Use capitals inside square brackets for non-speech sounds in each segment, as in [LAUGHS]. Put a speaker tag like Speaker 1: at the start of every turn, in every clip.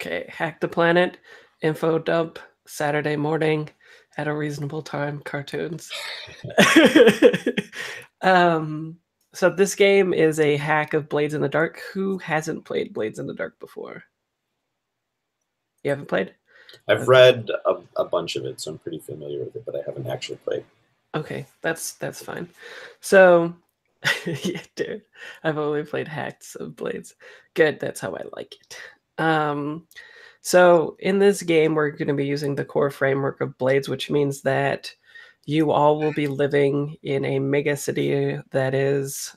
Speaker 1: Okay, hack the planet, info dump, Saturday morning at a reasonable time, cartoons. [LAUGHS] um, so this game is a hack of Blades in the Dark. Who hasn't played Blades in the Dark before? You haven't played?
Speaker 2: I've read a, a bunch of it, so I'm pretty familiar with it, but I haven't actually played.
Speaker 1: Okay, that's that's fine. So, [LAUGHS] yeah, dude, I've only played hacks of Blades. Good, that's how I like it. Um, so in this game, we're going to be using the core framework of Blades, which means that you all will be living in a mega city that is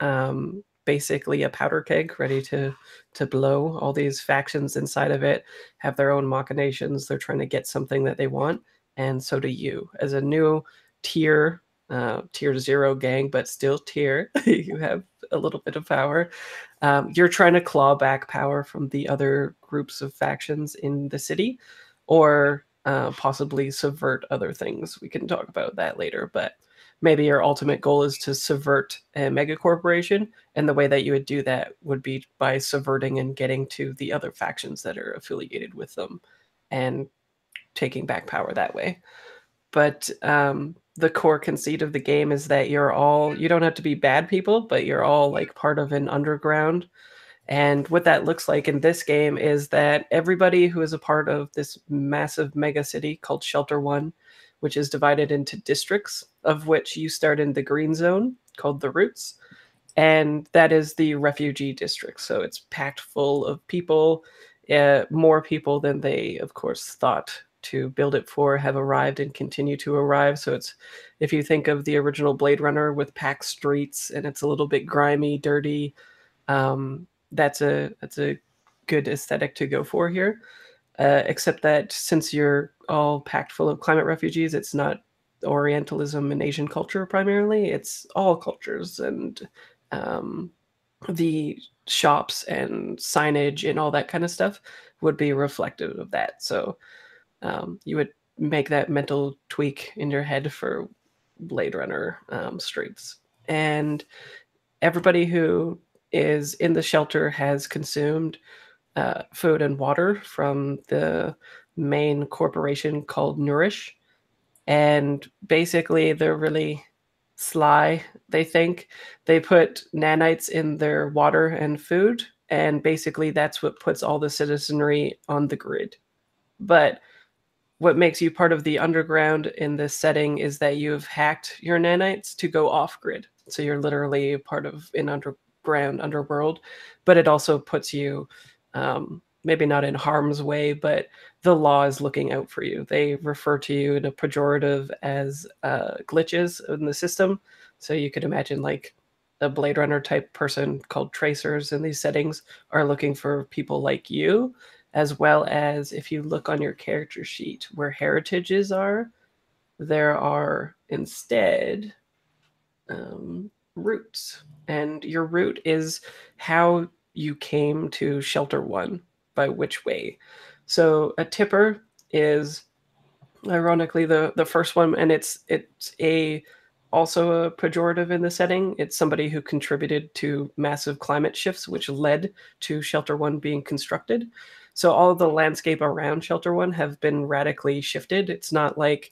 Speaker 1: um, basically a powder keg ready to to blow. All these factions inside of it have their own machinations. They're trying to get something that they want, and so do you. As a new tier, uh, tier zero gang, but still tier, [LAUGHS] you have a little bit of power. Um, you're trying to claw back power from the other groups of factions in the city, or uh, possibly subvert other things. We can talk about that later, but maybe your ultimate goal is to subvert a mega corporation, and the way that you would do that would be by subverting and getting to the other factions that are affiliated with them, and taking back power that way. But um, the core conceit of the game is that you're all you don't have to be bad people, but you're all like part of an underground. And what that looks like in this game is that everybody who is a part of this massive mega city called Shelter One, which is divided into districts, of which you start in the green zone called the Roots. And that is the refugee district. So it's packed full of people, uh, more people than they, of course, thought to build it for have arrived and continue to arrive. So it's if you think of the original Blade Runner with packed streets and it's a little bit grimy, dirty, um, that's a that's a good aesthetic to go for here. Uh, except that since you're all packed full of climate refugees, it's not Orientalism and Asian culture primarily. It's all cultures and um, the shops and signage and all that kind of stuff would be reflective of that. So um, you would make that mental tweak in your head for Blade Runner um, streets. And everybody who is in the shelter has consumed uh, food and water from the main corporation called Nourish. And basically, they're really sly, they think. They put nanites in their water and food. And basically, that's what puts all the citizenry on the grid. But what makes you part of the underground in this setting is that you've hacked your nanites to go off grid. So you're literally part of an underground underworld, but it also puts you um, maybe not in harm's way, but the law is looking out for you. They refer to you in a pejorative as uh, glitches in the system. So you could imagine like a Blade Runner type person called tracers in these settings are looking for people like you as well as if you look on your character sheet where heritages are, there are instead um, roots. And your root is how you came to Shelter One, by which way. So a tipper is ironically the the first one and it's it's a also a pejorative in the setting it's somebody who contributed to massive climate shifts which led to shelter one being constructed so all the landscape around Shelter One have been radically shifted. It's not like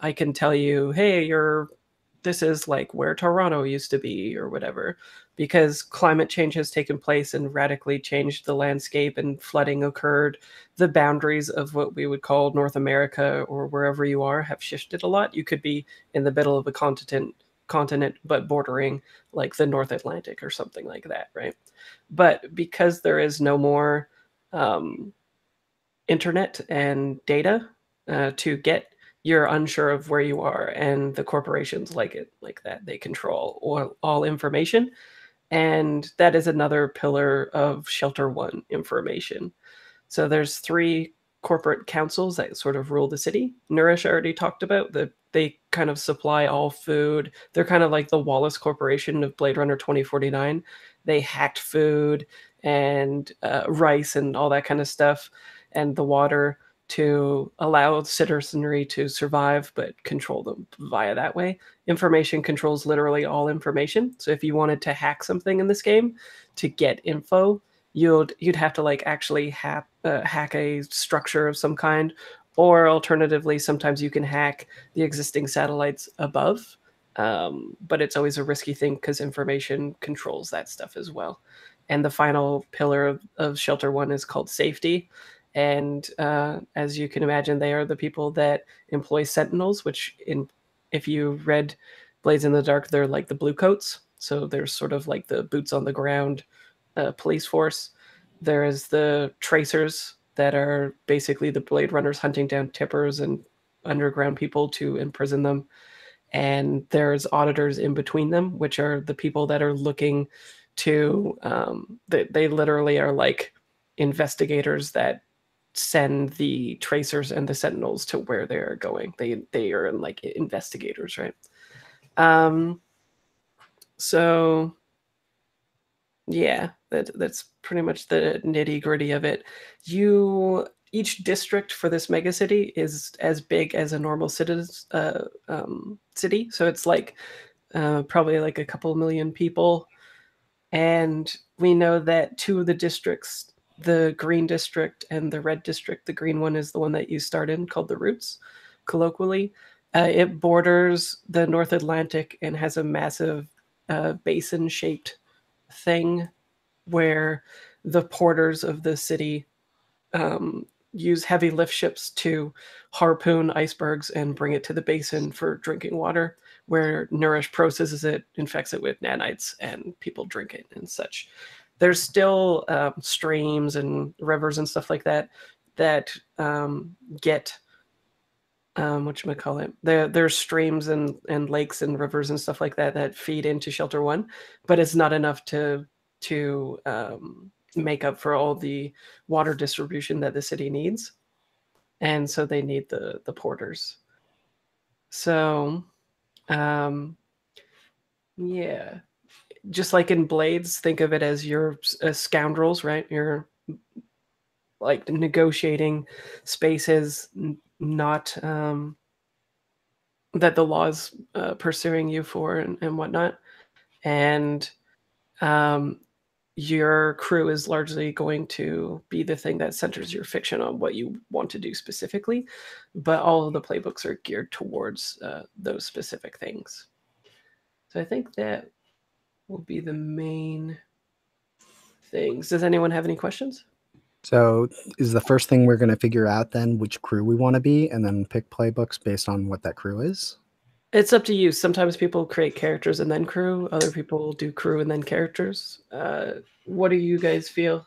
Speaker 1: I can tell you, hey, you're this is like where Toronto used to be or whatever, because climate change has taken place and radically changed the landscape and flooding occurred. The boundaries of what we would call North America or wherever you are have shifted a lot. You could be in the middle of a continent continent but bordering like the North Atlantic or something like that, right? But because there is no more um, internet and data uh, to get you're unsure of where you are and the corporations like it like that they control all, all information. And that is another pillar of shelter one information. So there's three corporate councils that sort of rule the city. Nourish already talked about that they kind of supply all food. They're kind of like the wallace corporation of blade runner 2049 they hacked food and uh, rice and all that kind of stuff and the water to allow citizenry to survive but control them via that way. Information controls literally all information. So if you wanted to hack something in this game to get info, you'd you'd have to like actually hack uh, hack a structure of some kind, or alternatively, sometimes you can hack the existing satellites above. Um, but it's always a risky thing because information controls that stuff as well. And the final pillar of, of Shelter One is called safety. And uh, as you can imagine, they are the people that employ sentinels, which in if you read Blades in the Dark, they're like the blue coats. So they're sort of like the boots on the ground uh, police force. There is the tracers that are basically the Blade Runners hunting down tippers and underground people to imprison them. And there's auditors in between them, which are the people that are looking to, um, they, they literally are like investigators that send the tracers and the sentinels to where they're going. They they are like investigators, right? Um so yeah, that that's pretty much the nitty gritty of it. You each district for this megacity is as big as a normal citizen uh, um, city, so it's like uh, probably like a couple million people. And we know that two of the districts, the green district and the red district, the green one is the one that you start in, called the Roots, colloquially. Uh, it borders the North Atlantic and has a massive uh, basin shaped thing where the porters of the city um, use heavy lift ships to harpoon icebergs and bring it to the basin for drinking water, where Nourish processes it, infects it with nanites, and people drink it and such. There's still um, streams and rivers and stuff like that that um, get um, what you call it. There, there's streams and and lakes and rivers and stuff like that that feed into Shelter One, but it's not enough to to um, make up for all the water distribution that the city needs, and so they need the the porters. So, um, yeah, just like in Blades, think of it as your uh, scoundrels, right? You're like negotiating spaces not um, that the law is uh, pursuing you for and, and whatnot. And um, your crew is largely going to be the thing that centers your fiction on what you want to do specifically. But all of the playbooks are geared towards uh, those specific things. So I think that will be the main things. Does anyone have any questions?
Speaker 3: So is the first thing we're going to figure out then which crew we want to be and then pick playbooks based on what that crew is?
Speaker 1: It's up to you. Sometimes people create characters and then crew. Other people do crew and then characters. Uh, what do you guys feel?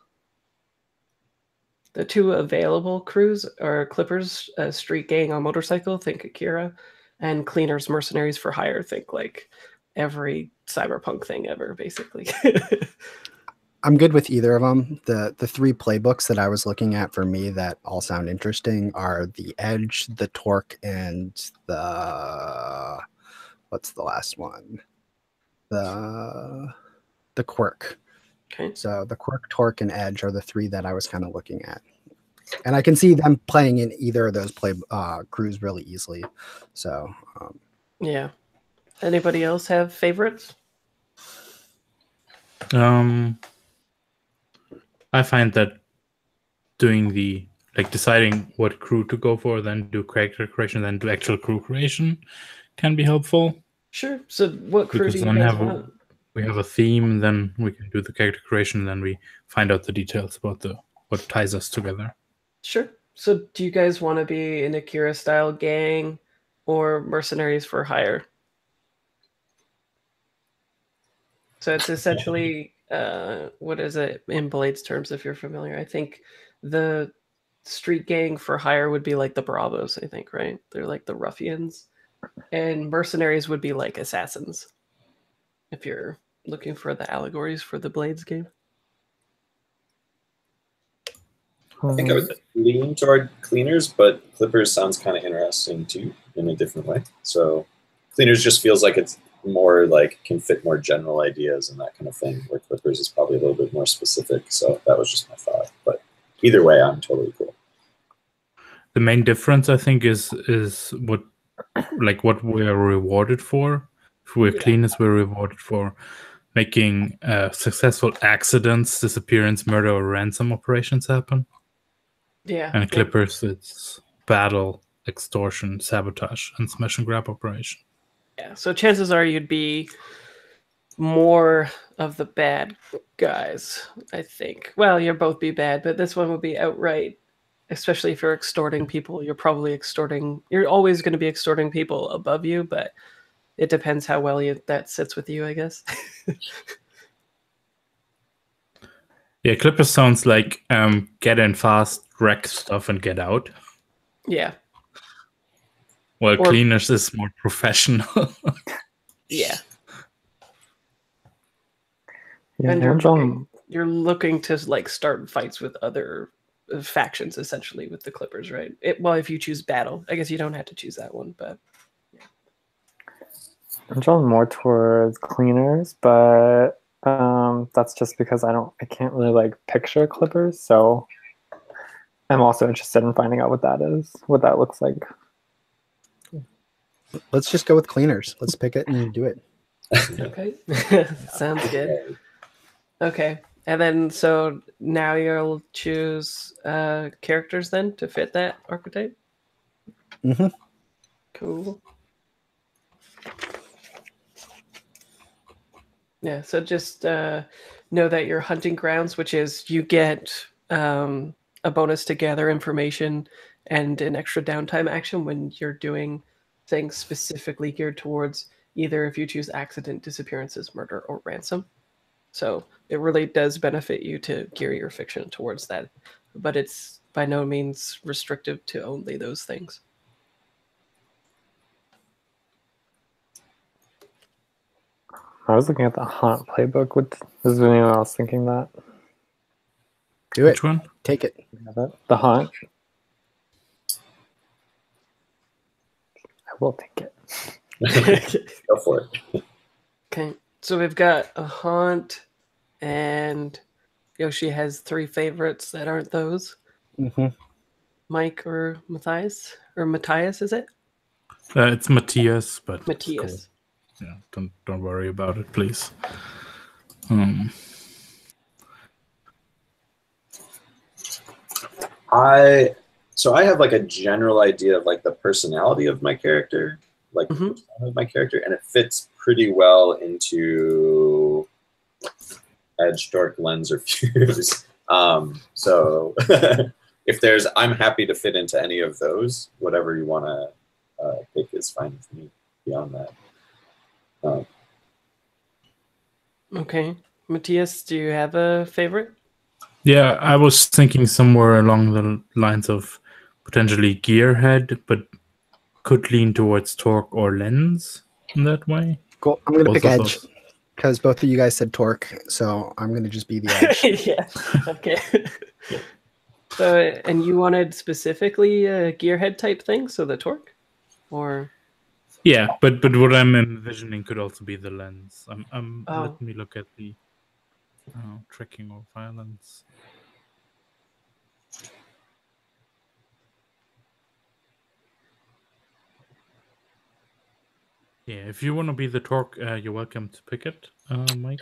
Speaker 1: The two available crews are Clippers, uh, Street Gang on motorcycle, think Akira, and Cleaners, Mercenaries for Hire, think like every cyberpunk thing ever, basically. [LAUGHS]
Speaker 3: I'm good with either of them. The the three playbooks that I was looking at for me that all sound interesting are the Edge, the Torque, and the what's the last one? The the Quirk.
Speaker 1: Okay.
Speaker 3: So the Quirk, Torque, and Edge are the three that I was kind of looking at, and I can see them playing in either of those play uh, crews really easily. So um,
Speaker 1: yeah. Anybody else have favorites?
Speaker 4: Um, I find that doing the like deciding what crew to go for, then do character creation, then do actual crew creation can be helpful.
Speaker 1: Sure. So what crew
Speaker 4: Because
Speaker 1: do you
Speaker 4: have a- We have a theme, then we can do the character creation, then we find out the details about the what ties us together.
Speaker 1: Sure. So do you guys want to be an Akira style gang or mercenaries for hire? So it's [LAUGHS] essentially uh what is it in Blades terms if you're familiar? I think the street gang for hire would be like the Bravos, I think, right? They're like the ruffians. And mercenaries would be like assassins. If you're looking for the allegories for the Blades game.
Speaker 2: I think I would lean toward cleaners, but clippers sounds kind of interesting too in a different way. So cleaners just feels like it's more like can fit more general ideas and that kind of thing. Where clippers is probably a little bit more specific. So that was just my thought. But either way, I'm totally cool.
Speaker 4: The main difference, I think, is is what like what we are rewarded for. If we're
Speaker 1: Yeah.
Speaker 4: cleaners, we're rewarded for making uh, successful accidents, disappearance, murder, or ransom operations happen.
Speaker 1: Yeah.
Speaker 4: And Clippers, it's battle, extortion, sabotage, and smash and grab operation.
Speaker 1: Yeah. So chances are you'd be more of the bad guys, I think. Well, you'll both be bad, but this one would be outright, especially if you're extorting people. You're probably extorting, you're always going to be extorting people above you, but it depends how well you, that sits with you, I guess. [LAUGHS]
Speaker 4: yeah, Clippers sounds like um, get in fast, wreck stuff, and get out.
Speaker 1: Yeah.
Speaker 4: Well, or, cleaners is more professional. [LAUGHS]
Speaker 1: yeah.
Speaker 5: Yeah,
Speaker 1: and you're looking, you're looking to like start fights with other uh, factions essentially with the Clippers, right? It, well, if you choose battle, I guess you don't have to choose that one, but
Speaker 5: I'm drawn more towards cleaners, but um, that's just because I don't, I can't really like picture Clippers, so I'm also interested in finding out what that is, what that looks like.
Speaker 3: Let's just go with cleaners. Let's pick it and do it.
Speaker 1: okay, [LAUGHS] sounds good. Okay. And then so now you'll choose uh characters then to fit that archetype?
Speaker 3: Mm-hmm.
Speaker 1: Cool. Yeah, so just uh know that your hunting grounds, which is you get um a bonus to gather information and an extra downtime action when you're doing things specifically geared towards either if you choose accident, disappearances, murder, or ransom. So it really does benefit you to gear your fiction towards that, but it's by no means restrictive to only those things.
Speaker 5: I was looking at the Haunt playbook. What is anyone else thinking that?
Speaker 3: Do it.
Speaker 4: Which one?
Speaker 3: Take it.
Speaker 5: The Haunt. I will take
Speaker 2: it. [LAUGHS] Go for it.
Speaker 1: Okay. So we've got a haunt, and Yoshi has three favorites that aren't those.
Speaker 3: Mm-hmm.
Speaker 1: Mike or Matthias or Matthias, is it?
Speaker 4: Uh, it's Matthias, but
Speaker 1: Matthias.
Speaker 4: Cool. Yeah, don't don't worry about it, please. Um.
Speaker 2: I so I have like a general idea of like the personality of my character, like
Speaker 1: mm-hmm.
Speaker 2: of my character, and it fits pretty well into edge, dark lens, or [LAUGHS] fuse. Um, so [LAUGHS] if there's, I'm happy to fit into any of those. Whatever you want to uh, pick is fine with me. Beyond that. Um,
Speaker 1: okay, Matthias, do you have a favorite?
Speaker 4: Yeah, I was thinking somewhere along the lines of potentially gearhead, but could lean towards torque or lens in that way.
Speaker 3: Cool. I'm gonna both pick edge because both of you guys said torque, so I'm gonna just be the [LAUGHS]
Speaker 1: edge. yeah. Okay. so, and you wanted specifically a gearhead type thing, so the torque, or?
Speaker 4: Yeah, but but what I'm envisioning could also be the lens. I'm, I'm
Speaker 1: oh.
Speaker 4: let me look at the uh, tracking or violence. Yeah, if you want to be the torque, uh, you're welcome to pick it, uh, Mike.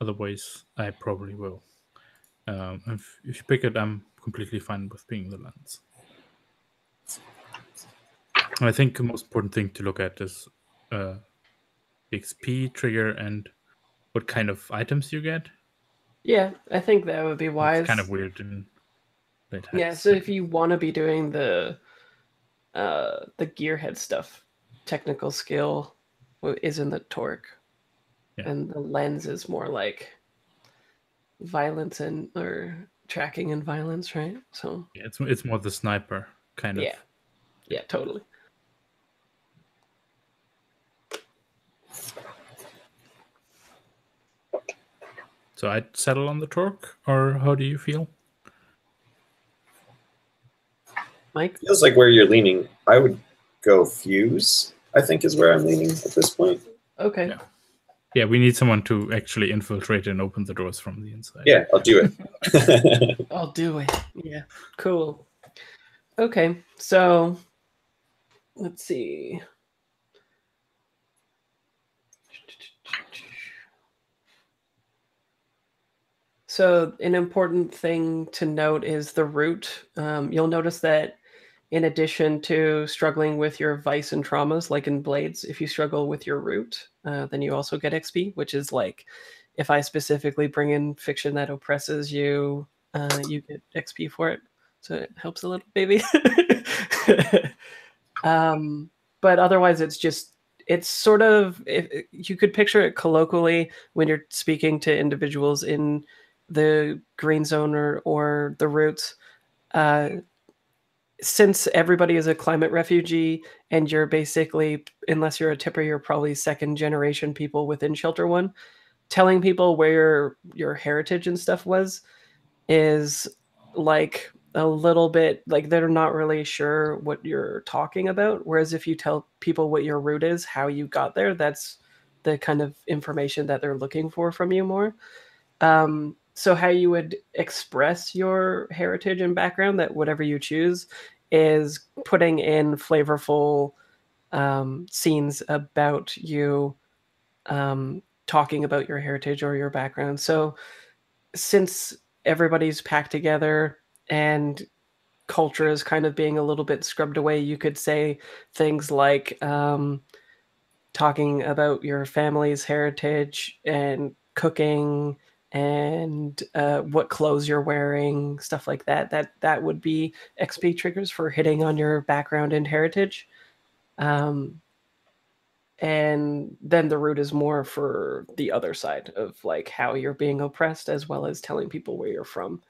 Speaker 4: Otherwise, I probably will. Um, if, if you pick it, I'm completely fine with being the lens. I think the most important thing to look at is uh, XP trigger and what kind of items you get.
Speaker 1: Yeah, I think that would be wise.
Speaker 4: It's kind of weird in
Speaker 1: Yeah, so if you want to be doing the uh the gearhead stuff, technical skill is in the torque, yeah. and the lens is more like violence and or tracking and violence, right? So
Speaker 4: yeah, it's it's more the sniper kind of.
Speaker 1: Yeah, yeah, totally.
Speaker 4: So I'd settle on the torque, or how do you feel?
Speaker 1: Mike
Speaker 2: feels like where you're leaning. I would go fuse. I think is where I'm leaning at this point.
Speaker 1: Okay.
Speaker 4: Yeah. yeah, we need someone to actually infiltrate and open the doors from the inside.
Speaker 2: Yeah, I'll do it. [LAUGHS]
Speaker 1: I'll do it. Yeah, cool. Okay, so let's see. So, an important thing to note is the root. Um, you'll notice that in addition to struggling with your vice and traumas, like in Blades, if you struggle with your root, uh, then you also get XP, which is like if I specifically bring in fiction that oppresses you, uh, you get XP for it. So it helps a little, maybe. [LAUGHS] um, but otherwise, it's just it's sort of if, you could picture it colloquially when you're speaking to individuals in the green zone or, or the roots. Uh, since everybody is a climate refugee and you're basically unless you're a tipper you're probably second generation people within shelter one telling people where your your heritage and stuff was is like a little bit like they're not really sure what you're talking about. Whereas if you tell people what your root is how you got there that's the kind of information that they're looking for from you more. Um, so how you would express your heritage and background that whatever you choose is putting in flavorful um, scenes about you um, talking about your heritage or your background. So since everybody's packed together and culture is kind of being a little bit scrubbed away you could say things like um, talking about your family's heritage and cooking and uh, what clothes you're wearing, stuff like that. That that would be XP triggers for hitting on your background and heritage. Um, and then the root is more for the other side of like how you're being oppressed, as well as telling people where you're from.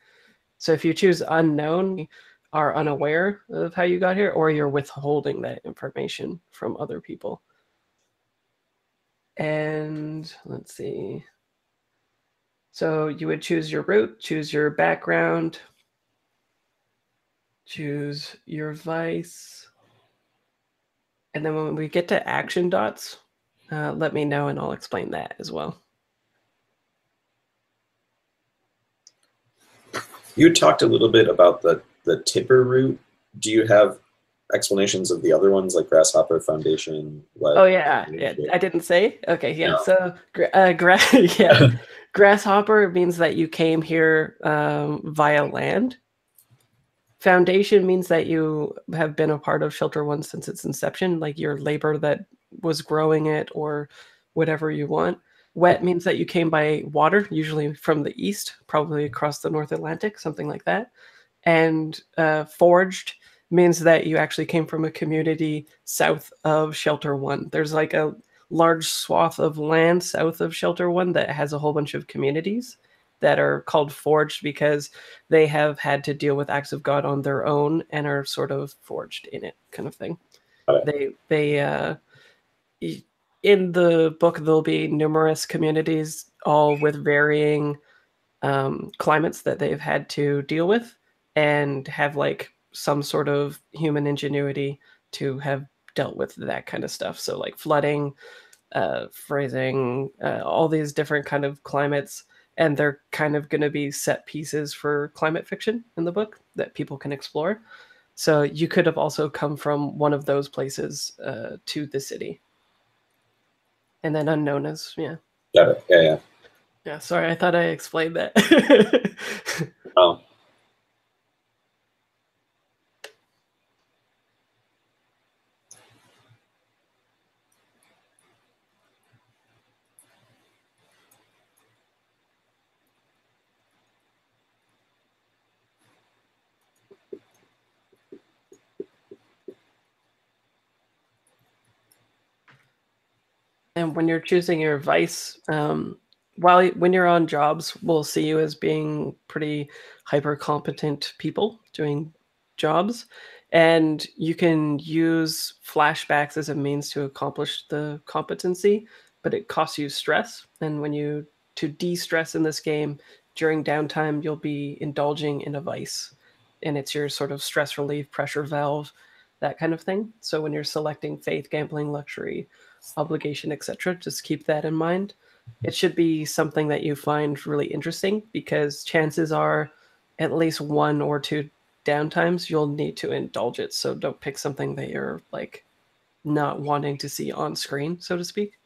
Speaker 1: So if you choose unknown, are unaware of how you got here, or you're withholding that information from other people. And let's see. So you would choose your root, choose your background, choose your vice. And then when we get to action dots, uh, let me know and I'll explain that as well.
Speaker 2: You talked a little bit about the, the tipper root. Do you have explanations of the other ones like grasshopper foundation
Speaker 1: oh yeah yeah i didn't say okay yeah no. so uh, gra- [LAUGHS] yeah [LAUGHS] grasshopper means that you came here um, via land. Foundation means that you have been a part of shelter one since its inception like your labor that was growing it or whatever you want. Wet means that you came by water usually from the east probably across the north atlantic something like that. And uh, forged means that you actually came from a community south of Shelter One. There's like a large swath of land south of Shelter One that has a whole bunch of communities that are called forged because they have had to deal with acts of God on their own and are sort of forged in it, kind of thing. They they uh, in the book there'll be numerous communities all with varying um, climates that they've had to deal with and have like some sort of human ingenuity to have dealt with that kind of stuff. So like flooding, uh, freezing, uh, all these different kind of climates, and they're kind of going to be set pieces for climate fiction in the book that people can explore. So you could have also come from one of those places uh, to the city, and then unknown as yeah.
Speaker 2: Got it. Yeah, yeah.
Speaker 1: Yeah. Sorry, I thought I explained that. [LAUGHS]
Speaker 2: oh.
Speaker 1: When you're choosing your vice, um, while when you're on jobs, we'll see you as being pretty hyper competent people doing jobs, and you can use flashbacks as a means to accomplish the competency, but it costs you stress. And when you to de-stress in this game during downtime, you'll be indulging in a vice, and it's your sort of stress relief pressure valve, that kind of thing. So when you're selecting faith, gambling, luxury, obligation, etc. Just keep that in mind. It should be something that you find really interesting because chances are at least one or two downtimes you'll need to indulge it. So don't pick something that you're like not wanting to see on screen, so to speak.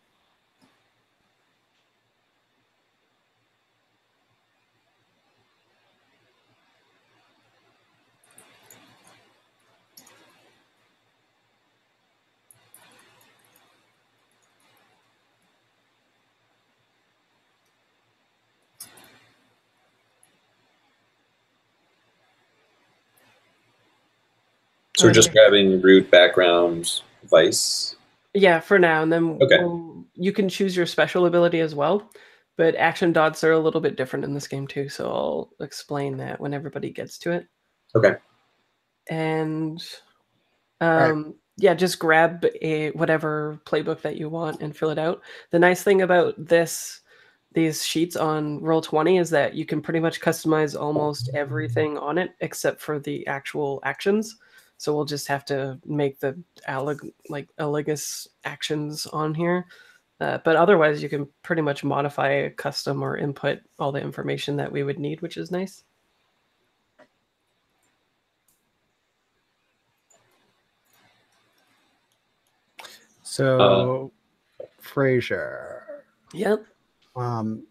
Speaker 2: So we're just grabbing root, background, vice.
Speaker 1: Yeah, for now, and then
Speaker 2: Okay.
Speaker 1: we'll- you can choose your special ability as well. But action dots are a little bit different in this game too, so I'll explain that when everybody gets to it.
Speaker 2: Okay.
Speaker 1: And
Speaker 3: right.
Speaker 1: um, yeah, just grab a whatever playbook that you want and fill it out. The nice thing about this these sheets on roll 20 is that you can pretty much customize almost everything on it except for the actual actions so we'll just have to make the alleg- like elegous actions on here. Uh, but otherwise you can pretty much modify custom or input all the information that we would need which is nice.
Speaker 3: So, Fraser,
Speaker 1: yep.
Speaker 3: Um,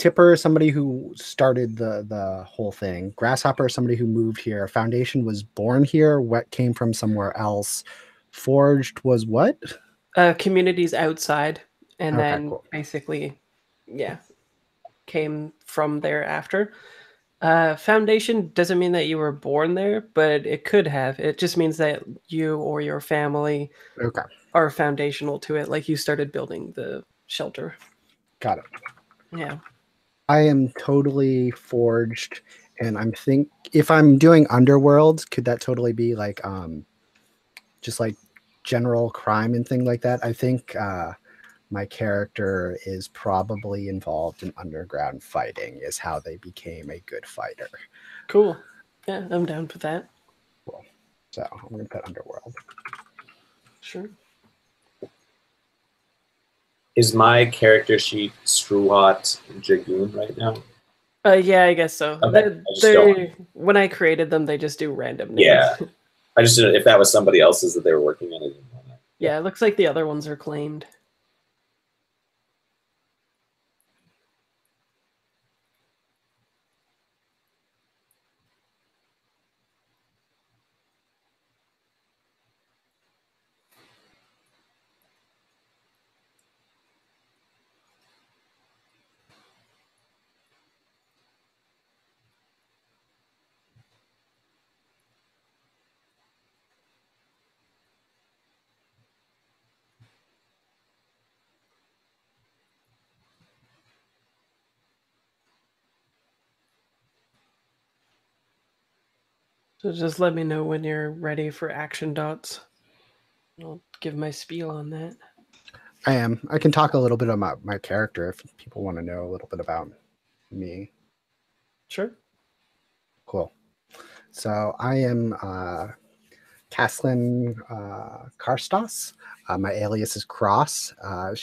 Speaker 3: Tipper, is somebody who started the the whole thing. Grasshopper, is somebody who moved here. Foundation was born here. What came from somewhere else. Forged was what?
Speaker 1: uh, communities outside and
Speaker 3: Okay,
Speaker 1: then
Speaker 3: cool.
Speaker 1: basically yeah came from there after uh, foundation doesn't mean that you were born there but it could have it just means that you or your family
Speaker 3: Okay,
Speaker 1: are foundational to it like you started building the shelter
Speaker 3: got it.
Speaker 1: yeah
Speaker 3: I am totally forged, and I'm think if I'm doing underworld, could that totally be like um, just like general crime and thing like that? I think uh, my character is probably involved in underground fighting. Is how they became a good fighter.
Speaker 1: cool yeah i'm down for that Cool.
Speaker 3: So I'm gonna put underworld.
Speaker 1: sure
Speaker 2: Is my character sheet Struat Jagoon right now?
Speaker 1: uh, yeah i guess so
Speaker 2: Okay,
Speaker 1: They-
Speaker 2: I
Speaker 1: they-
Speaker 2: don't-
Speaker 1: when i created them they just do random names.
Speaker 2: Yeah. [LAUGHS] I just didn't if that was somebody else's that they were working on. I didn't
Speaker 1: yeah it looks like the other ones are claimed So just let me know when you're ready for action dots. I'll give my spiel on that.
Speaker 3: I am. I can talk a little bit about my character if people want to know a little bit about me.
Speaker 1: Sure.
Speaker 3: Cool. So I am uh, Caslin uh, Karstos. Uh, my alias is Cross. Uh,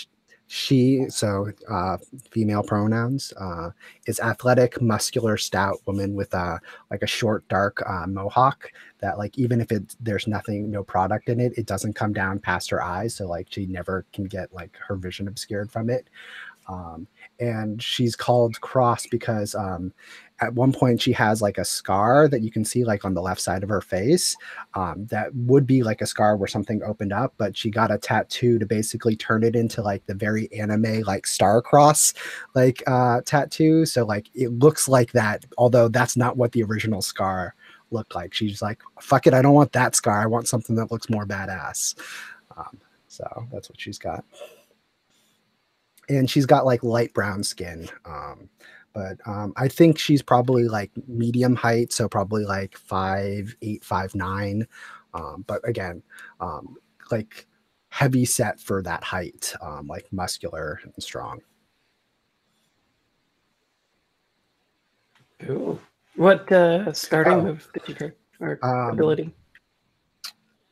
Speaker 3: she, so uh, female pronouns, uh, is athletic, muscular, stout woman with a like a short, dark uh, mohawk that like even if it there's nothing, no product in it, it doesn't come down past her eyes. So like she never can get like her vision obscured from it. Um, and she's called Cross because um, at one point she has like a scar that you can see like on the left side of her face um, that would be like a scar where something opened up but she got a tattoo to basically turn it into like the very anime like star cross like uh tattoo. So like it looks like that although that's not what the original scar looked like. She's like fuck it i don't want that scar. I want something that looks more badass. Um, so that's what she's got. And she's got like light brown skin um, but um, I think she's probably like medium height, so probably like five eight, five nine. Um, but again, um, like heavy set for that height, um, like muscular and strong.
Speaker 1: Cool. What uh, starting
Speaker 3: Oh.
Speaker 1: move did you pick? Or
Speaker 3: Um,
Speaker 1: ability?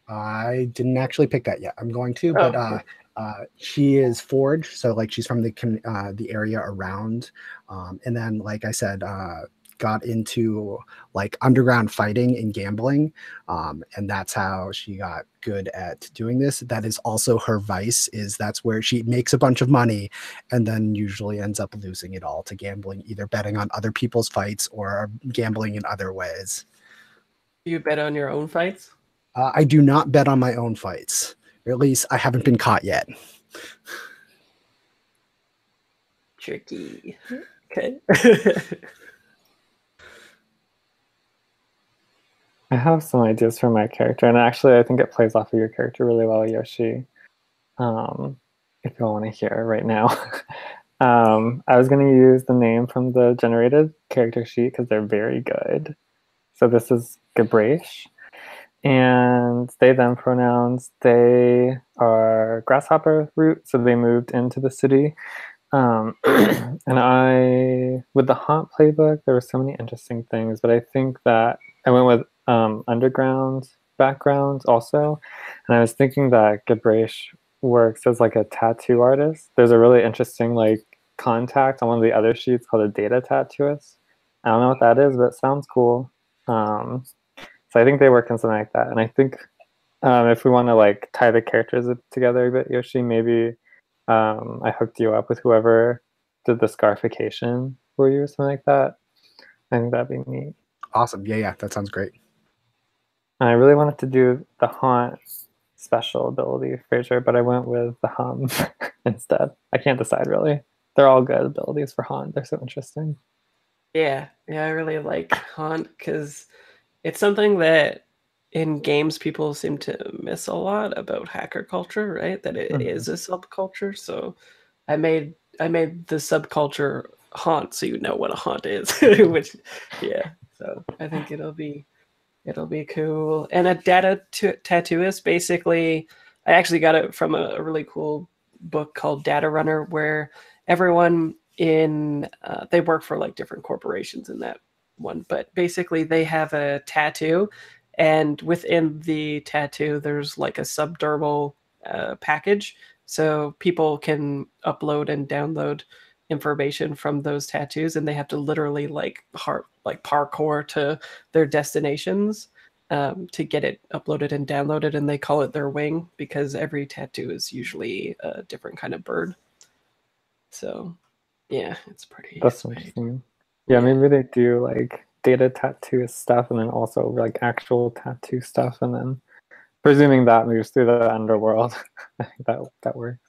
Speaker 3: I didn't actually pick that yet. I'm going to,
Speaker 1: Oh,
Speaker 3: but uh, uh, she is forged, so like she's from the uh, the area around, um, and then like I said, uh, got into like underground fighting and gambling, um, and that's how she got good at doing this. That is also her vice. Is that's where she makes a bunch of money, and then usually ends up losing it all to gambling, either betting on other people's fights or gambling in other ways.
Speaker 1: Do you bet on your own fights?
Speaker 3: Uh, I do not bet on my own fights. Or at least I haven't been caught yet.
Speaker 1: Tricky. Okay. [LAUGHS]
Speaker 5: I have some ideas for my character, and actually, I think it plays off of your character really well, Yoshi. Um, if you all want to hear right now, [LAUGHS] um, I was going to use the name from the generated character sheet because they're very good. So this is Gabraish, and they them pronouns. They are grasshopper root, so they moved into the city. Um, [CLEARS THROAT] and I, with the haunt playbook, there were so many interesting things, but I think that I went with um, underground backgrounds also. And I was thinking that Gabraish works as like a tattoo artist. There's a really interesting like contact on one of the other sheets called a data tattooist. I don't know what that is, but it sounds cool. Um, so I think they work in something like that. And I think um, if we want to like tie the characters together a bit, Yoshi, maybe um, I hooked you up with whoever did the scarification for you or something like that. I think that'd be neat.
Speaker 3: Awesome. Yeah, yeah, that sounds great.
Speaker 5: I really wanted to do the haunt special ability Fraser, but I went with the hum [LAUGHS] instead. I can't decide really. They're all good abilities for haunt. They're so interesting.
Speaker 1: Yeah, yeah, I really like haunt because it's something that in games people seem to miss a lot about hacker culture, right? That it, mm-hmm. is a subculture. So I made I made the subculture haunt so you know what a haunt is, [LAUGHS] which yeah, so I think it'll be it'll be cool. And a data t- tattooist, basically, I actually got it from a, a, really cool book called Data Runner, where everyone in uh, they work for like different corporations in that one, but basically they have a tattoo, and within the tattoo there's like a subdermal uh, package, so people can upload and download information from those tattoos and they have to literally like heart like parkour to their destinations um, to get it uploaded and downloaded and they call it their wing because every tattoo is usually a different kind of bird. So yeah it's pretty
Speaker 5: that's interesting yeah, maybe they do like data tattoo stuff and then also like actual tattoo stuff and then presuming that moves through the underworld [LAUGHS] i think that that works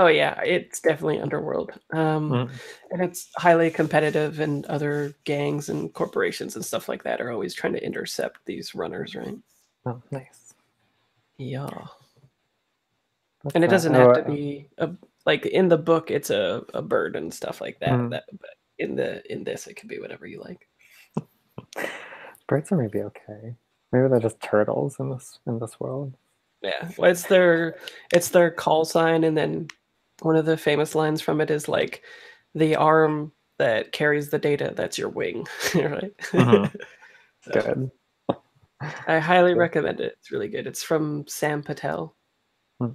Speaker 1: Oh yeah, it's definitely underworld, um, mm. and it's highly competitive. And other gangs and corporations and stuff like that are always trying to intercept these runners, right?
Speaker 5: Oh, nice.
Speaker 1: Yeah, That's and it doesn't have to be a like in the book. It's a, a bird and stuff like that. Mm. That, but in the in this, it can be whatever you like.
Speaker 5: Birds are maybe okay. Maybe they're just turtles in this in this world.
Speaker 1: Yeah, well, it's their it's their call sign, and then one of the famous lines from it is like the arm that carries the data that's your wing [LAUGHS] right uh-huh. [LAUGHS]
Speaker 5: so, good
Speaker 1: i highly good. recommend it it's really good it's from sam patel
Speaker 5: hmm.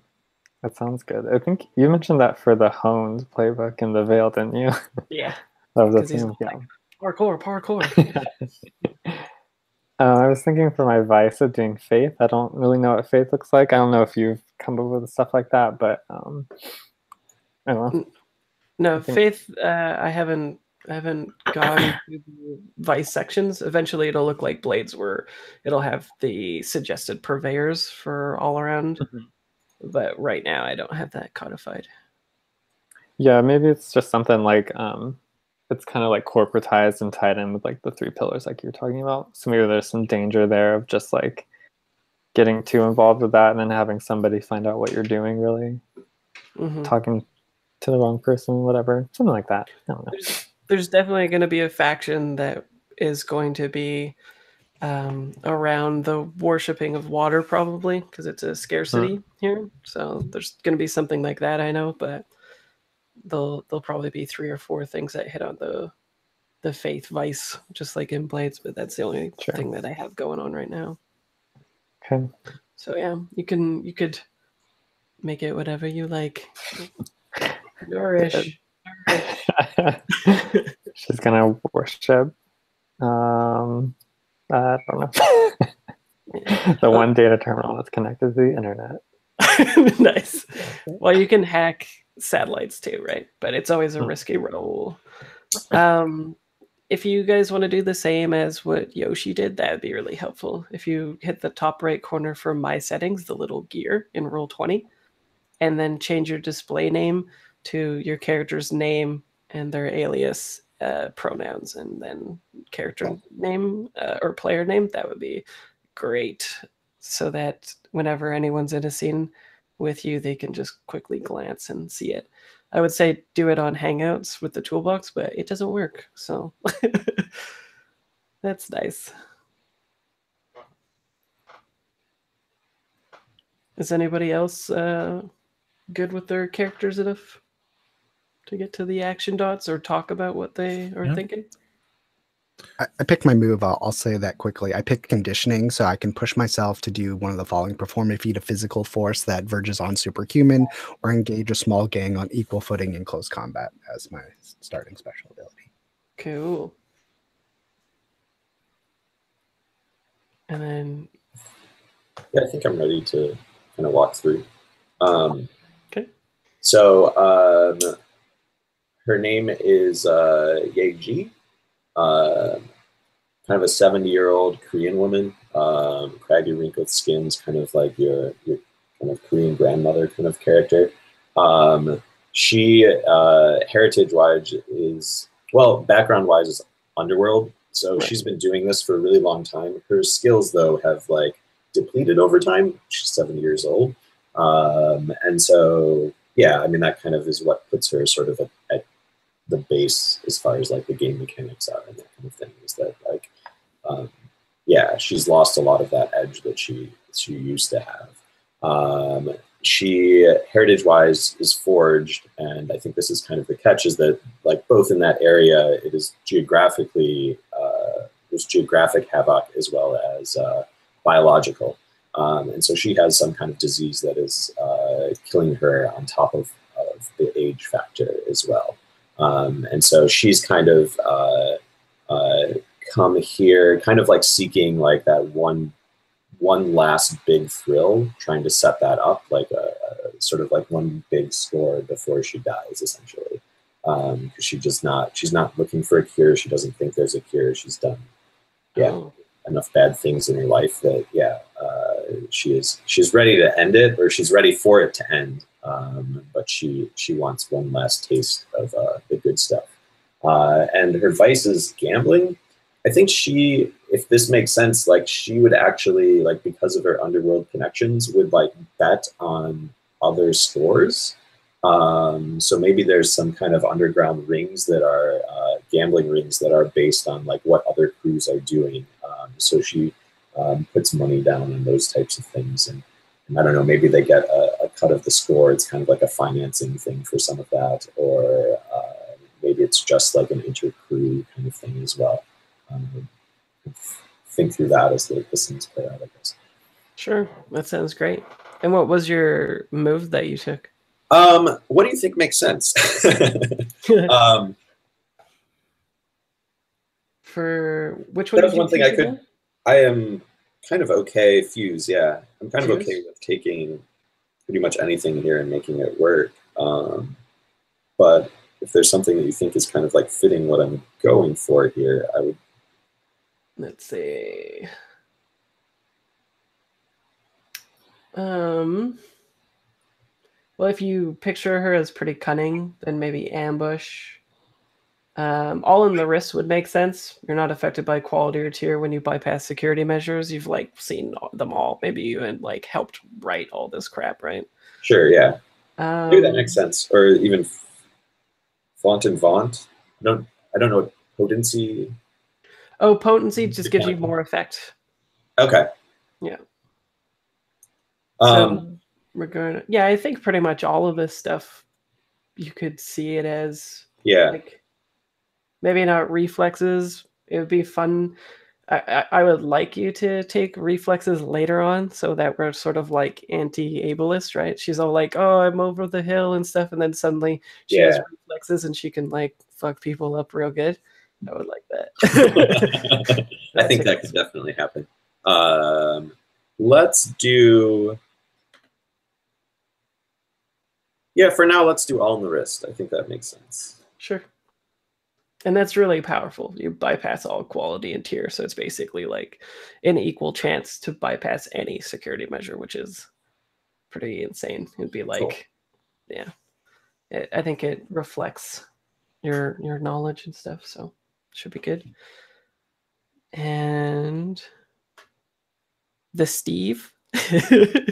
Speaker 5: that sounds good i think you mentioned that for the honed playbook in the veil didn't you
Speaker 1: yeah
Speaker 5: that was a theme, yeah.
Speaker 1: Like, parkour parkour [LAUGHS]
Speaker 5: uh, I was thinking for my vice of doing faith. I don't really know what faith looks like. I don't know if you've come up with stuff like that, but um, I don't know.
Speaker 1: no, think... Faith. Uh, I haven't. I haven't gone through the vice sections. Eventually, it'll look like Blades, where it'll have the suggested purveyors for all around. Mm-hmm. But right now, I don't have that codified.
Speaker 5: Yeah, maybe it's just something like um, it's kind of like corporatized and tied in with like the three pillars, like you're talking about. So maybe there's some danger there of just like getting too involved with that and then having somebody find out what you're doing. Really, mm-hmm. talking to the wrong person, whatever, something like that. I don't know.
Speaker 1: There's, there's definitely going to be a faction that is going to be um, around the worshipping of water, probably because it's a scarcity huh. here. So there's going to be something like that, I know, but there'll there'll probably be three or four things that hit on the the faith vice, just like in Blades. But that's the only sure. thing that I have going on right now.
Speaker 5: Okay.
Speaker 1: So yeah, you can you could make it whatever you like. Nourish. [LAUGHS]
Speaker 5: She's gonna worship. Um, I don't know. [LAUGHS] the [LAUGHS] one data terminal that's connected to the
Speaker 1: internet. nice. Well, you can hack satellites too, right? But it's always a hmm. risky role. Um, if you guys want to do the same as what Yoshi did, that would be really helpful. If you hit the top right corner for my settings, the little gear in Roll20, and then change your display name to your character's name and their alias uh, pronouns and then character name uh, or player name that would be great so that whenever anyone's in a scene with you, they can just quickly glance and see it. I would say do it on Hangouts with the toolbox, but it doesn't work. So [LAUGHS] that's nice. Is anybody else uh, good with their characters enough to get to the action dots or talk about what they are
Speaker 4: Yeah.
Speaker 1: thinking?
Speaker 3: I, I picked my move. I'll, I'll say that quickly. I picked conditioning so I can push myself to do one of the following perform a feat of physical force that verges on superhuman or engage a small gang on equal footing in close combat as my starting special ability.
Speaker 1: Cool. And then
Speaker 2: Yeah, I think I'm ready to kind of walk through. Um,
Speaker 1: Okay.
Speaker 2: So um, her name is uh, Ye Ji, uh, kind of a 70 year old Korean woman, um, craggy, wrinkled skins, kind of like your, your kind of Korean grandmother kind of character. Um, she, uh, heritage wise, is, well, background wise, is underworld. So
Speaker 1: Right.
Speaker 2: she's been doing this for a really long time. Her skills, though, have like depleted over time. She's 70 years old. Um, and so, yeah, I mean, that kind of is what puts her sort of at, at the base as far as like the game mechanics are and that kind of thing is that like, um, yeah, she's lost a lot of that edge that she, she used to have. Um, she heritage wise is forged and i think this is kind of the catch is that like both in that area it is geographically uh, there's geographic havoc as well as uh, biological um, and so she has some kind of disease that is uh, killing her on top of, of the age factor as well um, and so she's kind of uh, uh, come here kind of like seeking like that one one last big thrill, trying to set that up like a, a sort of like one big score before she dies, essentially. Um, 'cause she just not she's not looking for a cure. She doesn't think there's a cure. She's done yeah
Speaker 1: Oh,
Speaker 2: enough bad things in her life that yeah uh, she is she's ready to end it or she's ready for it to end. Um, but she she wants one last taste of uh, the good stuff. Uh, and her vice is gambling. I think she, if this makes sense, like she would actually like because of her underworld connections, would like bet on other stores. Um, so maybe there's some kind of underground rings that are uh, gambling rings that are based on like what other crews are doing. Um, so she um, puts money down on those types of things, and, and I don't know, maybe they get a, a cut of the score. It's kind of like a financing thing for some of that, or uh, maybe it's just like an inter crew kind of thing as well um, think through that as the, the scenes play out, I guess.
Speaker 1: sure. That sounds great. And what was your move that you took?
Speaker 2: Um, what do you think makes sense? [LAUGHS] um,
Speaker 1: For which one?
Speaker 2: That was one thing I could-? I am kind of okay fuse, yeah. I'm kind of okay with taking pretty much anything here and making it work. Um, but if there's something that you think is kind of like fitting what I'm going for here, I would
Speaker 1: Let's see. Um. Well, if you picture her as pretty cunning, then maybe ambush. Um, all in the wrist would make sense. You're not affected by quality or tier when you bypass security measures. You've like seen them all. Maybe you had like helped write all this crap, right?
Speaker 2: sure, yeah.
Speaker 1: Um,
Speaker 2: Maybe that makes sense. Or even font and vaunt. I don't I don't know what potency
Speaker 1: Oh, potency just gives you more effect.
Speaker 2: Okay.
Speaker 1: Yeah.
Speaker 2: Um,
Speaker 1: so regarding, yeah, I think pretty much all of this stuff, you could see it as
Speaker 2: yeah.
Speaker 1: like maybe not reflexes. It would be fun. I, I, would like you to take reflexes later on so that we're sort of like anti-ableist, right? She's all like, "Oh, I'm over the hill" and stuff, and then suddenly she has reflexes and she can like fuck people up real good. I would like that. [LAUGHS] [LAUGHS]
Speaker 2: I think that could definitely happen. Um, let's do. Yeah, for now, let's do all in the wrist. I think that makes sense.
Speaker 1: Sure. And that's really powerful. You bypass all quality and tier, so it's basically like an equal chance to bypass any security measure, which is pretty insane. It'd be like, yeah, it, I think it reflects your your knowledge and stuff, so should be good. And the Steve. [LAUGHS]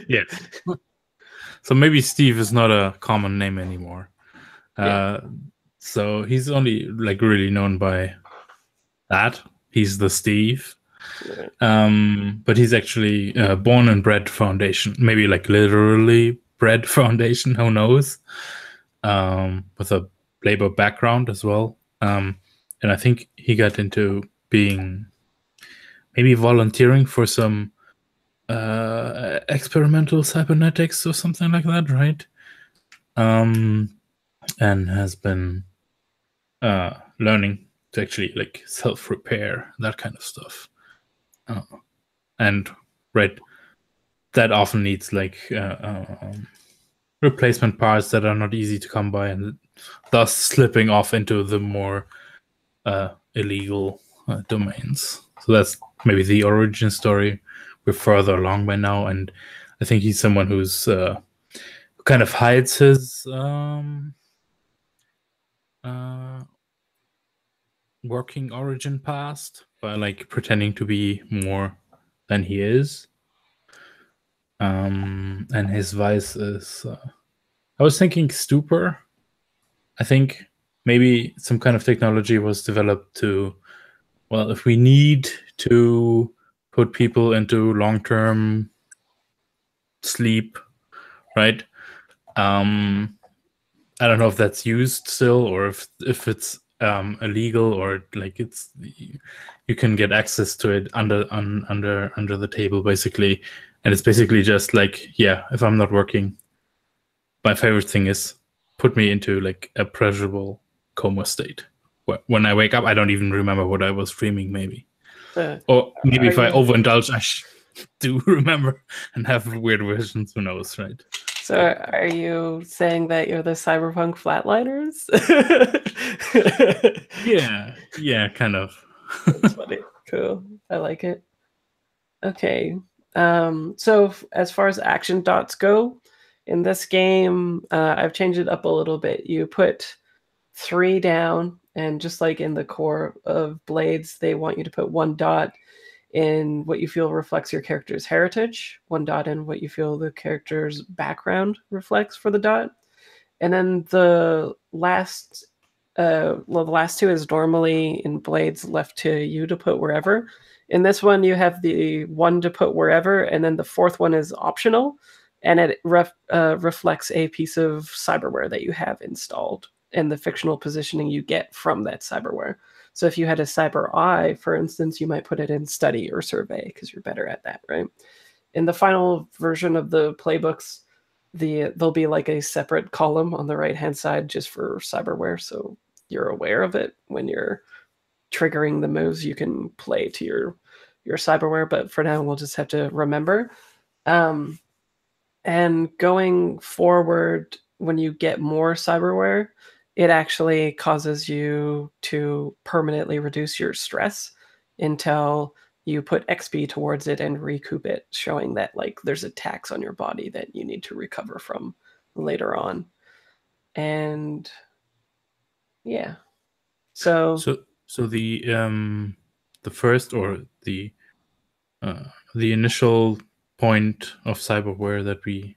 Speaker 4: Yeah. so maybe Steve is not a common name anymore.
Speaker 1: Yeah.
Speaker 4: Uh, So he's only like really known by that. He's the Steve. Um, but he's actually uh, born and bred foundation, maybe like literally bred [LAUGHS] foundation. Who knows? Um, with a labor background as well. Um, and I think he got into being maybe volunteering for some uh, experimental cybernetics or something like that, right? Um, and has been uh, learning to actually like self repair that kind of stuff. Uh, and right, that often needs like uh, um, replacement parts that are not easy to come by, and thus slipping off into the more uh, illegal uh, domains. So that's maybe the origin story. We're further along by now, and I think he's someone who's uh, who kind of hides his um, uh, working origin past by like pretending to be more than he is. Um, and his vice is, uh, I was thinking stupor. I think maybe some kind of technology was developed to, well, if we need to put people into long term sleep, right? Um, I don't know if that's used still or if if it's um, illegal or like it's you can get access to it under un, under under the table basically, and it's basically just like yeah, if I'm not working, my favorite thing is put me into like a pleasurable coma state. Wh- When I wake up, I don't even remember what I was dreaming. Maybe,
Speaker 1: Uh,
Speaker 4: or maybe if I overindulge, I sh- [LAUGHS] do remember and have weird visions. Who knows, right?
Speaker 1: So are you saying that you're the cyberpunk flatliners?
Speaker 4: Yeah, yeah, kind of.
Speaker 1: That's funny. Cool. I like it. Okay. Um, so as far as action dots go, in this game, uh, I've changed it up a little bit. You put three down, and just like in the core of Blades, they want you to put one dot in what you feel reflects your character's heritage, one dot in what you feel the character's background reflects for the dot. And then the last uh well the last two is normally in blades left to you to put wherever in this one you have the one to put wherever and then the fourth one is optional and it ref, uh, reflects a piece of cyberware that you have installed and the fictional positioning you get from that cyberware so if you had a cyber eye for instance you might put it in study or survey because you're better at that right? In the final version of the playbooks the there'll be like a separate column on the right hand side just for cyberware so you're aware of it when you're triggering the moves you can play to your your cyberware but for now we'll just have to remember. Um and going forward when you get more cyberware it actually causes you to permanently reduce your stress until you put xp towards it and recoup it showing that like there's a tax on your body that you need to recover from later on. And yeah. So,
Speaker 4: So, so the um, the first or the uh, the initial point of cyberware that we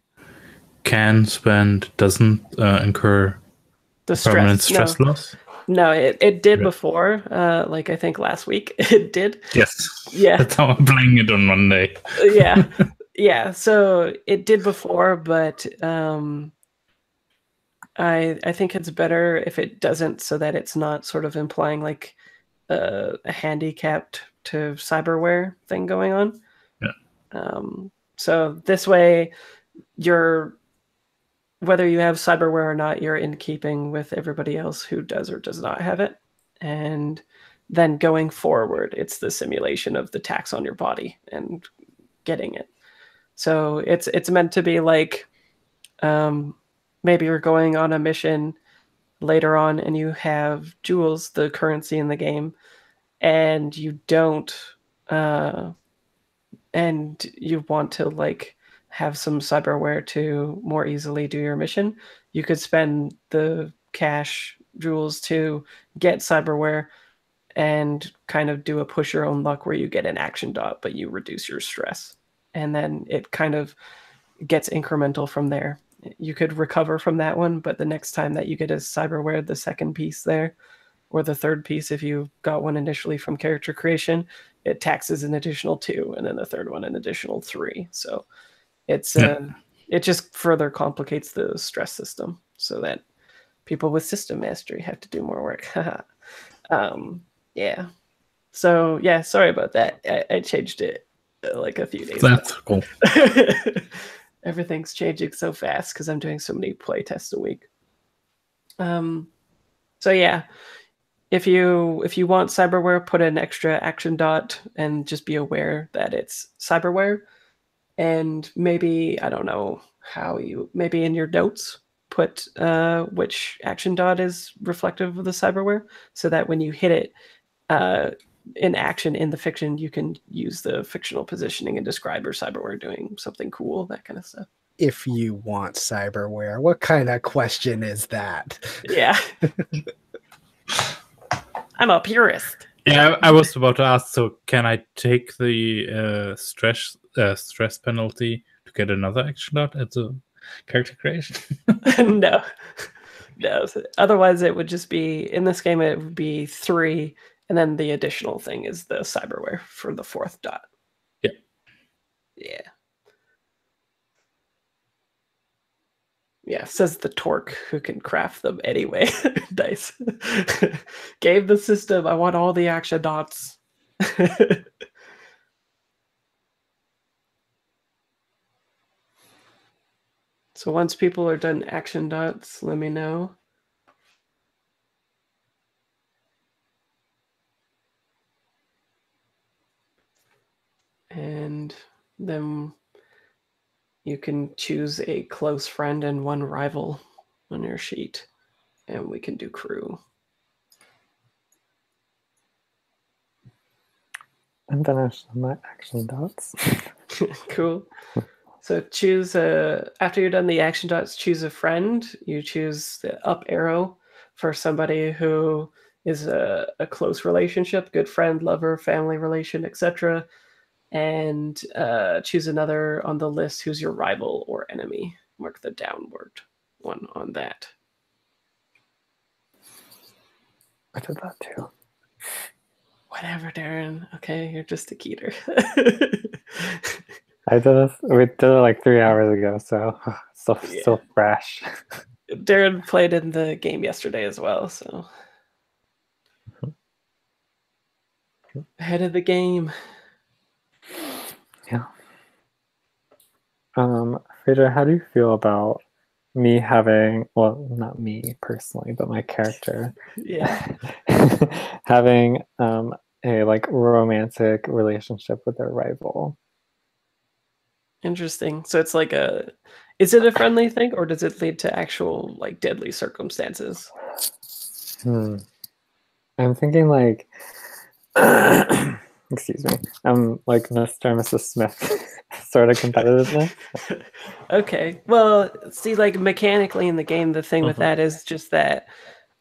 Speaker 4: can spend doesn't uh, incur
Speaker 1: the
Speaker 4: permanent
Speaker 1: stress,
Speaker 4: stress
Speaker 1: no,
Speaker 4: loss.
Speaker 1: no it, it did
Speaker 4: Right.
Speaker 1: before uh like i think last week [LAUGHS] it did
Speaker 4: Yes,
Speaker 1: yeah
Speaker 4: that's how I'm playing it on Monday.
Speaker 1: yeah [LAUGHS] yeah so it did before but um i i think it's better if it doesn't so that it's not sort of implying like a, a handicapped to cyberware thing going on
Speaker 4: Yeah.
Speaker 1: um so this way you're whether you have cyberware or not you're in keeping with everybody else who does or does not have it. And then going forward it's the simulation of the tax on your body and getting it. So it's it's meant to be like um maybe you're going on a mission later on and you have jewels the currency in the game and you don't uh and you want to like have some cyberware to more easily do your mission you could spend the cash jewels to get cyberware and kind of do a push your own luck where you get an action dot but you reduce your stress and then it kind of gets incremental from there. You could recover from that one, but the next time that you get a cyberware, the second piece there, or the third piece, if you got one initially from character creation, it taxes an additional two, and then the third one an additional three. So it's
Speaker 4: Yeah.
Speaker 1: uh, it just further complicates the stress system, so that people with system mastery have to do more work. [LAUGHS] um, yeah. So yeah, sorry about that. I, I changed it uh, like a few days. ago.
Speaker 4: That's cool. [LAUGHS]
Speaker 1: Everything's changing so fast because I'm doing so many play tests a week. Um, so yeah, if you if you want cyberware, put an extra action dot and just be aware that it's cyberware. And maybe I don't know how you maybe in your notes put uh, which action dot is reflective of the cyberware, so that when you hit it uh, in action in the fiction, you can use the fictional positioning and describe your cyberware doing something cool, that kind of stuff.
Speaker 3: If you want cyberware, what kind of question is that?
Speaker 1: Yeah. [LAUGHS] I'm a purist.
Speaker 4: Yeah, I I was about to ask. So, can I take the uh, stress uh, stress penalty to get another action dot at the character creation? [LAUGHS] [LAUGHS]
Speaker 1: no. No. Otherwise it would just be in this game it would be three, and then the additional thing is the cyberware for the fourth dot.
Speaker 4: Yeah.
Speaker 1: Yeah. Yeah, says the torque who can craft them anyway. [LAUGHS] Dice. [LAUGHS] Gave the system, I want all the action dots. [LAUGHS] so once people are done action dots, let me know. And then you can choose a close friend and one rival on your sheet, and we can do crew.
Speaker 5: I'm finished on my action dots. [LAUGHS]
Speaker 1: cool. So choose a after you're done the action dots, choose a friend. You choose the up arrow for somebody who is a, a close relationship, good friend, lover, family relation, etc. And uh, choose another on the list who's your rival or enemy. Mark the downward one on that.
Speaker 5: I did that too.
Speaker 1: Whatever, Darren. Okay, you're just a keeter. [LAUGHS]
Speaker 5: I did this. We did it like three hours ago, so [LAUGHS] still
Speaker 1: Yeah.
Speaker 5: still fresh. [LAUGHS]
Speaker 1: Darren played in the game yesterday as well, so ahead of the game.
Speaker 5: Yeah. Um, Frida, how do you feel about me having well, not me personally, but my character [LAUGHS]
Speaker 1: Yeah. [LAUGHS]
Speaker 5: having um a like romantic relationship with their rival?
Speaker 1: Interesting. So it's like a is it a friendly thing or does it lead to actual like deadly circumstances?
Speaker 5: Hmm. I'm thinking like [CLEARS THROAT] excuse me. Um like Mr. and Mrs. Smith [LAUGHS] sort of competitiveness. [LAUGHS]
Speaker 1: okay. Well, see like mechanically in the game the thing with
Speaker 5: Mhm.
Speaker 1: that is just that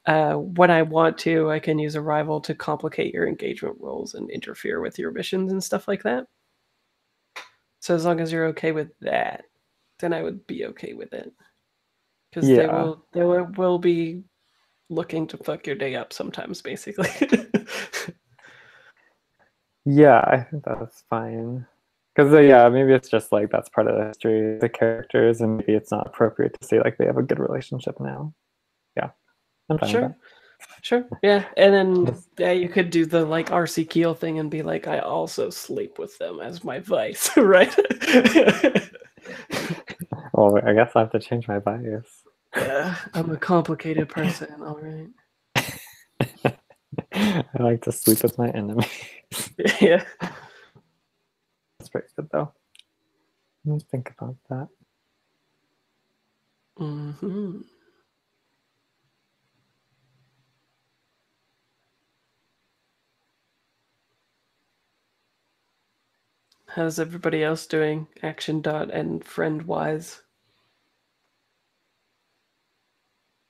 Speaker 1: uh, when I want to, I can use a rival to complicate your engagement roles and interfere with your missions and stuff like that. So as long as you're okay with that, then I would be okay with it. Because they will they will, will be looking to fuck your day up sometimes, basically. [LAUGHS]
Speaker 5: Yeah, I think that's fine. Because uh, yeah, maybe it's just like that's part of the history of the characters, and maybe it's not appropriate to say like they have a good relationship now. Yeah, I'm fine
Speaker 1: Sure. Sure. Yeah. And then yeah, you could do the like RC Keel thing and be like, I also sleep with them as my vice, [LAUGHS] right? [LAUGHS]
Speaker 5: Well, I guess I have to change my bias.
Speaker 1: Yeah, I'm a complicated person, all right. [LAUGHS]
Speaker 5: I like to sleep with my enemy. [LAUGHS]
Speaker 1: Yeah.
Speaker 5: That's pretty good though. Let me think about that.
Speaker 1: hmm How's everybody else doing? Action dot and friend wise.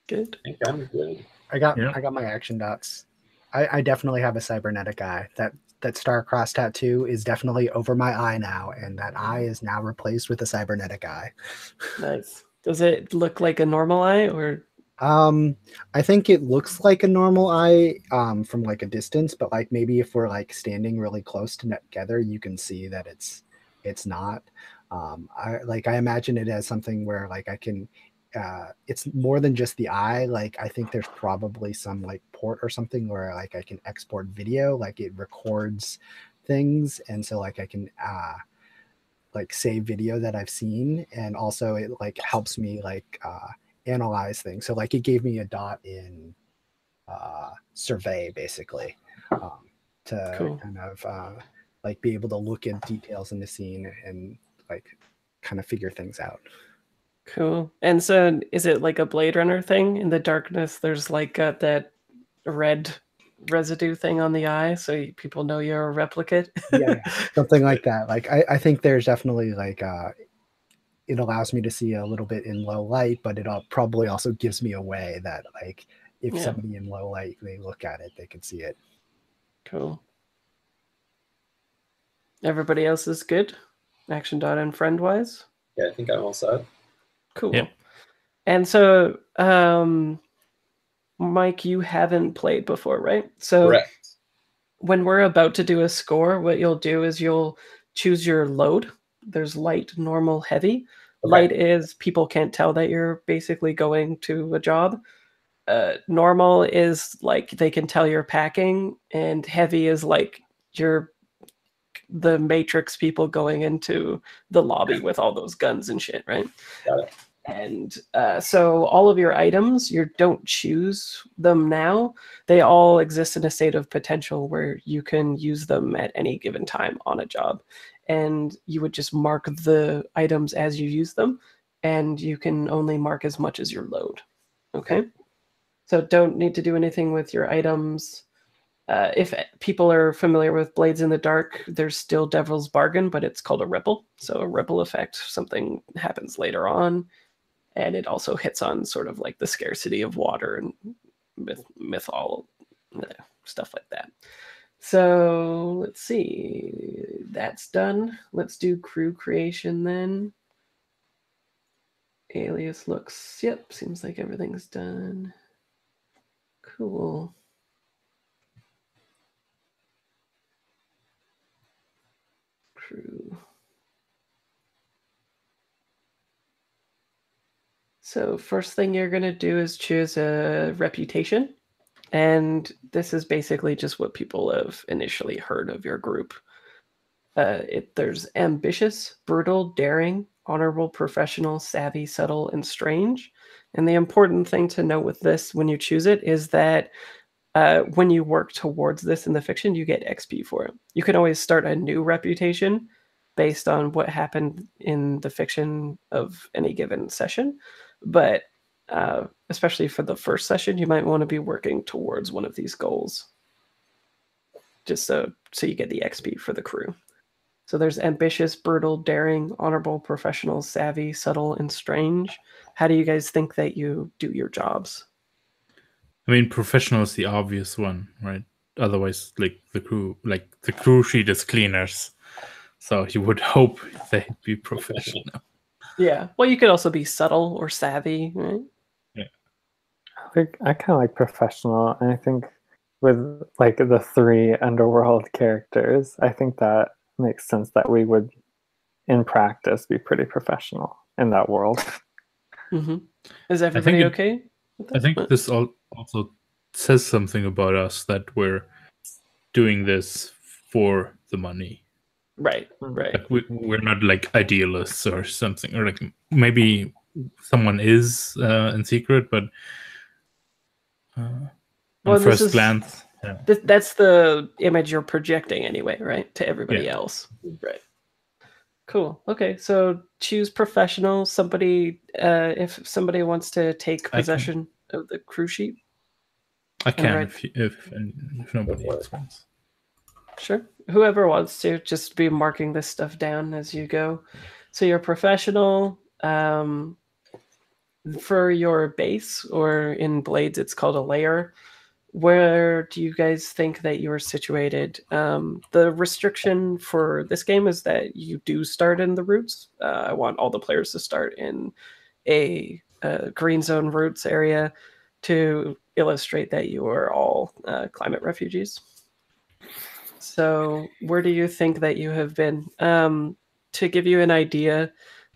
Speaker 1: Good.
Speaker 2: I think I'm good.
Speaker 3: I got
Speaker 4: Yeah.
Speaker 3: I got my action dots. I, I definitely have a cybernetic eye. That that Starcross tattoo is definitely over my eye now, and that eye is now replaced with a cybernetic eye.
Speaker 1: Nice. Does it look like a normal eye or
Speaker 3: Um, I think it looks like a normal eye um, from like a distance, but like maybe if we're like standing really close together, you can see that it's it's not. Um, I like I imagine it as something where like I can. Uh, it's more than just the eye. Like I think there's probably some like port or something where like I can export video, like it records things, and so like I can uh, like save video that I've seen, and also it like helps me like uh, analyze things. So like it gave me a dot in uh, survey basically um, to
Speaker 1: Cool.
Speaker 3: kind of uh, like be able to look at details in the scene and like kind of figure things out.
Speaker 1: Cool? And so is it like a Blade Runner thing? In the darkness, there's like uh, that red residue thing on the eye, so people know you're a replicant.
Speaker 3: Yeah, [LAUGHS] Something like that. Like I, I think there's definitely like uh, it allows me to see a little bit in low light, but it al- probably also gives me a way that like if
Speaker 1: Yeah.
Speaker 3: somebody in low light they look at it, they can see it.
Speaker 1: Cool. Everybody else is good? Action dot and friend wise?
Speaker 2: Yeah, I think I'm all set.
Speaker 1: Cool.
Speaker 4: Yep.
Speaker 1: And so, um, Mike, you haven't played before, right? So
Speaker 2: Correct.
Speaker 1: when we're about to do a score, what you'll do is you'll choose your load. There's light, normal, heavy.
Speaker 2: Okay.
Speaker 1: Light is people can't tell that you're basically going to a job. Uh, normal is like they can tell you're packing, and heavy is like you're the Matrix people going into the lobby with all those guns and shit, right?
Speaker 2: Got it.
Speaker 1: And uh, so all of your items, you don't choose them now. They all exist in a state of potential where you can use them at any given time on a job. And you would just mark the items as you use them, and you can only mark as much as your load. Okay? So don't need to do anything with your items. Uh, if people are familiar with Blades in the Dark, there's still Devil's Bargain, but it's called a ripple. So a ripple effect, something happens later on and it also hits on sort of like the scarcity of water and myth, myth all stuff like that. So let's see, that's done. Let's do crew creation then. Alias looks, yep, seems like everything's done. Cool. Crew. So first thing you're going to do is choose a reputation. And this is basically just what people have initially heard of your group. Uh, it, there's ambitious, brutal, daring, honorable, professional, savvy, subtle, and strange. And the important thing to know with this when you choose it is that uh, when you work towards this in the fiction, you get XP for it. You can always start a new reputation based on what happened in the fiction of any given session but uh, especially for the first session, you might want to be working towards one of these goals, just so so you get the XP for the crew. So there's ambitious, brutal, daring, honorable, professional, savvy, subtle, and strange. How do you guys think that you do your jobs?
Speaker 4: I mean, professional is the obvious one, right? Otherwise, like the crew, like the crew sheet is cleaners, so you would [LAUGHS] hope they'd be professional.
Speaker 1: Yeah. Well, you could also be subtle or savvy, right?
Speaker 5: Like I kind of like professional, and I think with like the three underworld characters, I think that makes sense that we would, in practice, be pretty professional in that world. [LAUGHS]
Speaker 1: hmm Is everybody
Speaker 4: it-
Speaker 1: okay? with
Speaker 4: I
Speaker 1: that?
Speaker 4: think this al- also says something about us that we're doing this for the money.
Speaker 1: Right. Right.
Speaker 4: Like we, we're not like idealists or something, or like maybe someone is uh, in secret, but uh,
Speaker 1: Well, this
Speaker 4: first
Speaker 1: is-
Speaker 4: glance, yeah.
Speaker 1: Th- that's the image you're projecting anyway, right? To everybody
Speaker 4: Yeah.
Speaker 1: else. Right. Cool. Okay. So choose professional. Somebody, uh, if somebody wants to take
Speaker 4: I can-
Speaker 1: possession of the crew sheet,
Speaker 4: I can
Speaker 1: Alright.
Speaker 4: if, you- if if nobody else wants.
Speaker 1: Sure. Whoever wants to, just be marking this stuff down as you go. So you're professional. Um, for your base, or in Blades, it's called a lair. where do you guys think that you are situated? Um, the restriction for this game is that you do start in the roots. Uh, I want all the players to start in a, a green zone roots area to illustrate that you are all uh, climate refugees. So, where do you think that you have been? Um, to give you an idea,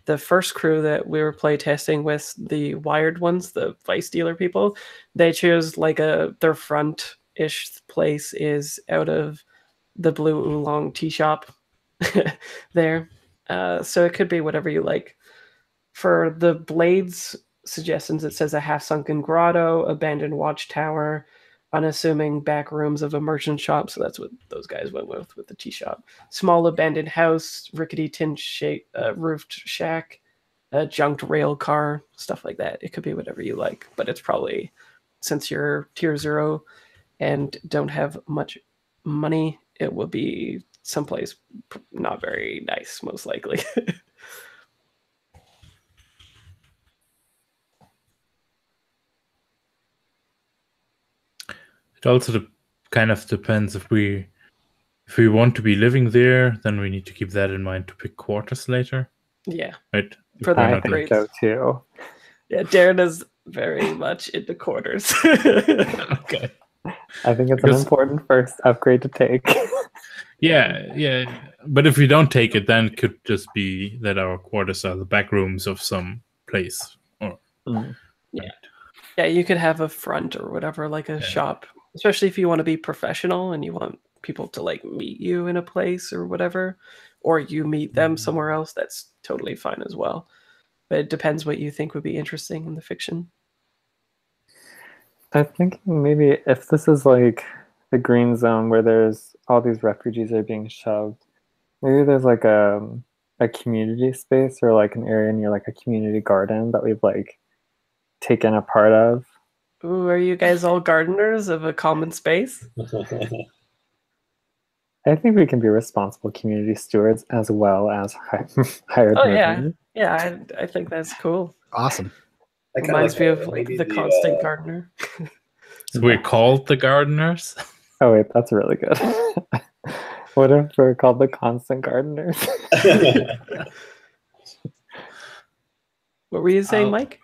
Speaker 1: the first crew that we were playtesting with, the wired ones, the vice dealer people, they chose like a their front ish place is out of the blue oolong tea shop [LAUGHS] there. Uh, so it could be whatever you like. For the blades suggestions, it says a half sunken grotto, abandoned watchtower, unassuming back rooms of a merchant shop. So that's what those guys went with with the tea shop. Small abandoned house, rickety tin shape, uh, roofed shack, a junked rail car, stuff like that. It could be whatever you like, but it's probably since you're tier zero and don't have much money, it will be someplace not very nice, most likely. [LAUGHS]
Speaker 4: It also de- kind of depends if we if we want to be living there, then we need to keep that in mind to pick quarters later,
Speaker 1: yeah.
Speaker 4: right?
Speaker 1: For the
Speaker 5: I
Speaker 4: not
Speaker 5: think so too.
Speaker 1: Yeah, Darren is very much into quarters. [LAUGHS]
Speaker 4: okay.
Speaker 5: I think it's
Speaker 4: Because-
Speaker 5: an important first upgrade to take. [LAUGHS]
Speaker 4: Yeah, yeah. But if we don't take it, then it could just be that our quarters are the back rooms of some place. Or
Speaker 5: Mm.
Speaker 1: yeah, you could have a front or whatever, like a
Speaker 4: Yeah.
Speaker 1: shop, especially if you want to be professional and you want people to like meet you in a place or whatever, or you meet them
Speaker 4: Mm.
Speaker 1: somewhere else. That's totally fine as well. But it depends what you think would be interesting in the fiction.
Speaker 5: I think maybe if this is like the green zone where there's all these refugees are being shoved, maybe there's like a a community space or like an area near like a community garden that we've like taken a part of.
Speaker 1: Ooh, are you guys all gardeners of a common space? [LAUGHS]
Speaker 5: I think we can be responsible community stewards as well as hired [LAUGHS]
Speaker 1: Oh, yeah.
Speaker 5: merchants.
Speaker 1: Yeah, I, I think that's cool.
Speaker 3: Awesome.
Speaker 2: I kinda
Speaker 1: Reminds
Speaker 2: like
Speaker 1: me of like, the
Speaker 2: the,
Speaker 1: constant
Speaker 2: uh,
Speaker 1: gardener. [LAUGHS]
Speaker 4: so we're called the gardeners.
Speaker 5: Oh wait, that's really good. what if we're called the constant gardeners?
Speaker 1: What were you saying,
Speaker 4: I'll-
Speaker 1: Mike?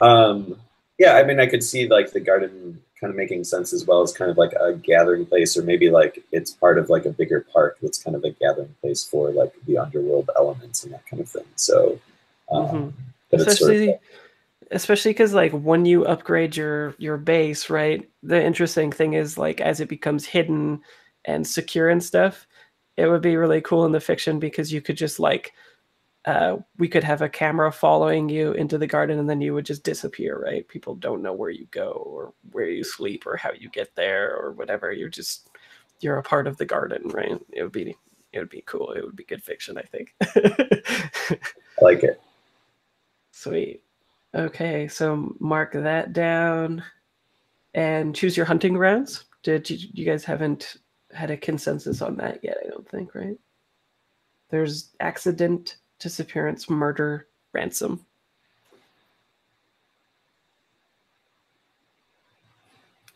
Speaker 2: Um, yeah, I mean, I could see like the garden kind of making sense as well as kind of like a gathering place, or maybe like it's part of like a bigger park that's kind of a gathering place for like the underworld elements and that kind of thing. So, um,
Speaker 1: Mhm.
Speaker 2: but it's sort of,
Speaker 1: especially especially because like when you upgrade your your base right the interesting thing is like as it becomes hidden and secure and stuff it would be really cool in the fiction because you could just like uh, we could have a camera following you into the garden and then you would just disappear right people don't know where you go or where you sleep or how you get there or whatever you're just you're a part of the garden right it would be it would be cool it would be good fiction i think [LAUGHS]
Speaker 2: I like it.
Speaker 1: Sweet. Okay, so mark that down and choose your hunting grounds. Did you, you guys haven't had a consensus on that yet? I don't think, right? There's accident, disappearance, murder, ransom.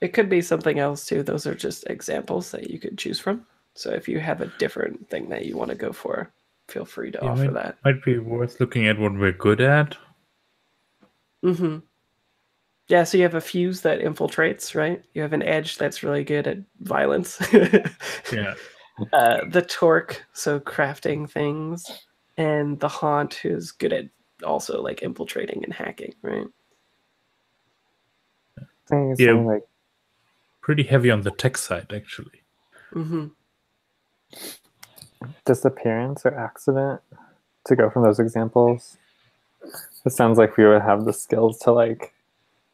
Speaker 1: It could be something else too. Those are just examples that you could choose from. So if you have a different thing that you want to go for, feel free to
Speaker 4: Yeah,
Speaker 1: offer that.
Speaker 4: Might be worth looking at what we're good at.
Speaker 1: Mm-hmm. Yeah, so you have a fuse that infiltrates, right? You have an edge that's really good at violence. [LAUGHS]
Speaker 4: Yeah.
Speaker 1: uh, the torque, so crafting things, and the haunt, who's good at also like infiltrating and hacking, right?
Speaker 5: I
Speaker 4: Yeah.
Speaker 5: like
Speaker 4: Pretty heavy on the tech side, actually.
Speaker 1: Mm-hmm.
Speaker 5: disappearance or accident to go from those examples. It sounds like we would have the skills to like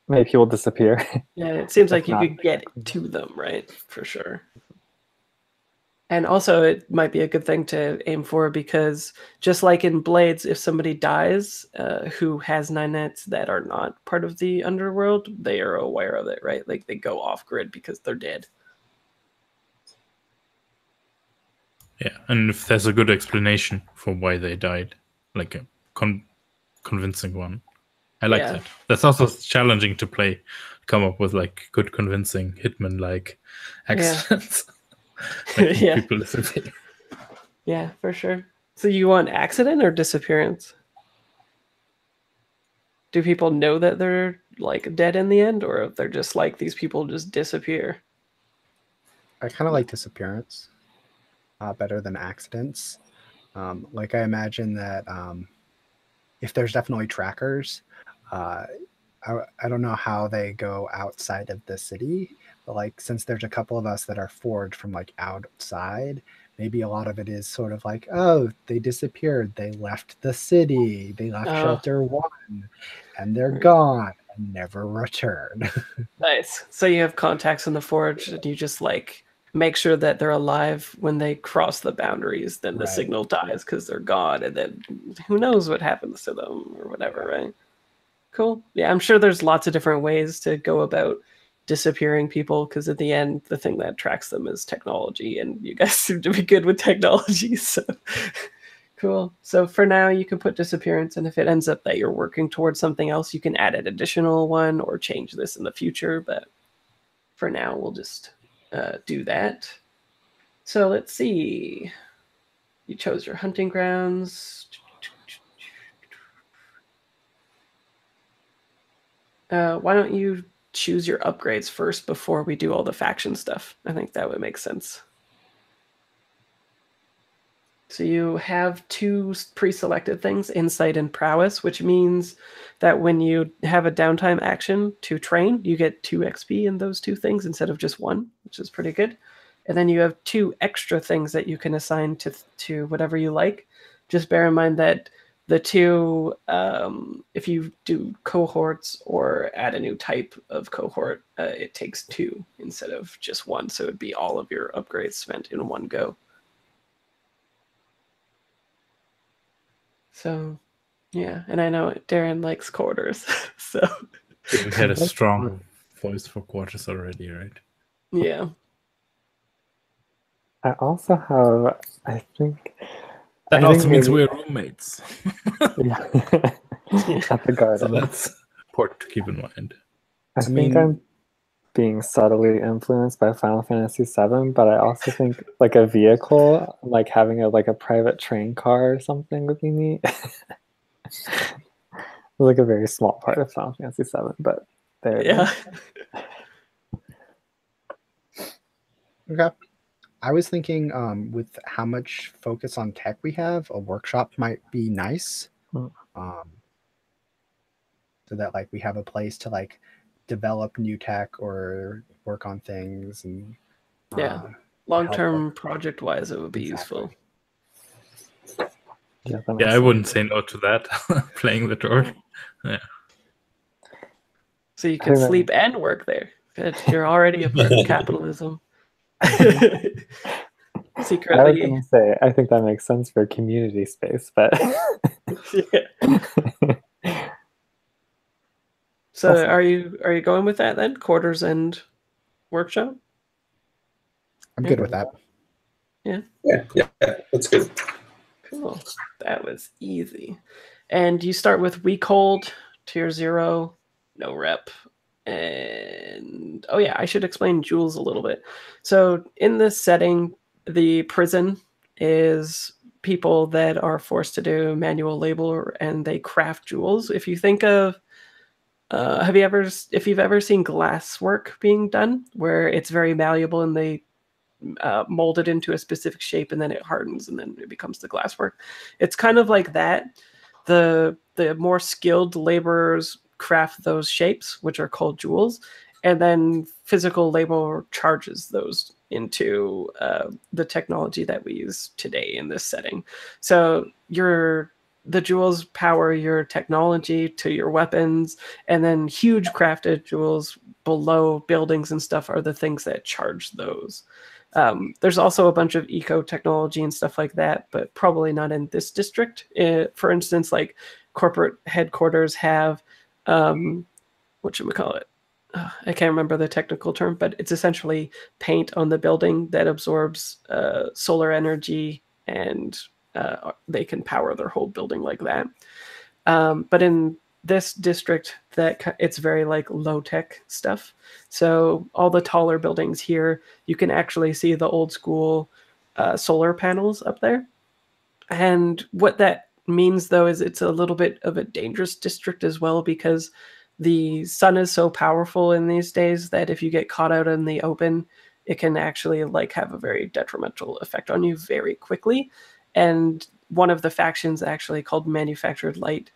Speaker 5: make people disappear.
Speaker 1: Yeah, it seems [LAUGHS] like you
Speaker 5: not-
Speaker 1: could get [LAUGHS] to them, right? For sure. And also, it might be a good thing to aim for because just like in Blades, if somebody dies uh, who has nine nets that are not part of the underworld, they are aware of it, right? Like they go off grid because they're dead.
Speaker 4: Yeah, and if there's a good explanation for why they died, like a con- convincing one, I like
Speaker 1: Yeah.
Speaker 4: that. That's also challenging to play come up with like good convincing hitman like
Speaker 1: Yeah.
Speaker 4: accents. Making [LAUGHS] [LAUGHS]
Speaker 1: Yeah.
Speaker 4: people disappear.
Speaker 1: Yeah, for sure. So you want accident or disappearance? Do people know that they're like dead in the end, or if they're just like these people just disappear?
Speaker 3: I kind of like disappearance uh, better than accidents. Um, like I imagine that um, if there's definitely trackers, uh, I, I don't know how they go outside of the city, but like since there's a couple of us that are forged from like outside, maybe a lot of it is sort of like, oh, they disappeared, they left the city, they left
Speaker 1: Oh.
Speaker 3: shelter one, and they're gone and never return. [LAUGHS]
Speaker 1: Nice. So you have contacts in the forge, and you just like make sure that they're alive when they cross the boundaries. Then the
Speaker 3: Right.
Speaker 1: signal dies because they're gone, and then who knows what happens to them or whatever, right? Cool. Yeah, I'm sure there's lots of different ways to go about disappearing people because at the end, the thing that tracks them is technology, and you guys [LAUGHS] seem to be good with technology. [LAUGHS] So cool. So for now, you can put disappearance, and if it ends up that you're working towards something else, you can add an additional one or change this in the future. But for now, we'll just uh, do that. So let's see. You chose your hunting grounds. Uh, why don't you choose your upgrades first before we do all the faction stuff? I think that would make sense. So you have two pre-selected things, insight and prowess, which means that when you have a downtime action to train, you get two XP in those two things instead of just one, which is pretty good. And then you have two extra things that you can assign to to whatever you like. Just bear in mind that the two, um, if you do cohorts or add a new type of cohort, uh, it takes two instead of just one. So it'd be all of your upgrades spent in one go. So, yeah, and I know Darren likes quarters, [LAUGHS] so
Speaker 4: We had a [LAUGHS] strong voice for quarters already, right?
Speaker 1: yeah.
Speaker 5: I also have, I think,
Speaker 4: That
Speaker 5: I
Speaker 4: also means we're roommates.
Speaker 5: yeah, [LAUGHS] at the
Speaker 4: so that's important to keep in mind.
Speaker 5: I,
Speaker 3: I
Speaker 5: think
Speaker 3: mean-
Speaker 5: I'm being subtly influenced by Final Fantasy VII, but I also think like a vehicle, like having a like a private train car or something would be neat. [LAUGHS] like a very small part of Final Fantasy VII, but there. it
Speaker 1: Yeah.
Speaker 5: is. [LAUGHS]
Speaker 3: Okay. I was thinking um, with how much focus on tech we have, a workshop might be nice.
Speaker 5: Hmm.
Speaker 3: Um, so that like we have a place to like develop new tech or work on things and
Speaker 1: Yeah.
Speaker 3: uh,
Speaker 1: Long term project wise, it would be
Speaker 3: Exactly.
Speaker 1: useful.
Speaker 5: Yeah,
Speaker 4: Yeah, I wouldn't say no to that. [LAUGHS] Playing the torque.
Speaker 1: So you can sleep and work there. Good. You're already a part [LAUGHS] [LAUGHS] of capitalism.
Speaker 5: I was
Speaker 1: Secretly.
Speaker 5: gonna say I think that makes sense for community space, but [LAUGHS]
Speaker 1: Yeah. So
Speaker 5: Awesome.
Speaker 1: are you are you going with that then? Quarters and workshop?
Speaker 3: I'm
Speaker 1: Yeah.
Speaker 3: good with that.
Speaker 2: Yeah, yeah, yeah, that's good.
Speaker 1: Cool. That was easy. And you start with weak hold, tier zero, no rep. And oh yeah, I should explain jewels a little bit. So in this setting, the prison is people that are forced to do manual labor and they craft jewels. If you think of uh, have you ever if you've ever seen glass work being done where it's very malleable and they uh, mold it into a specific shape and then it hardens and then it becomes the glasswork. It's kind of like that. The the more skilled laborers craft those shapes, which are called jewels, and then physical labor charges those into uh, the technology that we use today in this setting. So your the jewels power your technology to your weapons, and then huge crafted jewels below buildings and stuff are the things that charge those. Um, there's also a bunch of eco technology and stuff like that, but probably not in this district. Uh, for instance, like corporate headquarters have, um, what should we call it? Uh, I can't remember the technical term, but it's essentially paint on the building that absorbs uh, solar energy and uh, they can power their whole building like that. Um, but in this district that it's very like low tech stuff. So all the taller buildings here, you can actually see the old school uh, solar panels up there. And what that means though is it's a little bit of a dangerous district as well because the sun is so powerful in these days that if you get caught out in the open, it can actually like have a very detrimental effect on you very quickly. And one of the factions actually called Manufactured Light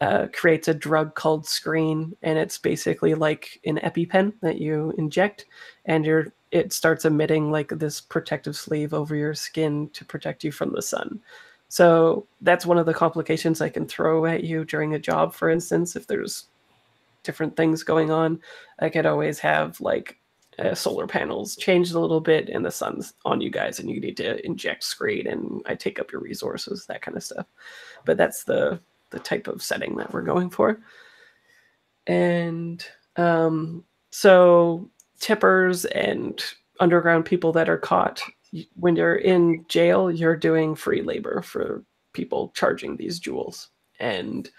Speaker 1: uh, creates a drug called Screen, and it's basically like an EpiPen that you inject, and you're it starts emitting like this protective sleeve over your skin to protect you from the sun. So that's one of the complications I can throw at you during a job, for instance, if there's different things going on. I could always have like uh, solar panels changed a little bit and the sun's on you guys and you need to inject screen and I take up your resources, that kind of stuff. But that's the the type of setting that we're going for. And um, so tippers and underground people that are caught when you're in jail, you're doing free labor for people charging these jewels. And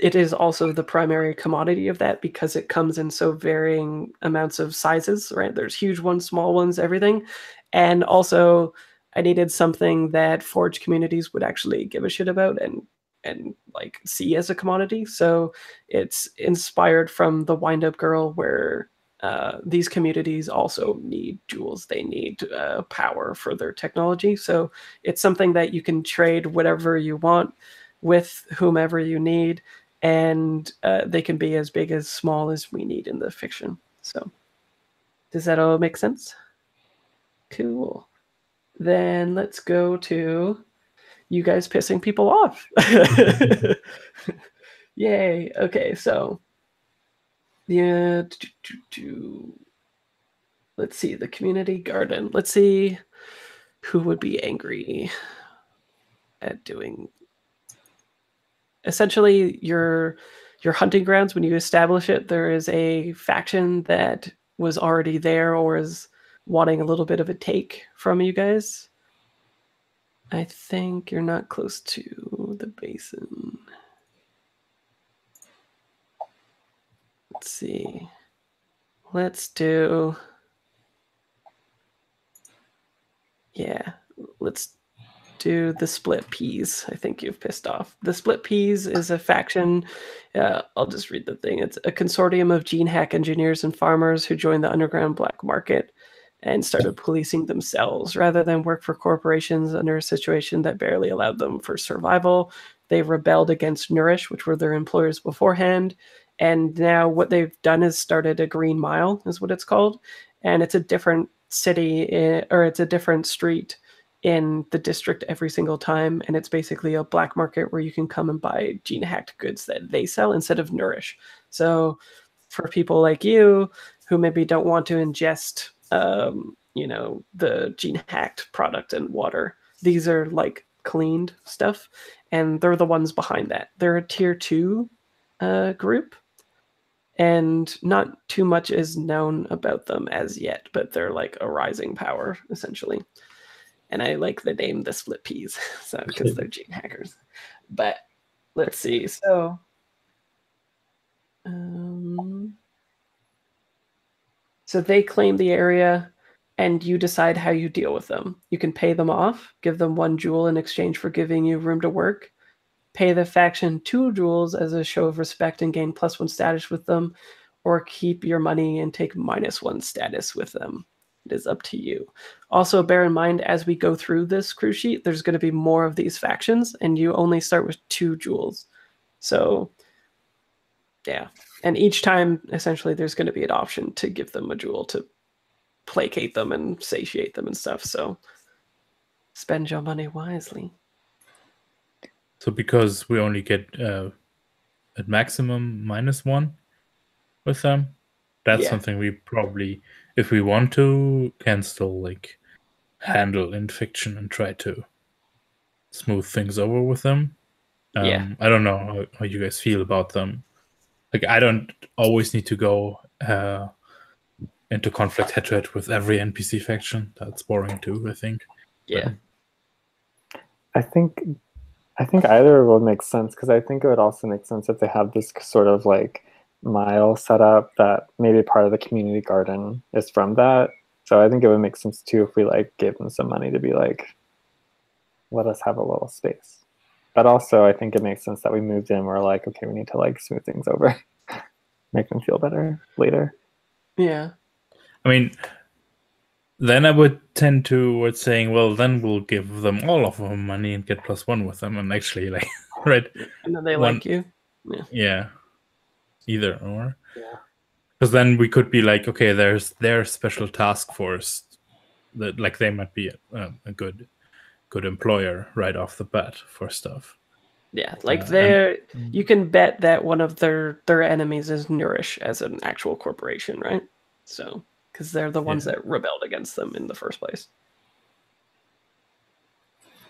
Speaker 1: it is also the primary commodity of that because it comes in so varying amounts of sizes, right? There's huge ones, small ones, everything. And also I needed something that forge communities would actually give a shit about and and like see as a commodity. So it's inspired from the wind up girl where uh, these communities also need jewels. They need uh, power for their technology. So it's something that you can trade whatever you want with whomever you need, and uh, they can be as big as small as we need in the fiction. So does that all make sense? Cool. Then let's go to you guys pissing people off. [LAUGHS] [LAUGHS] Yay. Okay, so yeah, do, do, do. let's see the community garden. Let's see who would be angry at doing essentially your your hunting grounds when you establish it there is a faction that was already there or is wanting a little bit of a take from you guys i think you're not close to the basin let's see let's do yeah let's do the split peas. I think you've pissed off. The split peas is a faction. Uh, I'll just read the thing. It's a consortium of gene hack engineers and farmers who joined the underground black market and started policing themselves rather than work for corporations under a situation that barely allowed them for survival. They rebelled against Nourish, which were their employers beforehand. And now what they've done is started a green mile, is what it's called. And it's a different city, eh, or it's a different street in the district every single time. And it's basically a black market where you can come and buy gene hacked goods that they sell instead of nourish. So for people like you who maybe don't want to ingest um, you know the gene hacked product and water these are like cleaned stuff. And they're the ones behind that. They're a tier two uh, group and not too much is known about them as yet but they're like a rising power essentially and I like the name the split peas, [LAUGHS] so because they're [LAUGHS] gene hackers. But let's see. So, um, so they claim the area, and you decide how you deal with them. You can pay them off, give them one jewel in exchange for giving you room to work. Pay the faction two jewels as a show of respect and gain plus one status with them, or keep your money and take minus one status with them. It is up to you. Also, bear in mind as we go through this crew sheet, there's going to be more of these factions, and you only start with two jewels. So, yeah. And each time, essentially, there's going to be an option to give them a jewel to placate them and satiate them and stuff. So, spend your money wisely.
Speaker 4: So because we only get uh, at maximum minus one with them, that's
Speaker 1: Yeah.
Speaker 4: something we probably, if we want to, can still like handle in fiction and try to smooth things over with them. Um,
Speaker 1: Yeah.
Speaker 4: I don't know how, how you guys feel about them. Like I don't always need to go uh, into conflict head to head with every NPC faction. That's boring too. I think.
Speaker 1: Yeah.
Speaker 5: I think I think either would make sense because I think it would also make sense if they have this sort of like mile set up that maybe part of the community garden is from that. So I think it would make sense too if we like gave them some money to be like, let us have a little space. But also I think it makes sense that we moved in. We're like, okay, we need to like smooth things over, [LAUGHS] make them feel better later.
Speaker 1: Yeah.
Speaker 4: I mean, then I would tend towards saying, well, then we'll give them all of our money and get plus one with them, and actually, [LAUGHS] like, right?
Speaker 1: And then they
Speaker 4: One-
Speaker 1: like you.
Speaker 4: Yeah, either or.
Speaker 5: Yeah.
Speaker 4: Because then we could be like, okay, there's their special task force that, like, they might be a, a good, good employer right off the bat for stuff.
Speaker 1: Yeah, like
Speaker 4: Uh,
Speaker 1: they're you can bet that one of their their enemies is Nourish as an actual corporation, right? So because they're the ones
Speaker 4: Yeah.
Speaker 1: that rebelled against them in the first place.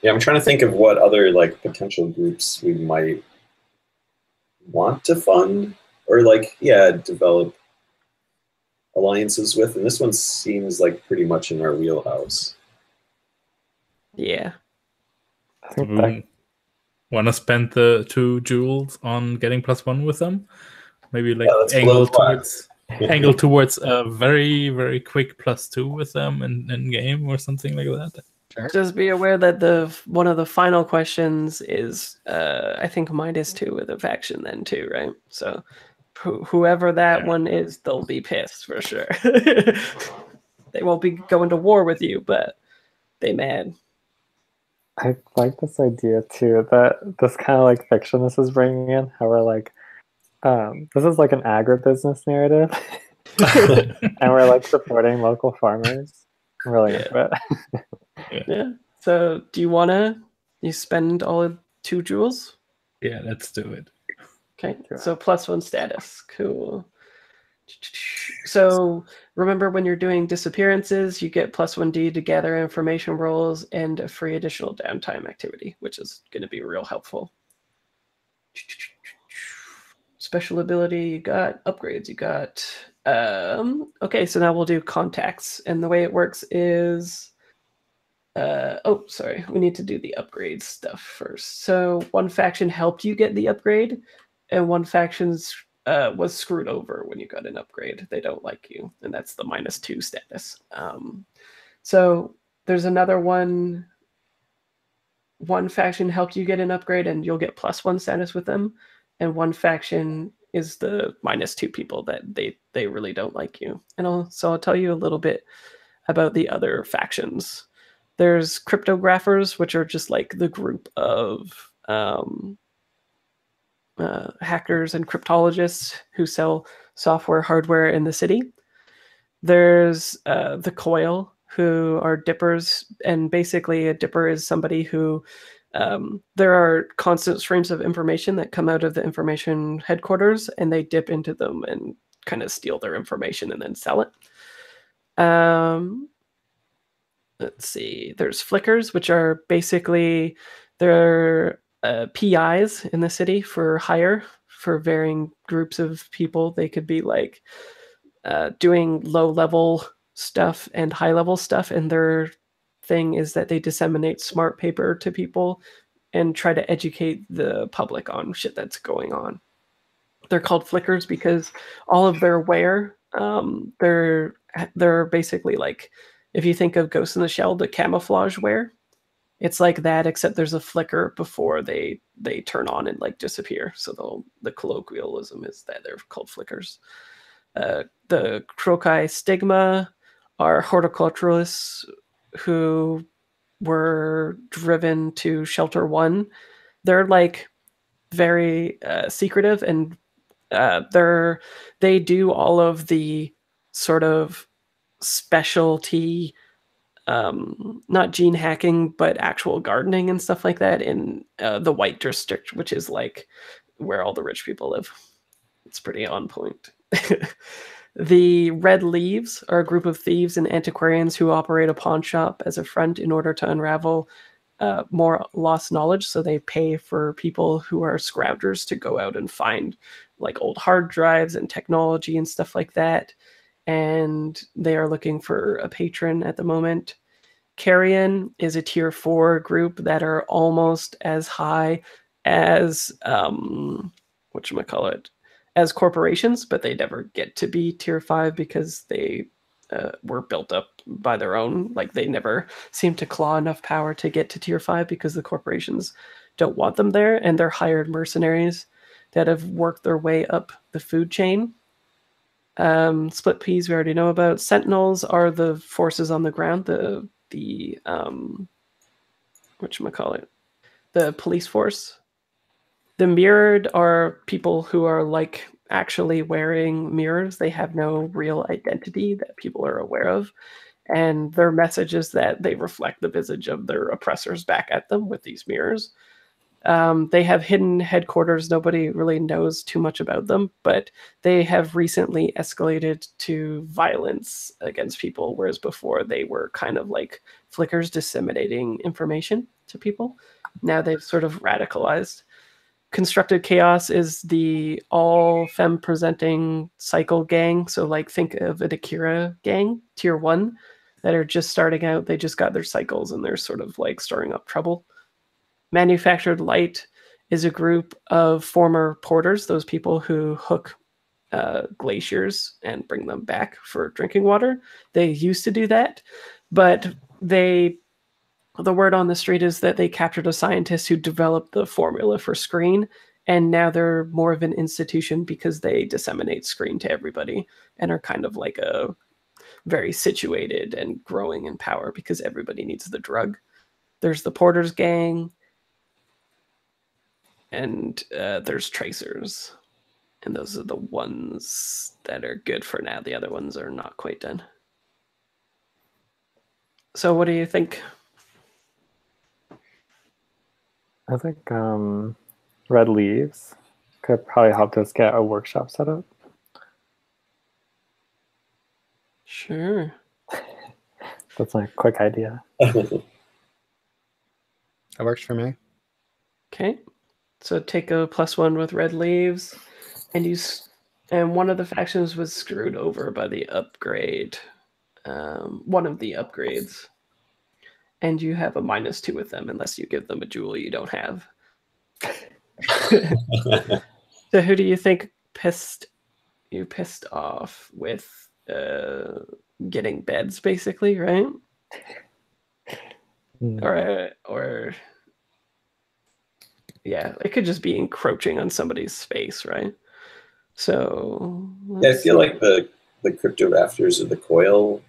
Speaker 2: Yeah, I'm trying to think of what other like potential groups we might want to fund or like yeah develop alliances with, and this one seems like pretty much in our wheelhouse.
Speaker 1: Yeah.
Speaker 5: I think mm-hmm. that
Speaker 4: Want to spend the two jewels on getting plus one with them? Maybe like
Speaker 2: Yeah,
Speaker 4: angle towards [LAUGHS] angle towards a very very quick plus two with them in, in game or something like that.
Speaker 1: Just be aware that the one of the final questions is uh I think minus two with a faction then too, right? So who whoever that
Speaker 4: Yeah.
Speaker 1: one is, they'll be pissed for sure. [LAUGHS] they won't be going to war with you, but they mad.
Speaker 5: I like this idea too. That this kind of like fiction this is bringing in. How we're like, um, this is like an agribusiness narrative, [LAUGHS] and we're like supporting local farmers. I'm really into it.
Speaker 1: Yeah. So do you wanna you spend all of two jewels?
Speaker 4: yeah, let's do it.
Speaker 1: Okay,
Speaker 5: Sure.
Speaker 1: so plus one status. Cool. So remember when you're doing disappearances, you get plus one D to gather information rolls and a free additional downtime activity, which is going to be real helpful. Special ability, you got upgrades, you got. Um, okay, so now we'll do contacts, and the way it works is. Uh, oh, sorry, we need to do the upgrade stuff first. So one faction helped you get the upgrade, and one faction's uh, was screwed over when you got an upgrade. They don't like you, and that's the minus two status. Um, so there's another one. One faction helped you get an upgrade, and you'll get plus one status with them, and one faction is the minus two people that they they really don't like you. And I'll, so I'll tell you a little bit about the other factions. There's cryptographers, which are just like the group of um, uh, hackers and cryptologists who sell software hardware in the city. There's uh, the Coil, who are dippers, and basically a dipper is somebody who um, there are constant streams of information that come out of the information headquarters, and they dip into them and kind of steal their information and then sell it. Um, let's see. There's flickers, which are basically they're uh, PIs in the city for hire for varying groups of people. They could be like uh, doing low level stuff and high level stuff, and their thing is that they disseminate smart paper to people and try to educate the public on shit that's going on. They're called flickers because all of their wear, um, they're they're basically like if you think of Ghost in the Shell, the camouflage wear, it's like that except there's a flicker before they they turn on and like disappear so the the colloquialism is that they're called flickers uh, the croci stigma are horticulturalists who were driven to shelter one they're like very uh, secretive and uh, they're they do all of the sort of specialty um, not gene hacking, but actual gardening and stuff like that in uh, the White District, which is like where all the rich people live. It's pretty on point. [LAUGHS] the Red Leaves are a group of thieves and antiquarians who operate a pawn shop as a front in order to unravel uh, more lost knowledge. So they pay for people who are scroungers to go out and find like old hard drives and technology and stuff like that and they are looking for a patron at the moment. Carrion is a tier four group that are almost as high as um, what you call it as corporations, but they never get to be tier five because they uh, were built up by their own. Like they never seem to claw enough power to get to tier five because the corporations don't want them there, and they're hired mercenaries that have worked their way up the food chain. Um, split peas we already know about. Sentinels are the forces on the ground, the the um, what you call it, the police force. The mirrored are people who are like actually wearing mirrors. They have no real identity that people are aware of. And their message is that they reflect the visage of their oppressors back at them with these mirrors. Um, they have hidden headquarters. Nobody really knows too much about them, but they have recently escalated to violence against people, whereas before they were kind of like flickers disseminating information to people. Now they've sort of radicalized. Constructed Chaos is the all femme presenting cycle gang. So, like, think of an Akira gang, tier one, that are just starting out. They just got their cycles and they're sort of like stirring up trouble. Manufactured Light is a group of former porters, those people who hook uh, glaciers and bring them back for drinking water. They used to do that, but they the word on the street is that they captured a scientist who developed the formula for screen and now they're more of an institution because they disseminate screen to everybody and are kind of like a very situated and growing in power because everybody needs the drug. There's the porters gang and uh, there's tracers and those are the ones that are good for now. The other ones are not quite done. So what do you think
Speaker 5: I think um, red leaves could probably help us get a workshop set up.
Speaker 1: Sure. [LAUGHS]
Speaker 5: That's my quick idea. [LAUGHS]
Speaker 3: That works for me.
Speaker 1: Okay. So take a plus one with red leaves, and you and one of the factions was screwed over by the upgrade. Um, one of the upgrades, and you have a minus two with them unless you give them a jewel you don't have. [LAUGHS] So who do you think pissed you pissed off with uh, getting beds, basically, right?
Speaker 5: Hmm.
Speaker 1: Or uh, or yeah, it could just be encroaching on somebody's space, right? So
Speaker 2: Yeah, I feel
Speaker 1: see.
Speaker 2: like the the cryptographers of the coil,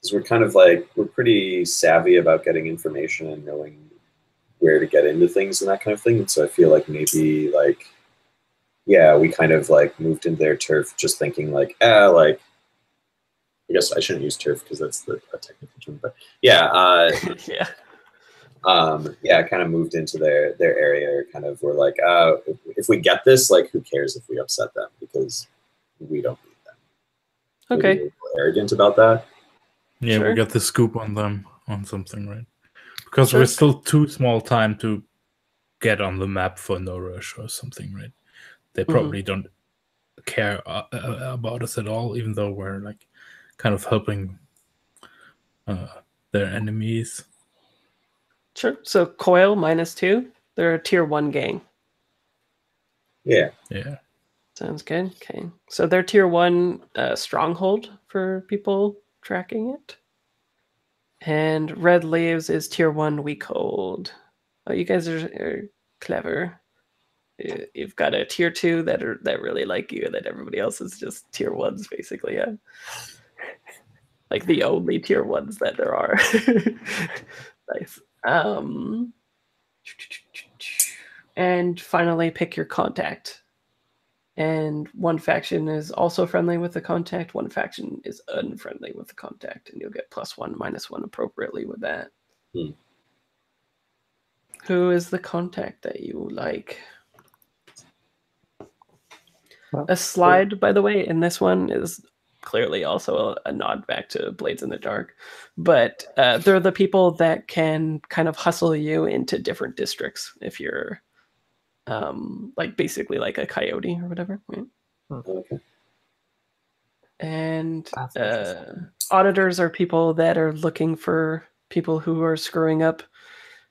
Speaker 2: because we're kind of like we're pretty savvy about getting information and knowing where to get into things and that kind of thing. And so I feel like maybe like yeah, we kind of like moved into their turf just thinking like ah like I guess I shouldn't use turf because that's the a technical term, but yeah, uh, [LAUGHS]
Speaker 1: yeah,
Speaker 2: um, yeah, kind of moved into their their area. Kind of, we're like, uh, if, if we get this, like, who cares if we upset them because we don't need them.
Speaker 1: Okay,
Speaker 2: we're a little arrogant about that.
Speaker 4: Yeah,
Speaker 1: Sure.
Speaker 4: we got the scoop on them on something, right? Because
Speaker 1: Sure.
Speaker 4: we're still too small time to get on the map for Nourish or something, right? They
Speaker 1: Mhm.
Speaker 4: probably don't care uh, uh, about us at all, even though we're like kind of helping uh, their enemies.
Speaker 1: sure. So coil minus two. They're a tier one gang.
Speaker 2: Yeah,
Speaker 4: Yeah,
Speaker 1: Sounds good. Okay. So they're tier one uh, stronghold for people tracking it. And red leaves is tier one weak hold. Oh, you guys are, are clever. You- You've got a tier two that are that really like you, and then everybody else is just tier ones, basically. Yeah. Like the only tier ones that there are. [LAUGHS] nice. Um, and finally, pick your contact and one faction is also friendly with the contact one faction is unfriendly with the contact and you'll get plus one minus one appropriately with that.
Speaker 2: Hmm.
Speaker 1: who is the contact that you like?
Speaker 5: Well,
Speaker 1: a slide by the way in this one is clearly also a, a nod back to blades in the dark. But uh, they're the people that can kind of hustle you into different districts if you're um, like basically like a coyote or whatever right?
Speaker 2: okay.
Speaker 1: and uh, auditors are people that are looking for people who are screwing up,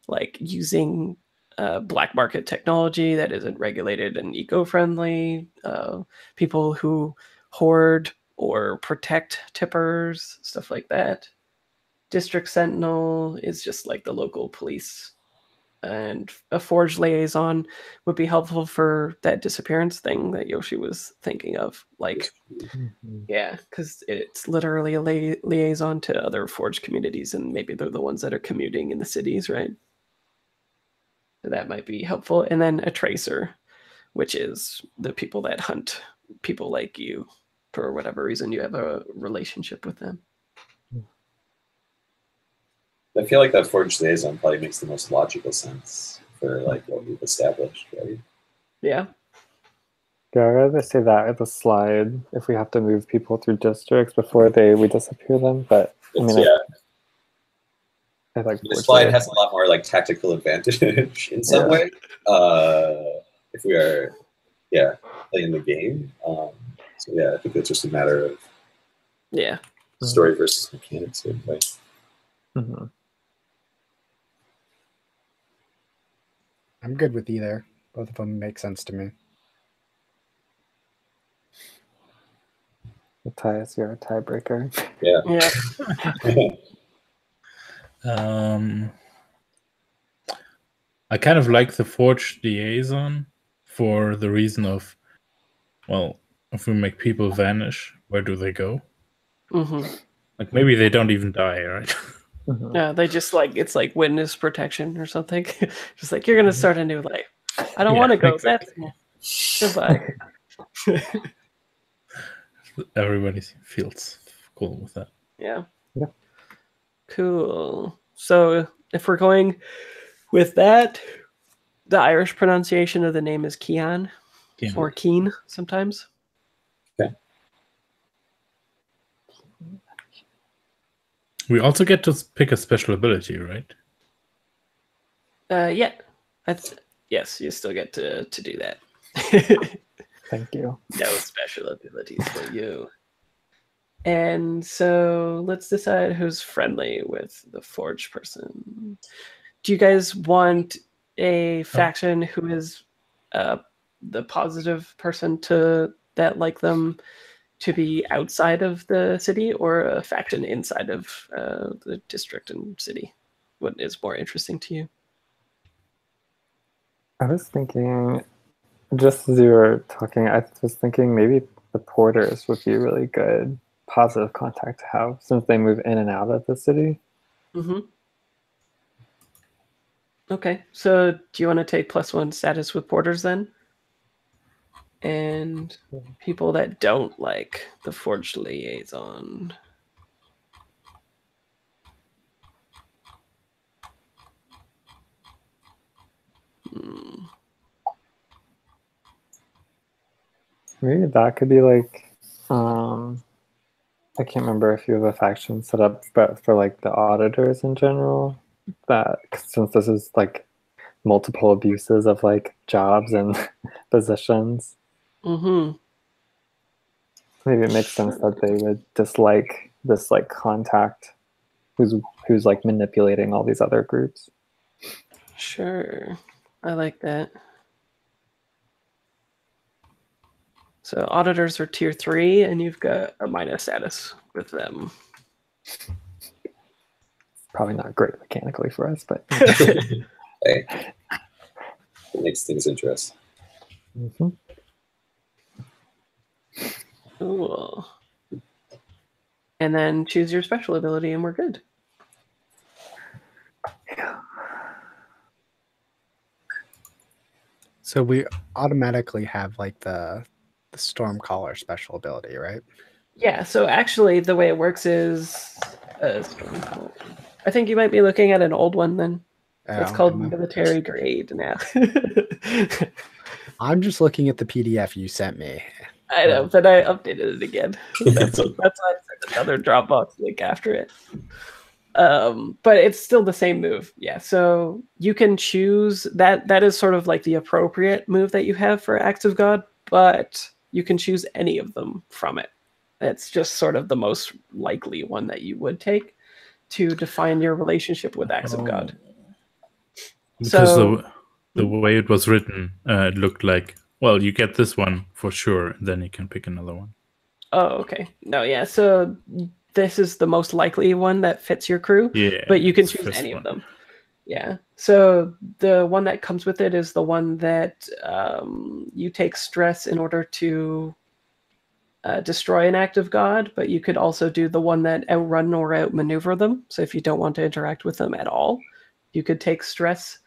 Speaker 1: like using uh, black market technology that isn't regulated and eco-friendly. Uh, people who hoard or protect tippers, stuff like that. District Sentinel is just like the local police and a forged liaison would be helpful for that disappearance thing that Yoshi was thinking of. Like, mm-hmm. yeah, because it's literally a li- liaison to other forged communities, and maybe they're the ones that are commuting in the cities, right? So that might be helpful. And then a tracer, which is the people that hunt people like you for whatever reason you have a relationship with them.
Speaker 2: I feel like that forged liaison probably makes the most logical sense for like what we've established, right?
Speaker 1: Yeah.
Speaker 5: Yeah, I'd rather say that at the slide if we have to move people through districts before they we disappear them. But I mean,
Speaker 2: yeah,
Speaker 5: I, I like
Speaker 2: the slide
Speaker 5: liaison.
Speaker 2: has a lot more like tactical advantage [LAUGHS] in some
Speaker 5: Yeah.
Speaker 2: way. Uh, if we are, yeah, playing the game. Um, so yeah, I think it's just a matter of
Speaker 1: Yeah.
Speaker 2: story versus mechanics. in a way.
Speaker 5: Mhm.
Speaker 3: I'm good with either. Both of them make sense to me.
Speaker 5: Matthias, you're a tiebreaker.
Speaker 1: Yeah. yeah. [LAUGHS]
Speaker 4: Um, I kind of like the forged liaison for the reason of, well, if we make people vanish, where do they go?
Speaker 1: hmm
Speaker 4: Like maybe they don't even die, right? [LAUGHS]
Speaker 5: Mhm.
Speaker 1: Yeah, they just like it's like witness protection or something. [LAUGHS] just like you're gonna start a new life. I don't
Speaker 4: Yeah,
Speaker 1: want to go.
Speaker 4: exactly.
Speaker 1: That's goodbye. [LAUGHS]
Speaker 4: Everybody feels cool with that.
Speaker 1: yeah.
Speaker 5: Yeah.
Speaker 1: Cool. So if we're going with that, the Irish pronunciation of the name is Keon
Speaker 4: Yeah.
Speaker 1: or Keen sometimes.
Speaker 4: We also get to pick a special ability, right?
Speaker 1: Uh, yeah. That's yes. You still get to to do that. [LAUGHS]
Speaker 5: Thank you.
Speaker 1: no special abilities for you. And so let's decide who's friendly with the forge person. Do you guys want a faction who is uh, the positive person to that like them to be outside of the city, or a faction inside of uh, the district and city? What is more interesting to you?
Speaker 5: I was thinking, just as you were talking, I was thinking maybe the porters would be a really good positive contact to have since they move in and out of the city.
Speaker 1: Mm-hmm. Okay, so do you want to take plus one status with porters then? And people that don't like the forged liaison. Hmm.
Speaker 5: Maybe that could be like, um, I can't remember if you have a faction set up, but for like the auditors in general, that since this is like multiple abuses of like jobs and [LAUGHS] positions,
Speaker 1: Mm-hmm.
Speaker 5: maybe it makes sense that they would dislike this like contact who's who's like manipulating all these other groups.
Speaker 1: Sure. I like that. So auditors are tier three, and you've got a minus status with them.
Speaker 5: Probably not great mechanically for us, but [LAUGHS] [LAUGHS]
Speaker 2: hey, it makes things interesting.
Speaker 5: Mhm.
Speaker 1: Cool. And then choose your special ability, and we're good.
Speaker 3: So we automatically have like the the storm caller special ability, right?
Speaker 1: Yeah. So actually, the way it works is, uh, I think you might be looking at an old one. Then it's
Speaker 3: Oh,
Speaker 1: called
Speaker 3: am I-
Speaker 1: military grade now. [LAUGHS]
Speaker 3: I'm just looking at the PDF you sent me.
Speaker 1: I know, but I updated it again. [LAUGHS] That's, that's why I sent another Dropbox link after it. Um, but it's still the same move. Yeah. So you can choose that. That is sort of like the appropriate move that you have for Acts of God, but you can choose any of them from it. It's just sort of the most likely one that you would take. to define your relationship with acts of God.
Speaker 4: Because
Speaker 1: So-
Speaker 4: the the way it was written, uh, it looked like well, you get this one for sure, and then you can pick another one.
Speaker 1: Oh, okay. No, yeah. So this is the most likely one that fits your crew,
Speaker 4: Yeah,
Speaker 1: but you can choose any of them. Yeah. So the one that comes with it is the one that um, you take stress in order to uh, destroy an act of God, but you could also do the one that outrun or outmaneuver them. So if you don't want to interact with them at all, you could take stress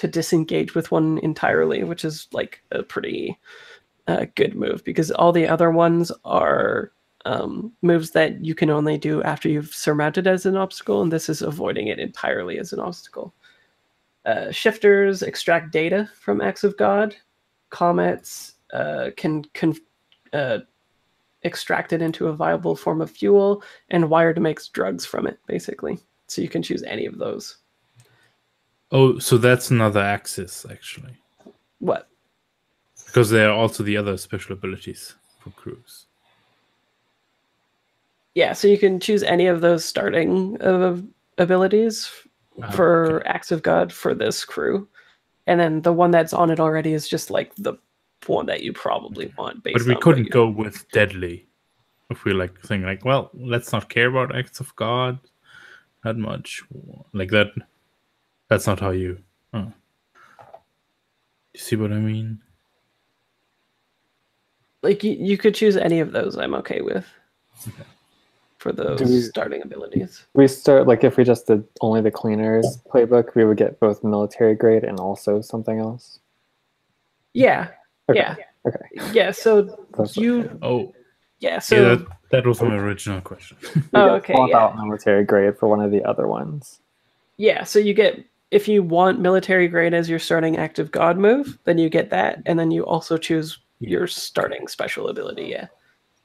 Speaker 1: to disengage with one entirely, which is like a pretty uh, good move because all the other ones are um, moves that you can only do after you've surmounted as an obstacle, and this is avoiding it entirely as an obstacle. Uh, shifters extract data from acts of God. Comets uh, can con- uh, extract it into a viable form of fuel, and Wired makes drugs from it, basically. So you can choose any of those.
Speaker 4: Oh, so that's another axis actually,
Speaker 1: What?
Speaker 4: because there are also the other special abilities for crews.
Speaker 1: Yeah, so you can choose any of those starting uh, abilities
Speaker 4: Ah,
Speaker 1: for
Speaker 4: okay.
Speaker 1: acts of God for this crew, and then the one that's on it already is just like the one that you probably want. Based
Speaker 4: But we couldn't go with deadly if we like think like, well, let's not care about acts of God that much. Like that that's not how you oh. You see what I mean?
Speaker 1: like you, you could choose any of those. I'm okay with for those
Speaker 5: we-
Speaker 1: starting abilities.
Speaker 5: We start like if we just did only the cleaners playbook, we would get both military grade and also something else.
Speaker 1: Yeah,
Speaker 5: Okay.
Speaker 1: yeah,
Speaker 5: Okay.
Speaker 1: yeah. So
Speaker 5: That's
Speaker 1: you,
Speaker 4: Oh
Speaker 1: yeah. So
Speaker 4: yeah, that, that was my original question.
Speaker 1: Oh, okay,
Speaker 5: swap
Speaker 1: yeah.
Speaker 5: out military grade for one of the other ones.
Speaker 1: Yeah, so you get if you want military grade as your starting act of God move, then you get that, and then you also choose your starting special ability. Yeah,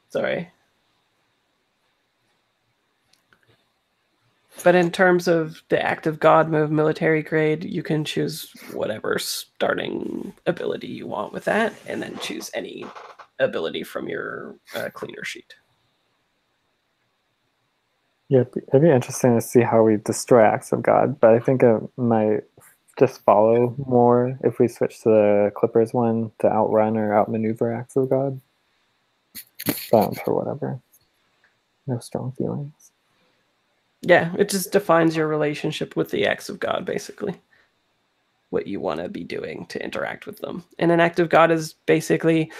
Speaker 1: sorry. But in terms of the act of God move, military grade, you can choose whatever starting ability you want with that, and then choose any ability from your uh, cleaner sheet.
Speaker 5: Yeah, it'd be, interesting to see how we destroy acts of God, but I think it might just follow more if we switch to the Clippers one to outrun or outmaneuver acts of God. But I'm whatever. No strong feelings.
Speaker 1: Yeah, it just defines your relationship with the acts of God, basically. What you want to be doing to interact with them. And an act of God is basically,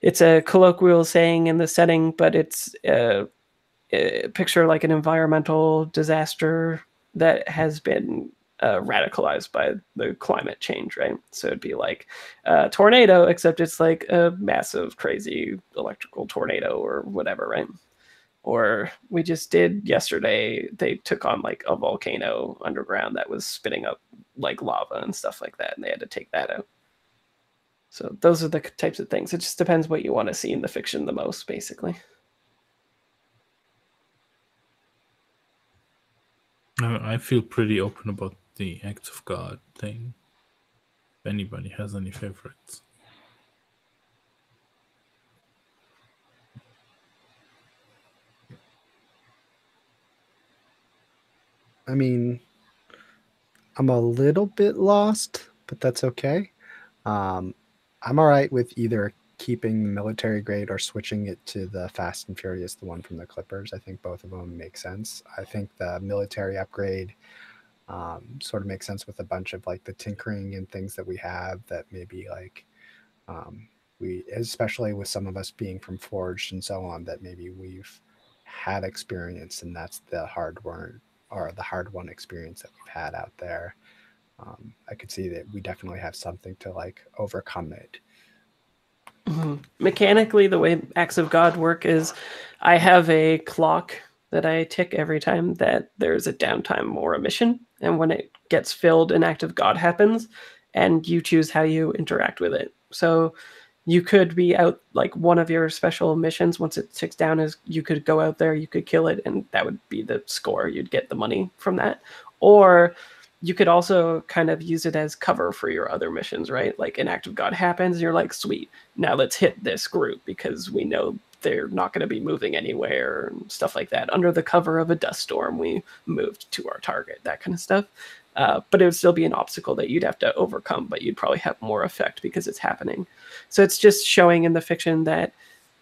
Speaker 1: it's a colloquial saying in the setting, but it's a, a picture like an environmental disaster that has been uh, radicalized by the climate change, right? So it'd be like a tornado, except it's like a massive, crazy electrical tornado or whatever, right? or we just did yesterday they took on like a volcano underground that was spitting up like lava and stuff like that and they had to take that out so those are the types of things it just depends what you want to see in the fiction the most basically
Speaker 4: I feel pretty open about the acts of God thing. If anybody has any favorites.
Speaker 3: I mean, I'm a little bit lost, but that's okay. Um, I'm all right with either keeping the military grade or switching it to the Fast and Furious, the one from the Clippers. I think both of them make sense. I think the military upgrade um, sort of makes sense with a bunch of like the tinkering and things that we have that maybe like um, we, especially with some of us being from Forged and so on, that maybe we've had experience and that's the hard one or the hard won experience that we've had out there. Um, I could see that we definitely have something to like overcome it.
Speaker 1: Mechanically the way acts of god work is i have a clock that i tick every time that there's a downtime or a mission. And when it gets filled an act of god happens and you choose how you interact with it. So you could be out like one of your special missions. Once it ticks down is you could go out there you could kill it and that would be the score. You'd get the money from that. Or you could also kind of use it as cover for your other missions right like an act of god happens you're like sweet now let's hit this group because we know they're not going to be moving anywhere and stuff like that. Under the cover of a dust storm, we moved to our target, that kind of stuff. Uh, but it would still be an obstacle that you'd have to overcome, but you'd probably have more effect because it's happening. So it's just showing in the fiction that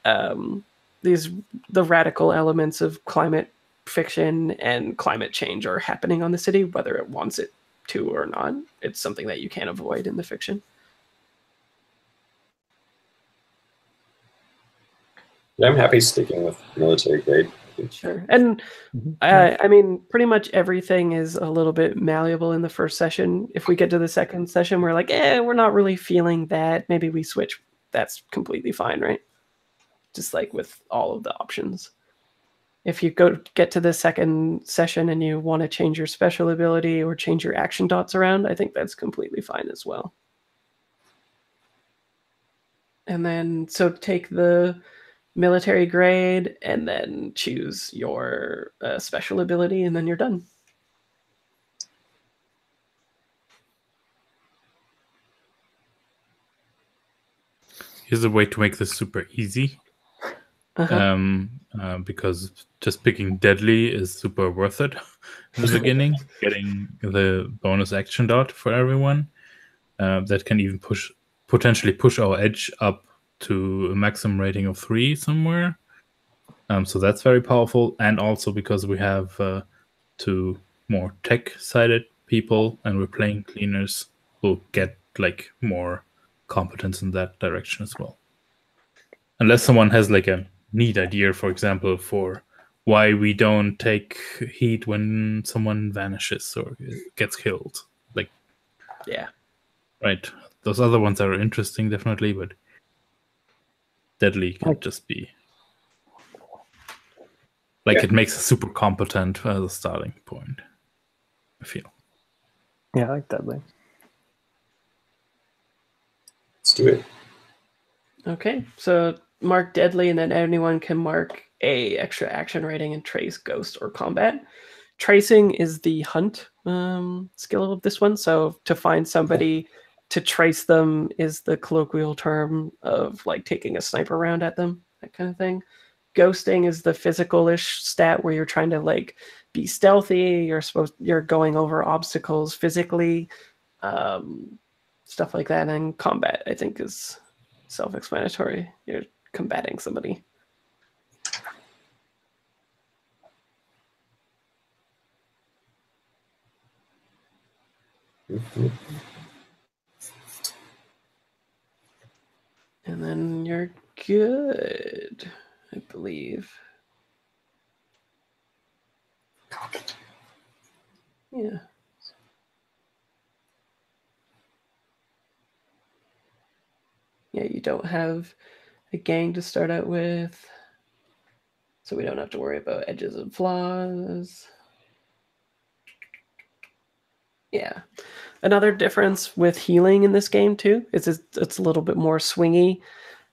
Speaker 1: um, these the radical elements of climate fiction and climate change are happening on the city, whether it wants it to or not. It's something that you can't avoid in the fiction.
Speaker 2: Yeah, I'm happy sticking with military grade.
Speaker 1: Sure. And
Speaker 3: Mhm.
Speaker 1: uh, I mean, pretty much everything is a little bit malleable in the first session. If we get to the second session, we're like, eh, we're not really feeling that. Maybe we switch. That's completely fine, right? Just like with all of the options. If you go get to the second session and you want to change your special ability or change your action dots around, I think that's completely fine as well. And then, so take the military grade and then choose your uh, special ability and then you're done
Speaker 4: Here's a way to make this super easy.
Speaker 1: Uh-huh.
Speaker 4: um, uh, because just picking deadly is super worth it [LAUGHS] in the beginning. [LAUGHS] Getting the bonus action dot for everyone uh, that can even push potentially push our edge up to a maximum rating of three somewhere. Um, so that's very powerful, and also because we have uh, two more tech-sided people, and we're playing cleaners, will get like more competence in that direction as well unless someone has like a neat idea, for example, for why we don't take heat when someone vanishes or gets killed. Like,
Speaker 1: yeah
Speaker 4: right, those other ones are interesting, definitely, but deadly can
Speaker 5: Like-
Speaker 4: just be like
Speaker 2: Yeah.
Speaker 4: it makes us super competent as a starting point. I feel.
Speaker 5: Yeah, I like deadly.
Speaker 2: Let's do it.
Speaker 1: okay so mark deadly and then anyone can mark a extra action rating and trace ghost or combat. Tracing is the hunt um, skill of this one. So to find somebody to trace them is the colloquial term of like taking a sniper round at them that kind of thing. Ghosting is the physical-ish stat where you're trying to like be stealthy you're supposed you're going over obstacles physically um, stuff like that and combat i think is self-explanatory. You're combating somebody. And then you're good i believe. Yeah. Yeah you don't have a gang to start out with so we don't have to worry about edges and flaws. Yeah. Another difference with healing in this game too is it's, a little bit more swingy.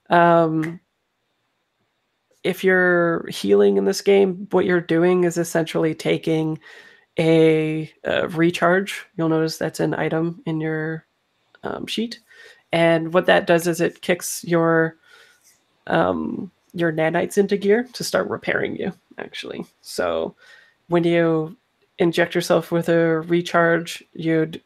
Speaker 1: Um, if you're healing in this game what you're doing is essentially taking a, a recharge. You'll notice that's an item in your um, sheet. And what that does is it kicks your um, your nanites into gear to start repairing you actually. So when you inject yourself with a recharge you'd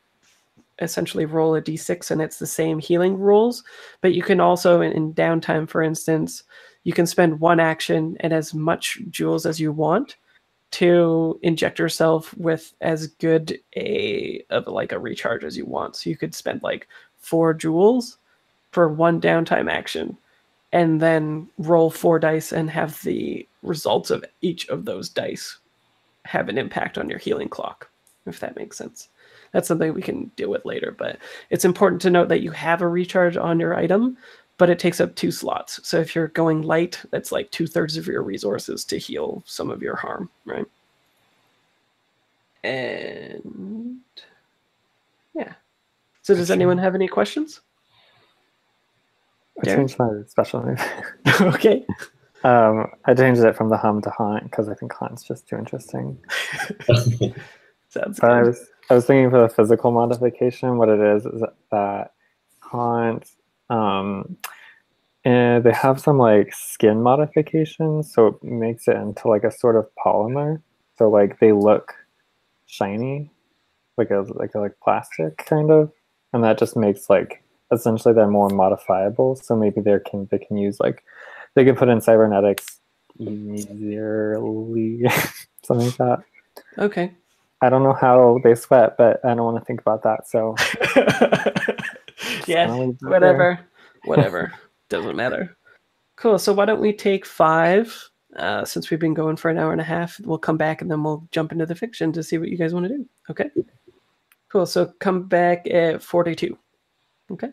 Speaker 1: essentially roll a d6 and it's the same healing rules but you can also in, in downtime for instance you can spend one action and as much jewels as you want to inject yourself with as good a of like a recharge as you want. So you could spend like four jewels for one downtime action and then roll four dice and have the results of each of those dice have an impact on your healing clock if that makes sense. That's something we can deal with later but it's important to note that you have a recharge on your item but it takes up two slots. So if you're going light that's like two-thirds of your resources to heal some of your harm right? And yeah. So does anyone have any questions
Speaker 5: I changed my special move. [LAUGHS]
Speaker 1: okay
Speaker 5: um, I changed it from the hum to haunt because I think haunt's just too interesting. [LAUGHS]
Speaker 1: sounds
Speaker 5: But I was I was thinking for the physical modification, what it is is that haunt um, and they have some like skin modifications, so it makes it into like a sort of polymer. So like they look shiny, like a like a like plastic kind of, and that just makes like essentially they're more modifiable. So maybe they can they can use like they can put in cybernetics easily, [LAUGHS] something like that.
Speaker 1: Okay.
Speaker 5: I don't know how they sweat, but I don't want to think about that. So [LAUGHS]
Speaker 1: yeah,
Speaker 5: I'll leave that there.
Speaker 1: whatever, whatever, [LAUGHS] doesn't matter. Cool. So why don't we take five? Uh, since we've been going for an hour and a half, we'll come back and then we'll jump into the fiction to see what you guys want to do. Okay. Cool. So come back at forty-two. Okay.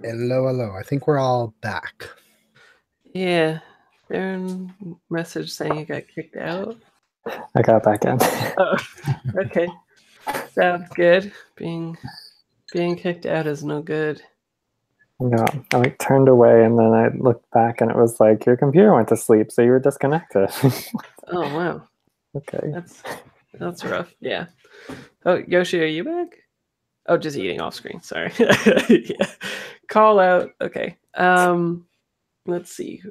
Speaker 3: Hello, hello. I think we're all back.
Speaker 1: Yeah. Aaron message saying you got kicked out.
Speaker 5: I got back in.
Speaker 1: Oh, okay. Sounds good. Being being kicked out is no good.
Speaker 5: Yeah, I like turned away and then I looked back and it was like your computer went to sleep, so you were disconnected. [LAUGHS]
Speaker 1: Oh wow.
Speaker 5: okay.
Speaker 1: That's that's rough. Yeah. Oh, Yoshi, are you back? Oh, just eating off screen. Sorry. [LAUGHS] yeah. Call out. Okay. Um, let's see.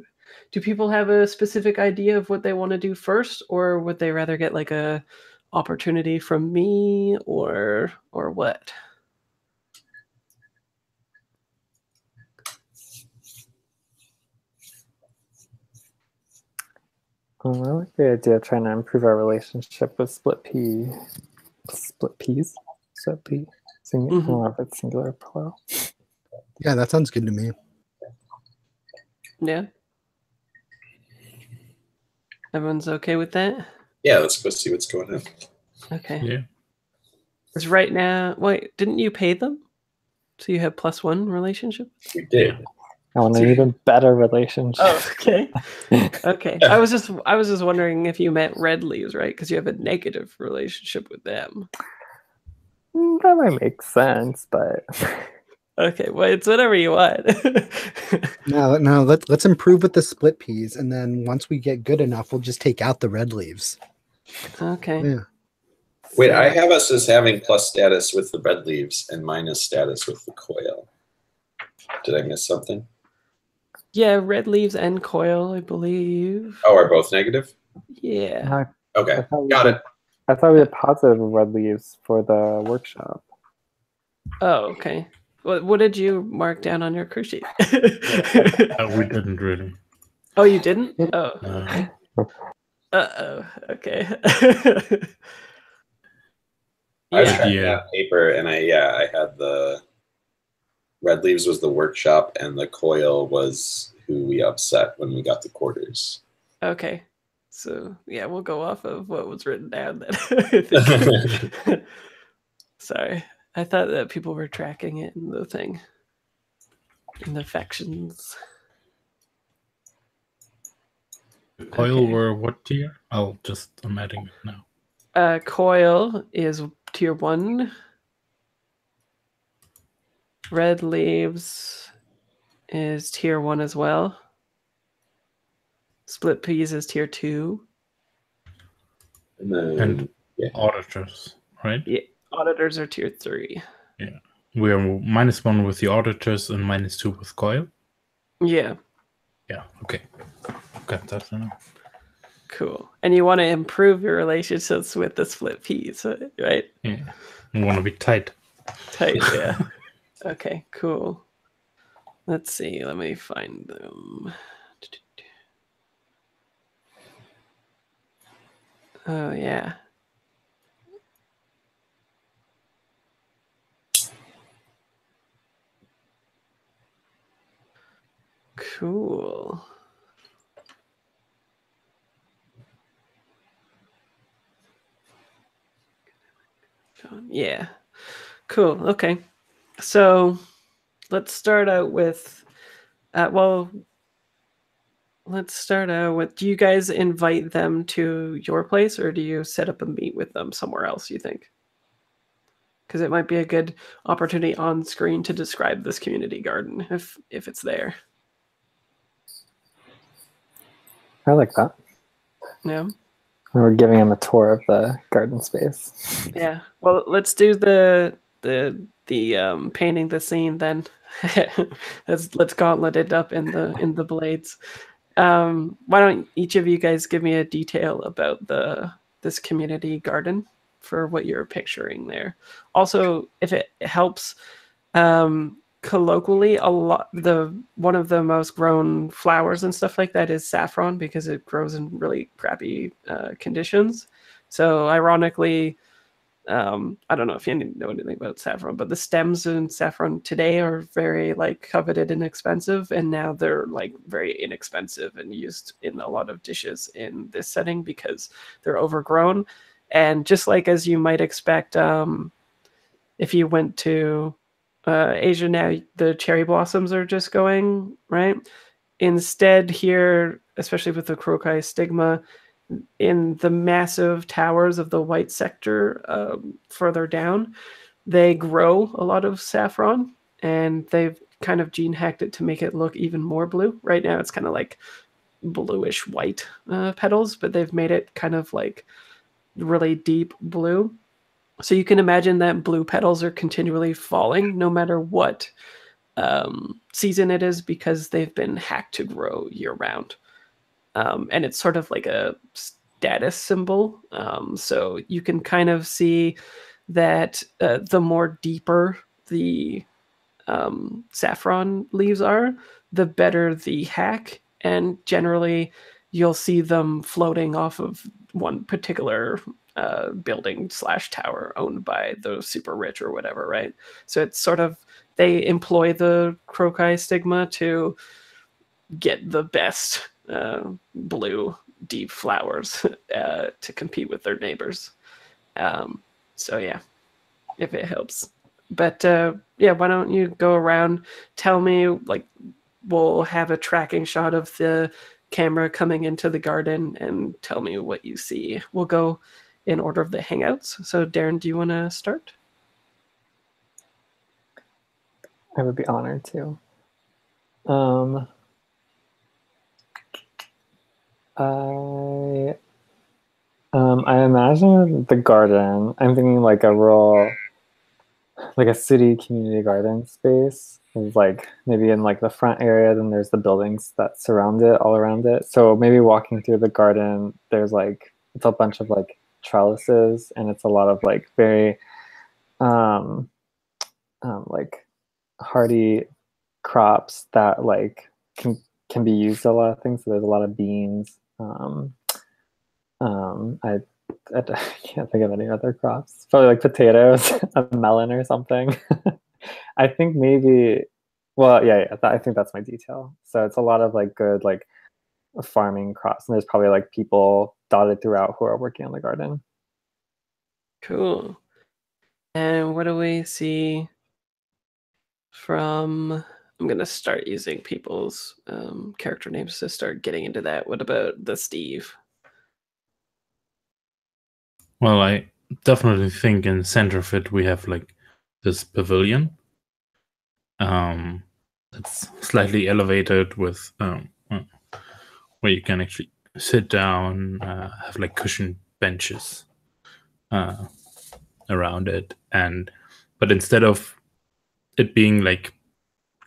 Speaker 1: Do people have a specific idea of what they want to do first, or would they rather get like a opportunity from me, or or what?
Speaker 5: Well, I like the idea of trying to improve our relationship with split P. Split peas? Split pea? Sing- I
Speaker 1: Mhm.
Speaker 5: don't know if it's singular or plural.
Speaker 3: Yeah, that sounds good to me.
Speaker 1: Yeah. Everyone's okay with that?
Speaker 2: Yeah, let's go see what's going on.
Speaker 1: Okay.
Speaker 4: Yeah.
Speaker 1: Is right now. Wait, didn't you pay them? So you have plus one relationship?
Speaker 2: We did.
Speaker 5: I want an even better relationship.
Speaker 1: Oh, okay. Okay. I was just I was just wondering if you meant red leaves, right? Because you have a negative relationship with them.
Speaker 5: Mm, That might make sense, but [LAUGHS]
Speaker 1: Okay, well it's whatever you want. [LAUGHS]
Speaker 3: No, no, let's let's improve with the split peas, and then once we get good enough, we'll just take out the red leaves.
Speaker 1: okay.
Speaker 3: Yeah.
Speaker 2: Wait, I have us as having plus status with the red leaves and minus status with the coil. Did I miss something?
Speaker 1: Yeah, red leaves and coil, I believe.
Speaker 2: Oh, are both negative?
Speaker 1: Yeah.
Speaker 5: I, I
Speaker 2: Okay, got it.
Speaker 5: I thought we had positive red leaves for the workshop.
Speaker 1: Oh, okay. What what did you mark down on your crew sheet? [LAUGHS]
Speaker 4: Uh, we didn't really.
Speaker 1: oh, you didn't? Oh.
Speaker 4: Uh,
Speaker 1: Uh oh. Okay. [LAUGHS]
Speaker 2: I was
Speaker 1: yeah.
Speaker 2: tracking
Speaker 4: Yeah.
Speaker 2: that paper, and I yeah, I had the red leaves was the workshop, and the coil was who we upset when we got the quarters.
Speaker 1: Okay. So yeah, we'll go off of what was written down then. I. [LAUGHS] [LAUGHS] Sorry. I thought that people were tracking it in the thing. In the factions.
Speaker 4: coil
Speaker 1: Okay.
Speaker 4: were what tier? I'll just I'm adding it now.
Speaker 1: Uh coil is tier one. Red leaves is tier one as well. Split peas is tier two.
Speaker 2: And then
Speaker 4: And
Speaker 2: yeah.
Speaker 4: auditors, right?
Speaker 1: Auditors are tier three.
Speaker 4: Yeah, We are minus one with the auditors and minus two with coil.
Speaker 1: Yeah.
Speaker 4: Yeah. Okay. Got that now.
Speaker 1: Cool. And you want to improve your relationships with the split peas, right?
Speaker 4: Yeah. We want to be tight.
Speaker 1: Tight, [LAUGHS] yeah. okay, cool. Let's see. Let me find them. Oh, yeah. Cool. Yeah. Cool. Okay. So let's start out with uh, well let's start out with do you guys invite them to your place or do you set up a meet with them somewhere else you think because it might be a good opportunity on screen to describe this community garden if if it's there
Speaker 5: I like that.
Speaker 1: yeah
Speaker 5: We're giving them a tour of the garden space.
Speaker 1: Yeah. Well, let's do the the the um painting the scene then. [LAUGHS] let's let's gauntlet it up in the in the blades. Um why don't each of you guys give me a detail about the this community garden for what you're picturing there. Also, if it helps um colloquially a lot the one of the most grown flowers and stuff like that is saffron because it grows in really crappy uh, conditions. So ironically, um, I don't know if you know anything about saffron, but the stems in saffron today are very like coveted and expensive, and now they're like very inexpensive and used in a lot of dishes in this setting because they're overgrown. And just like as you might expect, um, if you went to uh, Asia now the cherry blossoms are just going right. Instead, here, especially with the Croci stigma, in the massive towers of the white sector um, further down, they grow a lot of saffron, and they've kind of gene hacked it to make it look even more blue. Right now, it's kind of like bluish white uh, petals, but they've made it kind of like really deep blue. So you can imagine that blue petals are continually falling no matter what um, season it is because they've been hacked to grow year round. Um, and it's sort of like a status symbol. Um, so you can kind of see that uh, the more deeper the um, saffron leaves are, the better the hack. And generally, you'll see them floating off of one particular uh, building slash tower owned by the super rich or whatever, right? So it's sort of they employ the Croci stigma to get the best uh, blue deep flowers [LAUGHS] uh, to compete with their neighbors. Um, so yeah, if it helps. But uh, yeah, why don't you go around? Tell me like we'll have a tracking shot of the camera coming into the garden and tell me what you see. We'll go in order of the hangouts. So, Darren, do you want to start?
Speaker 5: I would be honored to. Um, I um, I imagine the garden. I'm thinking like a rural, like a city community garden space. Like maybe in like the front area, then there's the buildings that surround it, all around it. So maybe walking through the garden, there's like it's a bunch of like trellises and it's a lot of like very um, um like hardy crops that like can can be used a lot of things so there's a lot of beans um um i I [LAUGHS] can't think of any other crops. Probably like potatoes, [LAUGHS] a melon or something. [LAUGHS] I think maybe, well, yeah, yeah. I think that's my detail. So it's a lot of like good like farming crops, and there's probably like people dotted throughout who are working on the garden.
Speaker 1: Cool. And what do we see from? I'm gonna start using people's um, character names to start getting into that. What about the Steve?
Speaker 4: Well, I definitely think in center of it we have like this pavilion. Um, it's slightly elevated with um, where you can actually sit down, uh, have like cushioned benches uh, around it, and but instead of it being like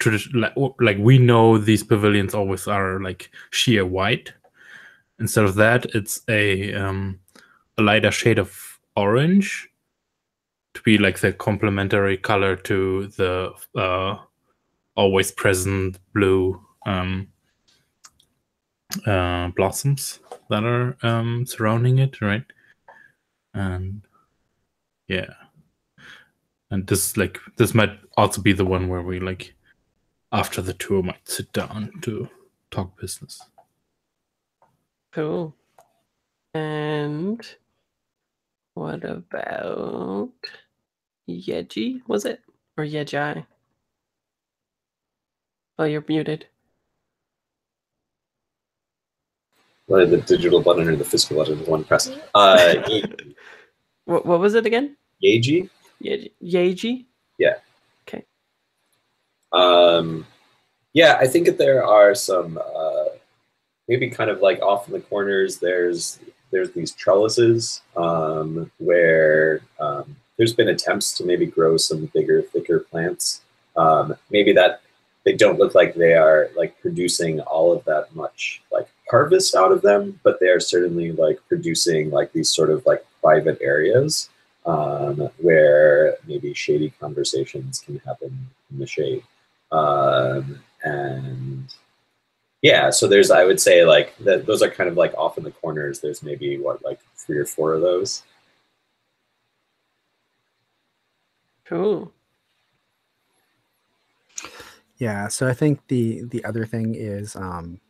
Speaker 4: traditional, like, like we know these pavilions always are like sheer white. Instead of that, it's a um, a lighter shade of orange to be like the complementary color to the uh, always present blue um, uh, blossoms that are um, surrounding it, right? And yeah, and this like this might also be the one where we like after the tour might sit down to talk business.
Speaker 1: Cool. And what about Yeji? Was it or Yeji? Oh, you're muted.
Speaker 2: What the digital button or the physical button? One press. Uh, [LAUGHS]
Speaker 1: what, what was it again?
Speaker 2: Yeji.
Speaker 1: Yeji. Yeji.
Speaker 2: Yeah. Um, yeah, I think that there are some uh, maybe kind of like off in the corners. There's there's these trellises um, where um, there's been attempts to maybe grow some bigger, thicker plants. Um, maybe that they don't look like they are like producing all of that much like harvest out of them, but they are certainly like producing like these sort of like private areas um, where maybe shady conversations can happen in the shade. Um, and yeah, so there's, I would say like that those are kind of like off in the corners. There's maybe what, like three or four of those.
Speaker 1: Cool.
Speaker 3: Yeah, so I think the the other thing is um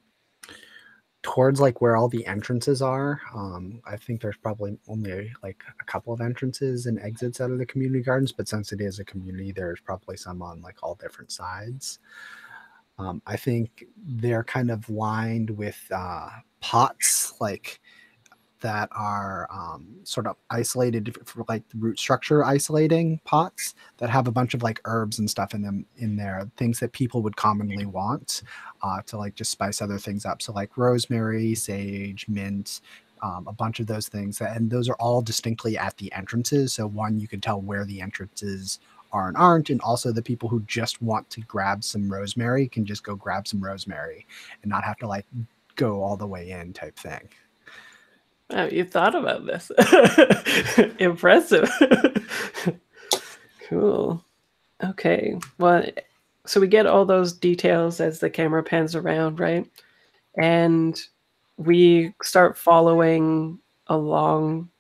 Speaker 3: towards like where all the entrances are. Um, I think there's probably only like a couple of entrances and exits out of the community gardens, but since it is a community, there's probably some on like all different sides. Um, I think they're kind of lined with uh, pots like that are um, sort of isolated for like root structure isolating pots that have a bunch of like herbs and stuff in them in there things that people would commonly want uh, to like just spice other things up so like rosemary sage mint um, a bunch of those things and those are all distinctly at the entrances so one you can tell where the entrances are and aren't and also the people who just want to grab some rosemary can just go grab some rosemary and not have to like go all the way in type thing
Speaker 1: Oh, you thought about this. [LAUGHS] Impressive. [LAUGHS] cool. Okay. Well, so we get all those details as the camera pans around, right? And we start following along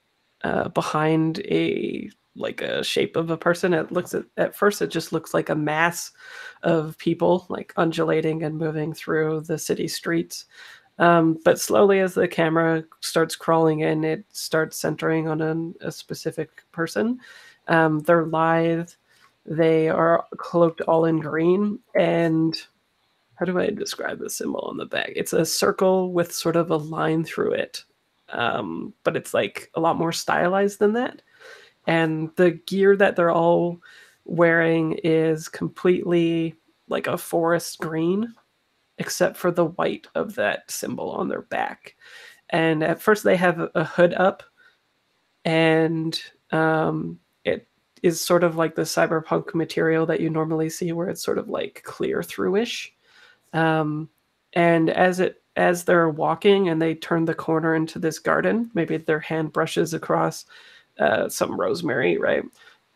Speaker 1: uh, behind a like a shape of a person. It looks at, at first it just looks like a mass of people like undulating and moving through the city streets. Um, but slowly, as the camera starts crawling in, it starts centering on an, a specific person. Um, they're lithe. They are cloaked all in green. And how do I describe the symbol on the back? It's a circle with sort of a line through it. Um, but it's like a lot more stylized than that. And the gear that they're all wearing is completely like a forest green except for the white of that symbol on their back. And at first, they have a hood up, and um, is sort of like the cyberpunk material that you normally see, where it's sort of like clear through-ish. Um, and as it as they're walking and they turn the corner into this garden, maybe their hand brushes across uh, some rosemary, right?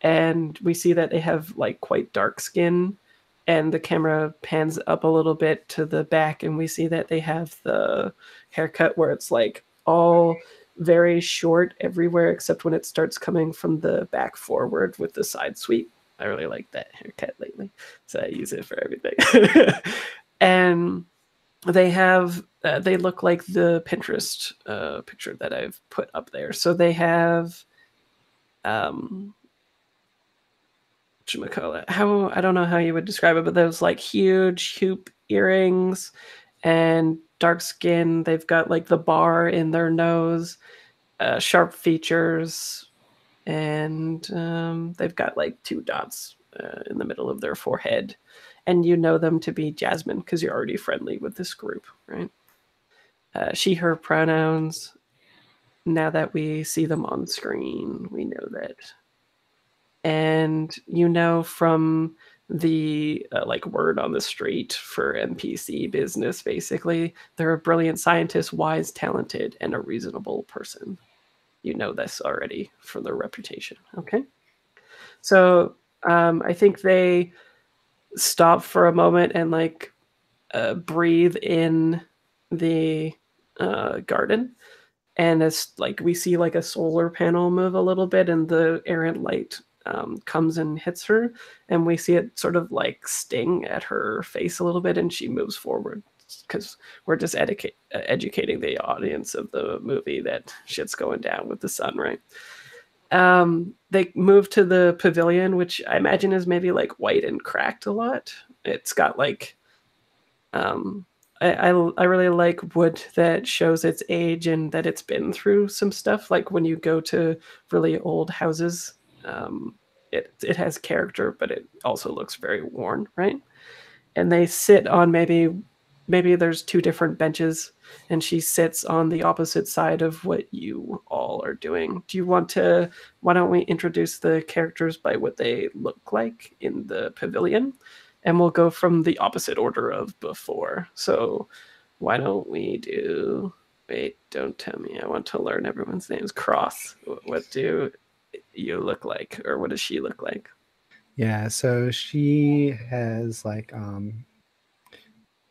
Speaker 1: And we see that they have like quite dark skin and the camera pans up a little bit to the back and we see that they have the haircut where it's like all very short everywhere except when it starts coming from the back forward with the side sweep. I really like that haircut lately so i use it for everything. [LAUGHS] And they have uh, they look like the pinterest uh, picture that i've put up there. So they have um how I don't know how you would describe it, but those like huge hoop earrings and dark skin. They've got like the bar in their nose, uh, sharp features, and um, they've got like two dots uh, in the middle of their forehead. And you know them to be Jasmin because you're already friendly with this group, right? Uh, she, her pronouns. Now that we see them on screen, we know that and you know from the uh, like word on the street for NPC business basically. They're a brilliant scientist wise talented and a reasonable person. You know this already from their reputation. Okay. So um, i think they stop for a moment and like uh, breathe in the uh, garden. And it's like we see like a solar panel move a little bit and the errant light um, comes and hits her, and we see it sort of like sting at her face a little bit, and she moves forward because we're just educate, educating the audience of the movie that shit's going down with the sun, right? Um, they move to the pavilion, which I imagine is maybe like white and cracked a lot. It's got like, um, I, I, I really like wood that shows its age and that it's been through some stuff. Like when you go to really old houses, um, it it has character, but it also looks very worn, right? And they sit on maybe maybe there's two different benches, and she sits on the opposite side of what you all are doing. Do you want to? Why don't we introduce the characters by what they look like in the pavilion, and we'll go from the opposite order of before. So, why don't we do? Wait, don't tell me. I want to learn everyone's names. Cross. What do you look like, or what does she look like?
Speaker 3: Yeah, so she has like um,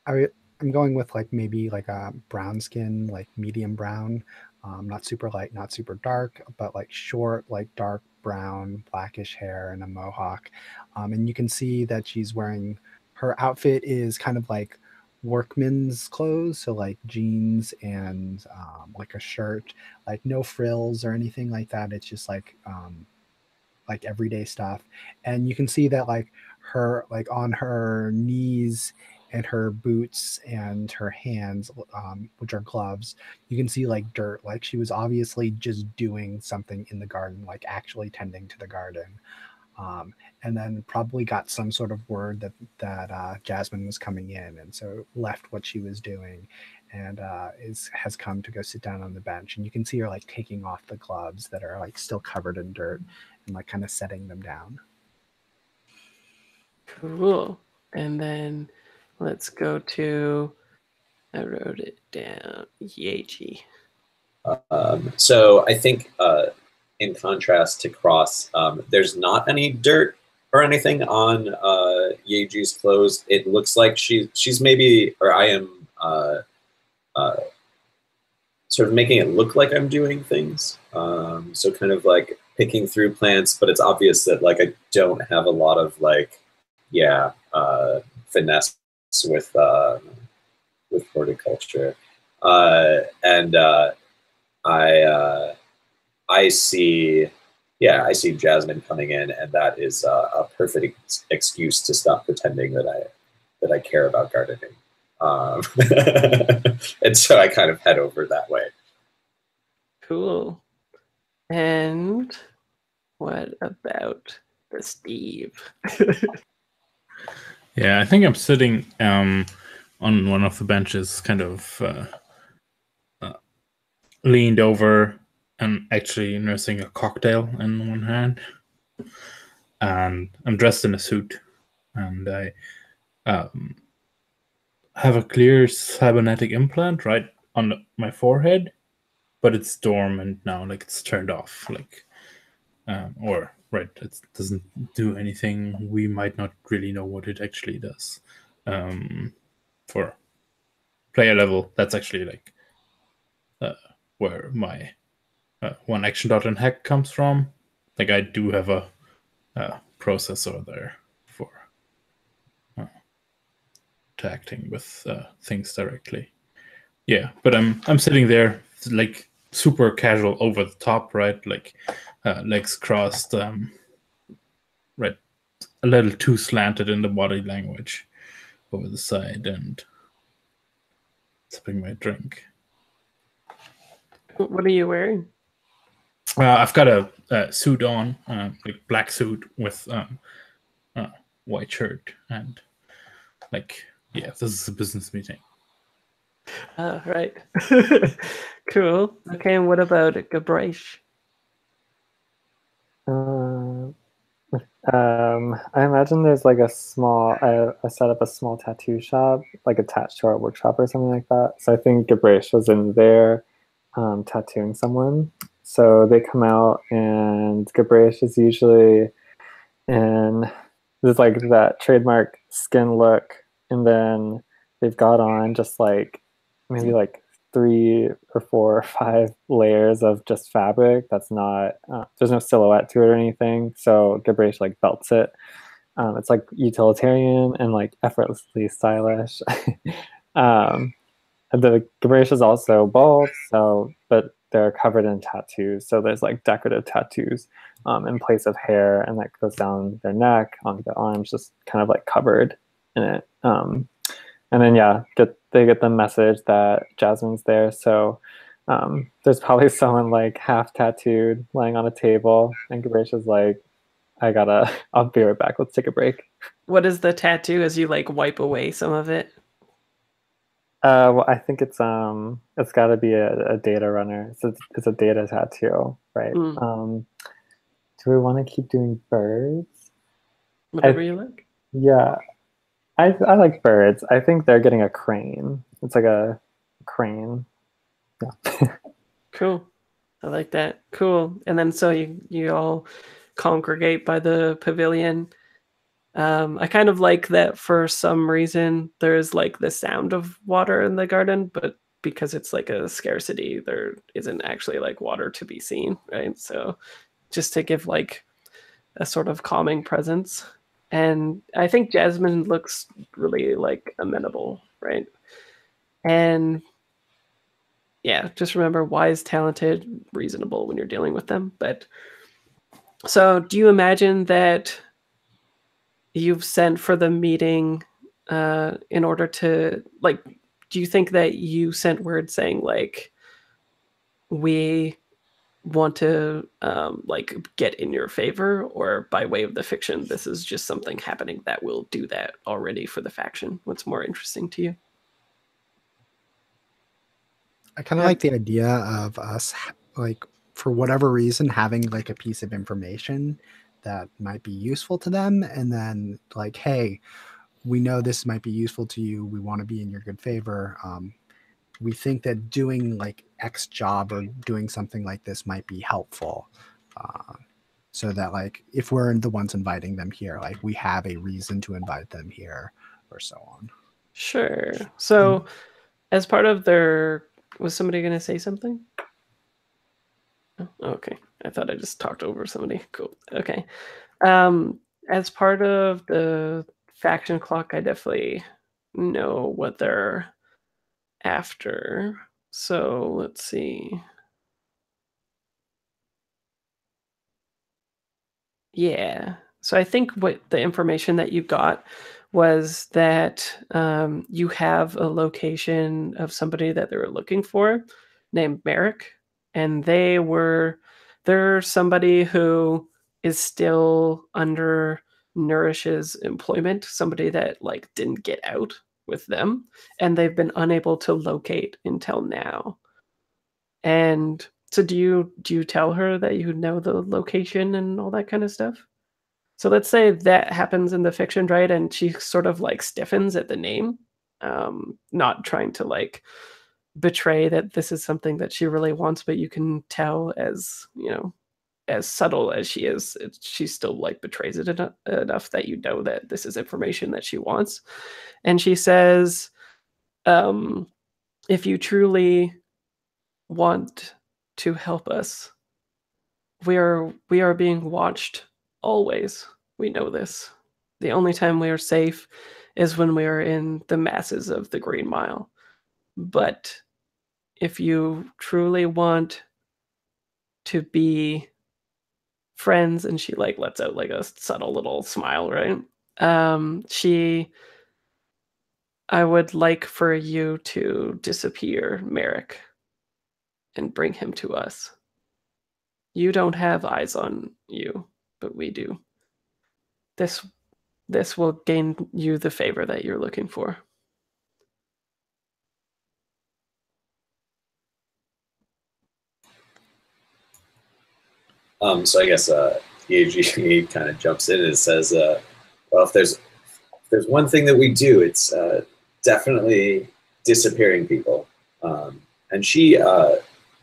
Speaker 3: I I'm going with like maybe like a brown skin, like medium brown, um, not super light, not super dark, but like short, like dark brown, blackish hair and a mohawk. Um, and you can see that she's wearing her outfit is kind of like workman's clothes, so like jeans and um, like a shirt, like no frills or anything like that. It's just like um, like everyday stuff, and you can see that like her like on her knees and her boots and her hands, um, which are gloves, you can see like dirt. Like she was obviously just doing something in the garden, like actually tending to the garden. Um, and then probably got some sort of word that that uh, Jasmin was coming in, and so left what she was doing, and uh, is has come to go sit down on the bench. And you can see her like taking off the gloves that are like still covered in dirt, and like kind of setting them down.
Speaker 1: Cool. And then let's go to. I wrote it down. Yeji.
Speaker 2: Um, so I think, uh, in contrast to Cross, um, there's not any dirt or anything on uh, Yeji's clothes. It looks like she she's maybe, or I am, uh, uh, sort of making it look like I'm doing things. Um, so kind of like picking through plants, but it's obvious that like I don't have a lot of like, yeah, uh, finesse with uh, with horticulture, uh, and uh, I uh, I see, yeah, I see Jasmin coming in, and that is uh, a perfect ex- excuse to stop pretending that I that I care about gardening, um, [LAUGHS] and so I kind of head over that way.
Speaker 1: Cool. And what about the Steve? [LAUGHS]
Speaker 4: Yeah, I think I'm sitting um, on one of the benches, kind of uh, uh, leaned over and actually nursing a cocktail in one hand. And I'm dressed in a suit, and I um, have a clear cybernetic implant right on my forehead, but it's dormant now, like it's turned off, like um, or right it doesn't do anything we might not really know what it actually does um, for player level that's actually like uh, where my uh, one action dot and hack comes from like i do have a, a processor there for uh, acting with uh, things directly yeah but i'm i'm sitting there like super casual over the top right like uh, legs crossed, um, right, a little too slanted in the body language over the side and sipping my drink.
Speaker 1: What are you wearing?
Speaker 4: Uh, I've got a, a suit on, uh, like black suit with um, a white shirt, and like, yeah, this is a business meeting.
Speaker 1: Oh, right. [LAUGHS] cool. Okay, and what about Gabrish?
Speaker 5: Uh, um, I imagine there's like a small, I, I set up a small tattoo shop, like attached to our workshop or something like that. So I think Gabrish was in there um, tattooing someone. So they come out, and Gabrish is usually in there's like that trademark skin look, and then they've got on just like maybe like three or four or five layers of just fabric that's not uh, there's no silhouette to it or anything. So Gabrish like belts it. Um, it's like utilitarian and like effortlessly stylish. [LAUGHS] Um, the Gabrish is also bald so but they're covered in tattoos so there's like decorative tattoos um, in place of hair and that goes down their neck onto their arms just kind of like covered in it um, and then yeah, get they get the message that Jasmin's there. So um, there's probably [LAUGHS] someone like half tattooed laying on a table, and is like, "I gotta, [LAUGHS] I'll be right back. Let's take a break."
Speaker 1: What is the tattoo? As you like wipe away some of it?
Speaker 5: Uh, well, I think it's um, it's got to be a, a, data runner. It's a, it's a data tattoo, right? Mm. Um, do we want to keep doing birds?
Speaker 1: Whatever I, you like.
Speaker 5: Yeah, I I like birds. I think they're getting a crane. It's like a crane.
Speaker 1: Yeah. [LAUGHS] cool. I like that. Cool. And then so you you all congregate by the pavilion. Um, I kind of like that for some reason there's like the sound of water in the garden, but because it's like a scarcity, there isn't actually like water to be seen, right? So just to give like a sort of calming presence and I think Jasmin looks really like amenable right? And yeah, just remember wise, talented, reasonable when you're dealing with them. But so, do you imagine that you've sent for the meeting uh, in order to like? Do you think that you sent word saying like, we want to um, like get in your favor, or by way of the fiction, this is just something happening that will do that already for the faction? What's more interesting to you?
Speaker 3: I kind of
Speaker 1: Yeah.
Speaker 3: like the idea of us, like, for whatever reason, having like a piece of information that might be useful to them, and then like, hey, we know this might be useful to you. We want to be in your good favor. Um, we think that doing like X job or doing something like this might be helpful. Uh, so that like if we're the ones inviting them here, like we have a reason to invite them here, or so on.
Speaker 1: Sure. So, as part of their, was somebody going to say something? Oh, okay. I thought I just talked over somebody. Cool. Okay. Um, as part of the faction clock, I definitely know what they're after. So let's see. Yeah. So I think what the information that you got was that um, you have a location of somebody that they were looking for named Merrick, and they were they're somebody who is still under Nourish's employment, somebody that like didn't get out with them, and they've been unable to locate until now. And so do you do you tell her that you know the location and all that kind of stuff? So let's say that happens in the fiction, right? And she sort of like stiffens at the name, um, not trying to like betray that this is something that she really wants, but you can tell as you know, as subtle as she is, it, she still like betrays it eno- enough that you know that this is information that she wants. And she says, um, "If you truly want to help us, we are we are being watched always. We know this. The only time we are safe is when we are in the masses of the Green Mile. But if you truly want to be friends, and she like lets out like a subtle little smile, right? Um, she I would like for you to disappear, Merrick, and bring him to us. You don't have eyes on you, but we do. This this will gain you the favor that you're looking for.
Speaker 2: Um, so I guess uh, [LAUGHS] kind of jumps in and says, uh, "Well, if there's if there's one thing that we do, it's uh, definitely disappearing people." Um, and she, uh,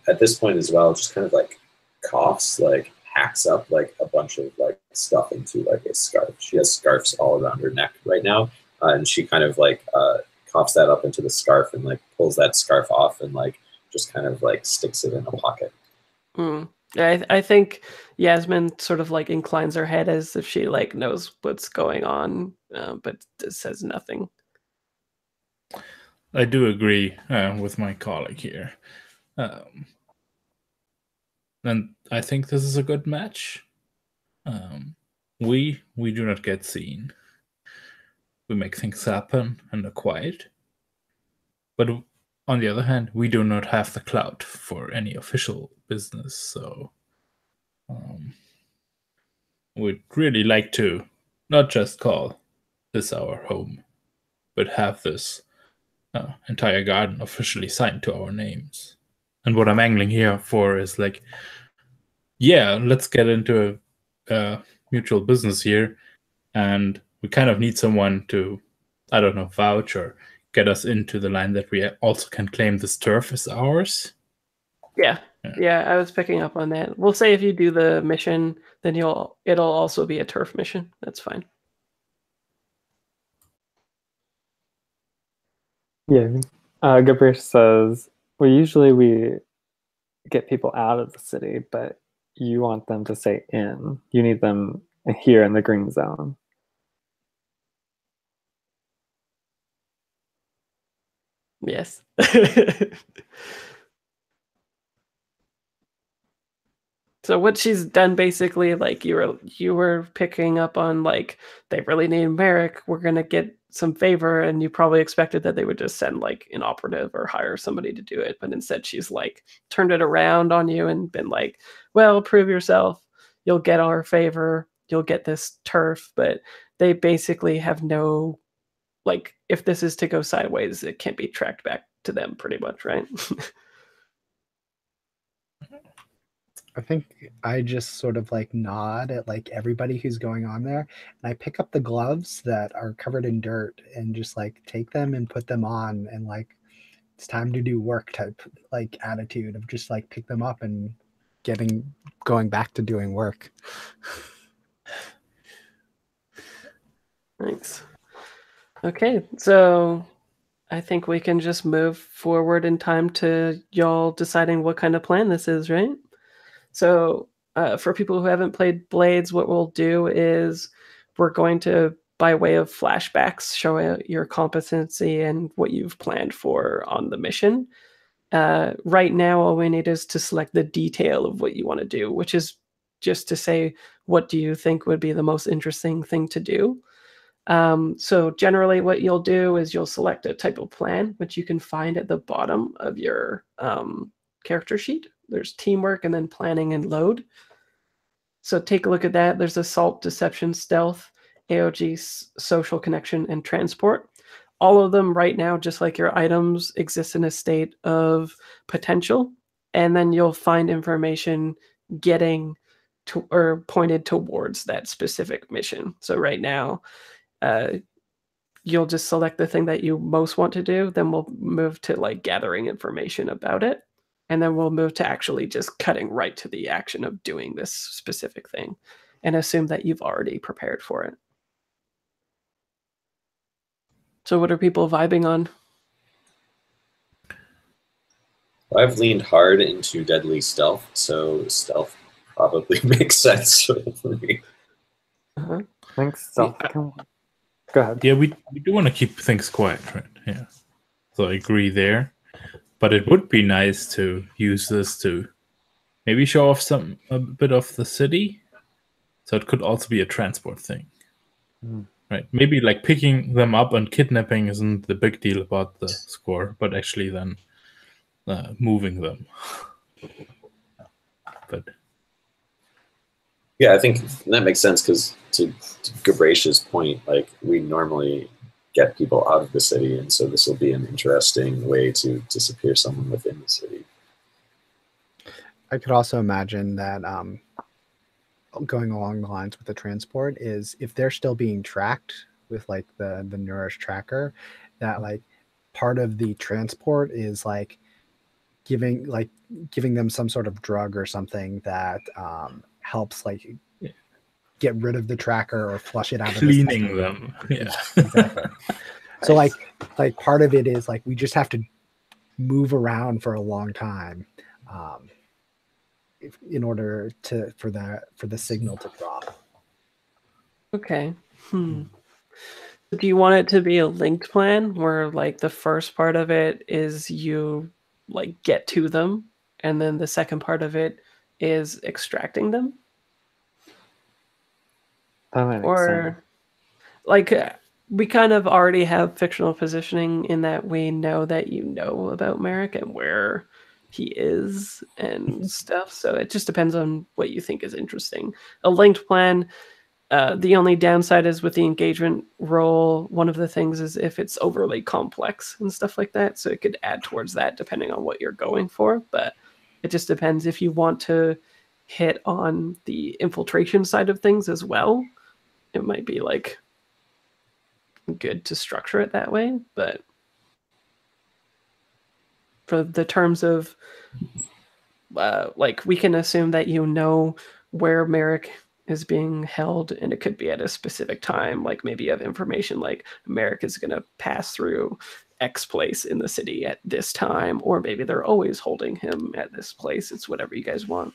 Speaker 2: at this point as well, just kind of like coughs, like hacks up like a bunch of like stuff into like a scarf. She has scarves all around her neck right now, uh, and she kind of like uh, coughs that up into the scarf and like pulls that scarf off and like just kind of like sticks it in a pocket.
Speaker 1: Mm. I I think Jasmin sort of like inclines her head as if she like knows what's going on, uh, but says nothing.
Speaker 4: I do agree uh, with my colleague here. Um, and I think this is a good match. Um, we we do not get seen. We make things happen and are quiet. But on the other hand, we do not have the clout for any official business, so um, we'd really like to not just call this our home, but have this uh, entire garden officially signed to our names. And what I'm angling here for is like, yeah, let's get into a, a mutual business here, and we kind of need someone to, I don't know, vouch or get us into the line that we also can claim this turf as ours.
Speaker 1: Yeah.
Speaker 4: Yeah.
Speaker 1: Yeah, I was picking up on that. We'll say if you do the mission, then you'll it'll also be a turf mission. That's fine.
Speaker 5: Yeah. Uh, Gabrish says, well, usually we get people out of the city, but you want them to stay in. You need them here in the green zone.
Speaker 1: Yes. [LAUGHS] so what she's done basically, like you were you were picking up on like they really need Merrick, we're gonna get some favor, and you probably expected that they would just send like an operative or hire somebody to do it, but instead she's like turned it around on you and been like, Well, prove yourself, you'll get our favor, you'll get this turf, but they basically have no like if this is to go sideways, it can't be tracked back to them pretty much, right? [LAUGHS]
Speaker 3: I think I just sort of like nod at like everybody who's going on there and I pick up the gloves that are covered in dirt and just like take them and put them on and like it's time to do work type like attitude of just like pick them up and getting going back to doing work.
Speaker 1: Thanks. Okay, so I think we can just move forward in time to y'all deciding what kind of plan this is, right? So, uh, for people who haven't played Blades, what we'll do is we're going to, by way of flashbacks, show your competency and what you've planned for on the mission. Uh, right now, all we need is to select the detail of what you want to do, which is just to say, what do you think would be the most interesting thing to do? Um, so generally what you'll do is you'll select a type of plan, which you can find at the bottom of your um, character sheet. There's teamwork and then planning and load. So take a look at that. There's assault, deception, stealth, AOG, social connection, and transport. All of them right now, just like your items, exist in a state of potential. And then you'll find information getting to or pointed towards that specific mission. So right now, uh, you'll just select the thing that you most want to do. Then we'll move to like gathering information about it. And then we'll move to actually just cutting right to the action of doing this specific thing and assume that you've already prepared for it. So, what are people vibing on?
Speaker 2: I've leaned hard into deadly stealth, so stealth probably [LAUGHS] makes sense for me.
Speaker 5: Uh-huh. Thanks. Stealth can Go ahead.
Speaker 4: Yeah, we, we do want to keep things quiet, right? Yeah. So I agree there. But it would be nice to use this to maybe show off some a bit of the city. So it could also be a transport thing. Mm. Right. Maybe like picking them up and kidnapping isn't the big deal about the score, but actually then uh, moving them. [LAUGHS] but
Speaker 2: yeah, I think that makes sense because to, to point, like we normally get people out of the city, and so this will be an interesting way to disappear someone within the city.
Speaker 3: I could also imagine that um, going along the lines with the transport is if they're still being tracked with like the the Nourish tracker, that like part of the transport is like giving like giving them some sort of drug or something that um, helps like get rid of the tracker or flush it out
Speaker 4: cleaning of the them. [LAUGHS] Yeah.
Speaker 3: Exactly. So like like part of it is like we just have to move around for a long time um, if, in order to for the for the signal to drop.
Speaker 1: Okay. Hmm. Do you want it to be a linked plan where like the first part of it is you like get to them and then the second part of it is extracting them or like uh, we kind of already have fictional positioning in that we know that you know about Merrick and where he is and [LAUGHS] stuff. So it just depends on what you think is interesting. A linked plan. Uh, the only downside is with the engagement roll. One of the things is if it's overly complex and stuff like that. So it could add towards that depending on what you're going for. But it just depends if you want to hit on the infiltration side of things as well. It might be like good to structure it that way, but for the terms of uh, like we can assume that you know where Merrick is being held and it could be at a specific time like maybe you have information like Merrick is going to pass through X place in the city at this time or maybe they're always holding him at this place it's whatever you guys want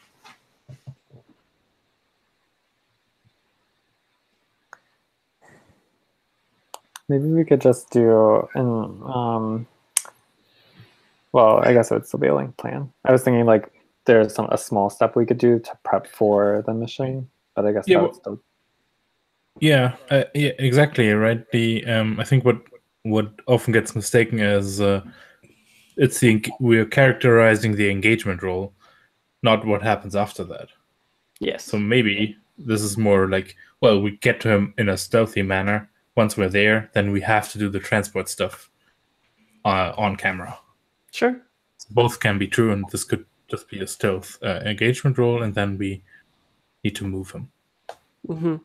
Speaker 5: Maybe we could just do an um, Well, I guess it would still be a link plan. I was thinking like there's some a small step we could do to prep for the mission, but I guess
Speaker 4: Yeah,
Speaker 5: that
Speaker 4: well-
Speaker 5: still
Speaker 4: Yeah, uh, yeah, exactly. Right. The um, I think what what often gets mistaken is uh, it's the we're characterizing the engagement roll, not what happens after that.
Speaker 1: Yes.
Speaker 4: So maybe this is more like, well, we get to him in a stealthy manner. Once we're there, then we have to do the transport stuff uh, on camera.
Speaker 1: sure.
Speaker 4: Both can be true, and this could just be a stealth uh, engagement roll, and then we need to move him,
Speaker 1: Mm-hmm.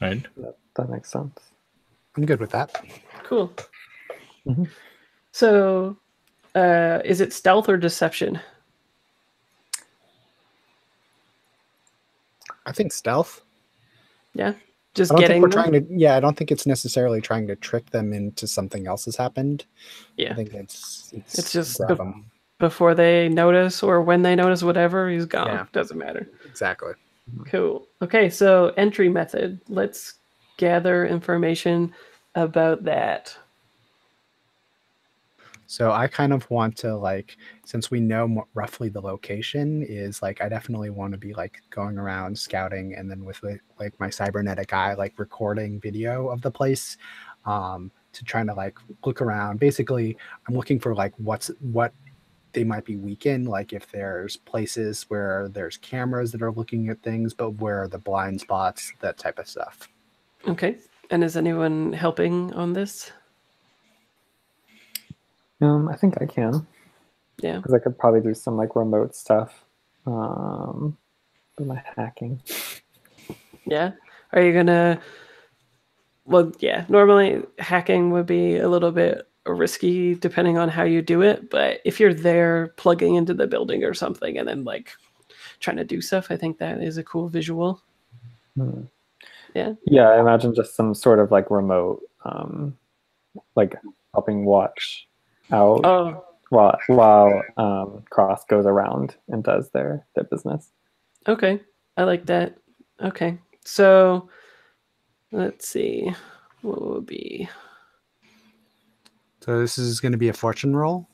Speaker 4: right?
Speaker 5: that makes sense.
Speaker 3: I'm good with that.
Speaker 1: Cool.
Speaker 5: Mhm.
Speaker 1: So, uh, is it stealth or deception?
Speaker 3: I think stealth.
Speaker 1: Yeah. Just
Speaker 3: I don't
Speaker 1: getting
Speaker 3: think we're
Speaker 1: them?
Speaker 3: trying to. Yeah, I don't think it's necessarily trying to trick them into something else has happened.
Speaker 1: Yeah.
Speaker 3: I think it's it's,
Speaker 1: It's just
Speaker 3: grab
Speaker 1: the-
Speaker 3: 'em.
Speaker 1: before they notice or when they notice whatever he's gone
Speaker 3: Yeah.
Speaker 1: doesn't matter
Speaker 3: exactly.
Speaker 1: cool okay so entry method let's gather information about that
Speaker 3: So I kind of want to like, since we know roughly the location is like, I definitely want to be like going around scouting, and then with like, like my cybernetic eye, like recording video of the place, um, to trying to like look around. Basically, I'm looking for like what's what they might be weak in, like if there's places where there's cameras that are looking at things, but where are the blind spots, that type of stuff.
Speaker 1: Okay and is anyone helping on this
Speaker 5: Um, I think I can
Speaker 1: yeah
Speaker 5: because I could probably do some like remote stuff. Um, with my hacking.
Speaker 1: yeah are you gonna well yeah normally hacking would be a little bit risky depending on how you do it but if you're there plugging into the building or something and then like trying to do stuff i think that is a cool visual
Speaker 5: Hmm.
Speaker 1: Yeah.
Speaker 5: Yeah, I imagine just some sort of like remote, um, like helping watch out
Speaker 1: oh
Speaker 5: while while um, Cross goes around and does their their business.
Speaker 1: Okay, I like that. Okay, so let's see, what will be?
Speaker 3: So this is going to be a fortune roll.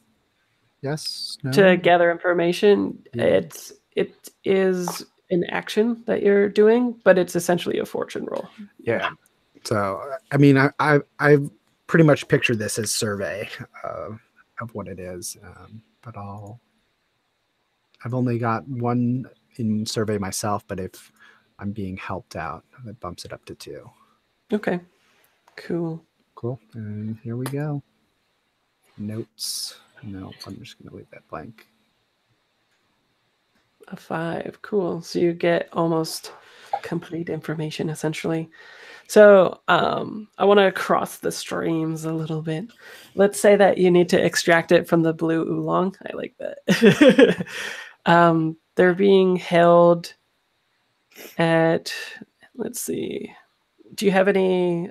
Speaker 3: Yes. No?
Speaker 1: to gather information.
Speaker 3: Yeah.
Speaker 1: It's it is an action that you're doing, but it's essentially a fortune roll.
Speaker 3: Yeah. So I mean, I I I pretty much picture this as survey uh, of what it is, um, but I'll. I've only got one in survey myself, but if I'm being helped out, it bumps it up to two.
Speaker 1: Okay, cool.
Speaker 3: Cool. And here we go. Notes. No, I'm just gonna leave that blank.
Speaker 1: A five, cool. So you get almost complete information essentially. So um, I want to cross the streams a little bit. Let's say that you need to extract it from the blue oolong. I like that. [LAUGHS] um, they're being held at. Let's see. Do you have any?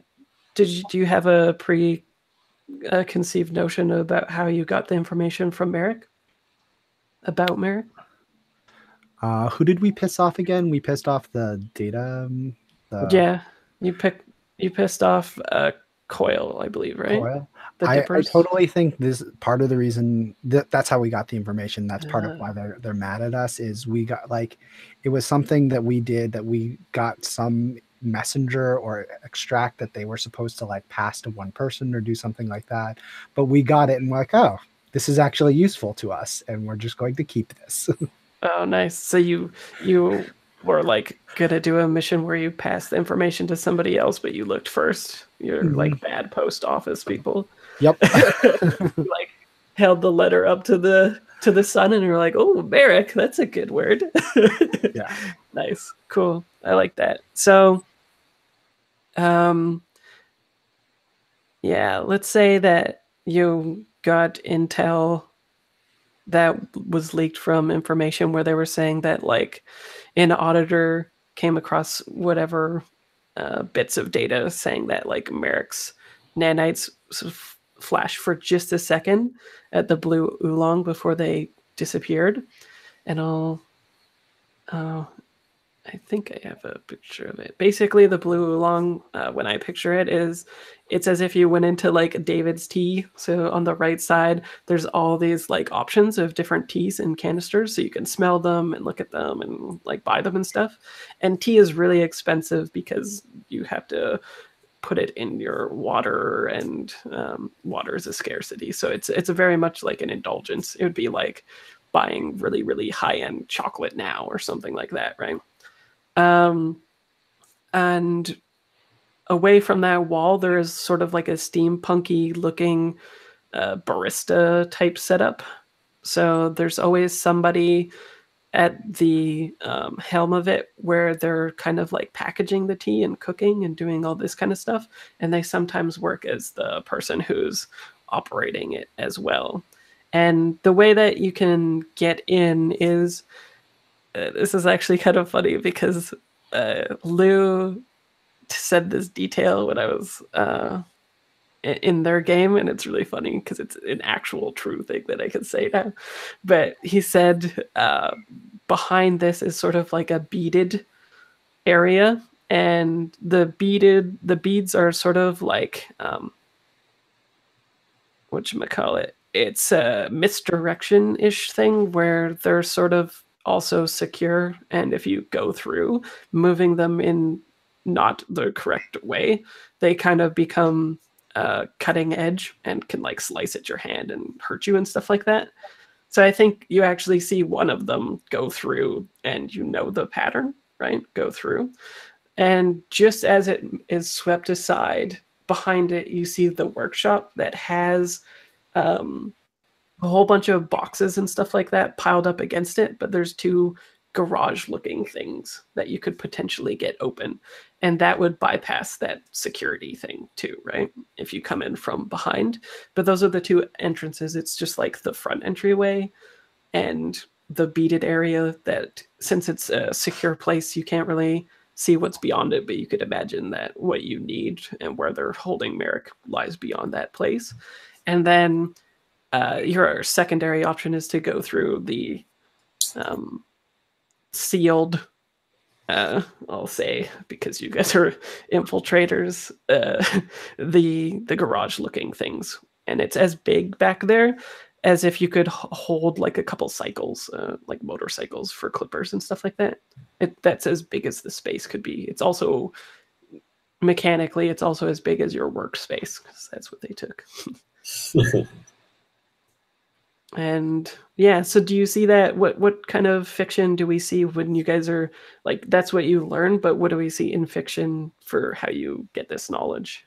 Speaker 1: Did you do you have a pre uh, conceived notion about how you got the information from Merrick? About Merrick?
Speaker 3: Uh, who did we piss off again? We pissed off the data. um, The
Speaker 1: yeah, you pick you pissed off uh coil, I believe, right?
Speaker 3: coil. I, I totally think this part of the reason that that's how we got the information. That's part of why they're they're mad at us. Is we got like it was something that we did that we got some messenger or extract that they were supposed to like pass to one person or do something like that. But we got it and we're like, oh, this is actually useful to us, and we're just going to keep this. [LAUGHS]
Speaker 1: Oh, nice. So you you were like gonna do a mission where you pass the information to somebody else, but you looked first. You're
Speaker 3: Mhm.
Speaker 1: like bad post office people.
Speaker 3: yep. [LAUGHS] [LAUGHS]
Speaker 1: Like held the letter up to the to the sun, and you're like, oh, Merrick, that's a good word. [LAUGHS]
Speaker 3: yeah.
Speaker 1: nice cool i like that so um yeah let's say that you got intel that was leaked from information where they were saying that like an auditor came across whatever uh, bits of data saying that like merrick's nanites flashed for just a second at the blue oolong before they disappeared. And i'll uh, I think I have a picture of it. Basically, the blue oolong, uh, when I picture it, is it's as if you went into like David's tea. So on the right side, there's all these like options of different teas and canisters, so you can smell them and look at them and like buy them and stuff. And tea is really expensive because you have to put it in your water, and um, water is a scarcity. So it's it's a very much like an indulgence. It would be like buying really really high end chocolate now or something like that, right? Um, and away from that wall, there is sort of like a steampunky looking uh, barista type setup. So there's always somebody at the um, helm of it where they're kind of like packaging the tea and cooking and doing all this kind of stuff. And they sometimes work as the person who's operating it as well. And the way that you can get in is this is actually kind of funny because uh, Lou said this detail when I was uh, in their game, and it's really funny because it's an actual true thing that I can say now. But he said uh, behind this is sort of like a beaded area, and the beaded the beads are sort of like um, what you call it. It's a misdirection ish thing where they're sort of also secure, and if you go through moving them in not the correct way, they kind of become uh, cutting edge and can like slice at your hand and hurt you and stuff like that. So I think you actually see one of them go through and you know the pattern, right? Go through. And just as it is swept aside, behind it, you see the workshop that has um, a whole bunch of boxes and stuff like that piled up against it. But there's two garage looking things that you could potentially get open and that would bypass that security thing too right if you come in from behind but those are the two entrances it's just like the front entryway and the beaded area that since it's a secure place you can't really see what's beyond it but you could imagine that what you need and where they're holding merrick lies beyond that place and then uh, your secondary option is to go through the um, sealed uh, I'll say because you guys are [LAUGHS] infiltrators, uh, [LAUGHS] the the garage looking things, and it's as big back there as if you could hold like a couple cycles, uh, like motorcycles for clippers and stuff like that. It, that's as big as the space could be. It's also mechanically, it's also as big as your workspace because that's what they took. [LAUGHS] and yeah so do you see that what what kind of fiction do we see when you guys are like that's what you learn but what do we see in fiction for how you get this knowledge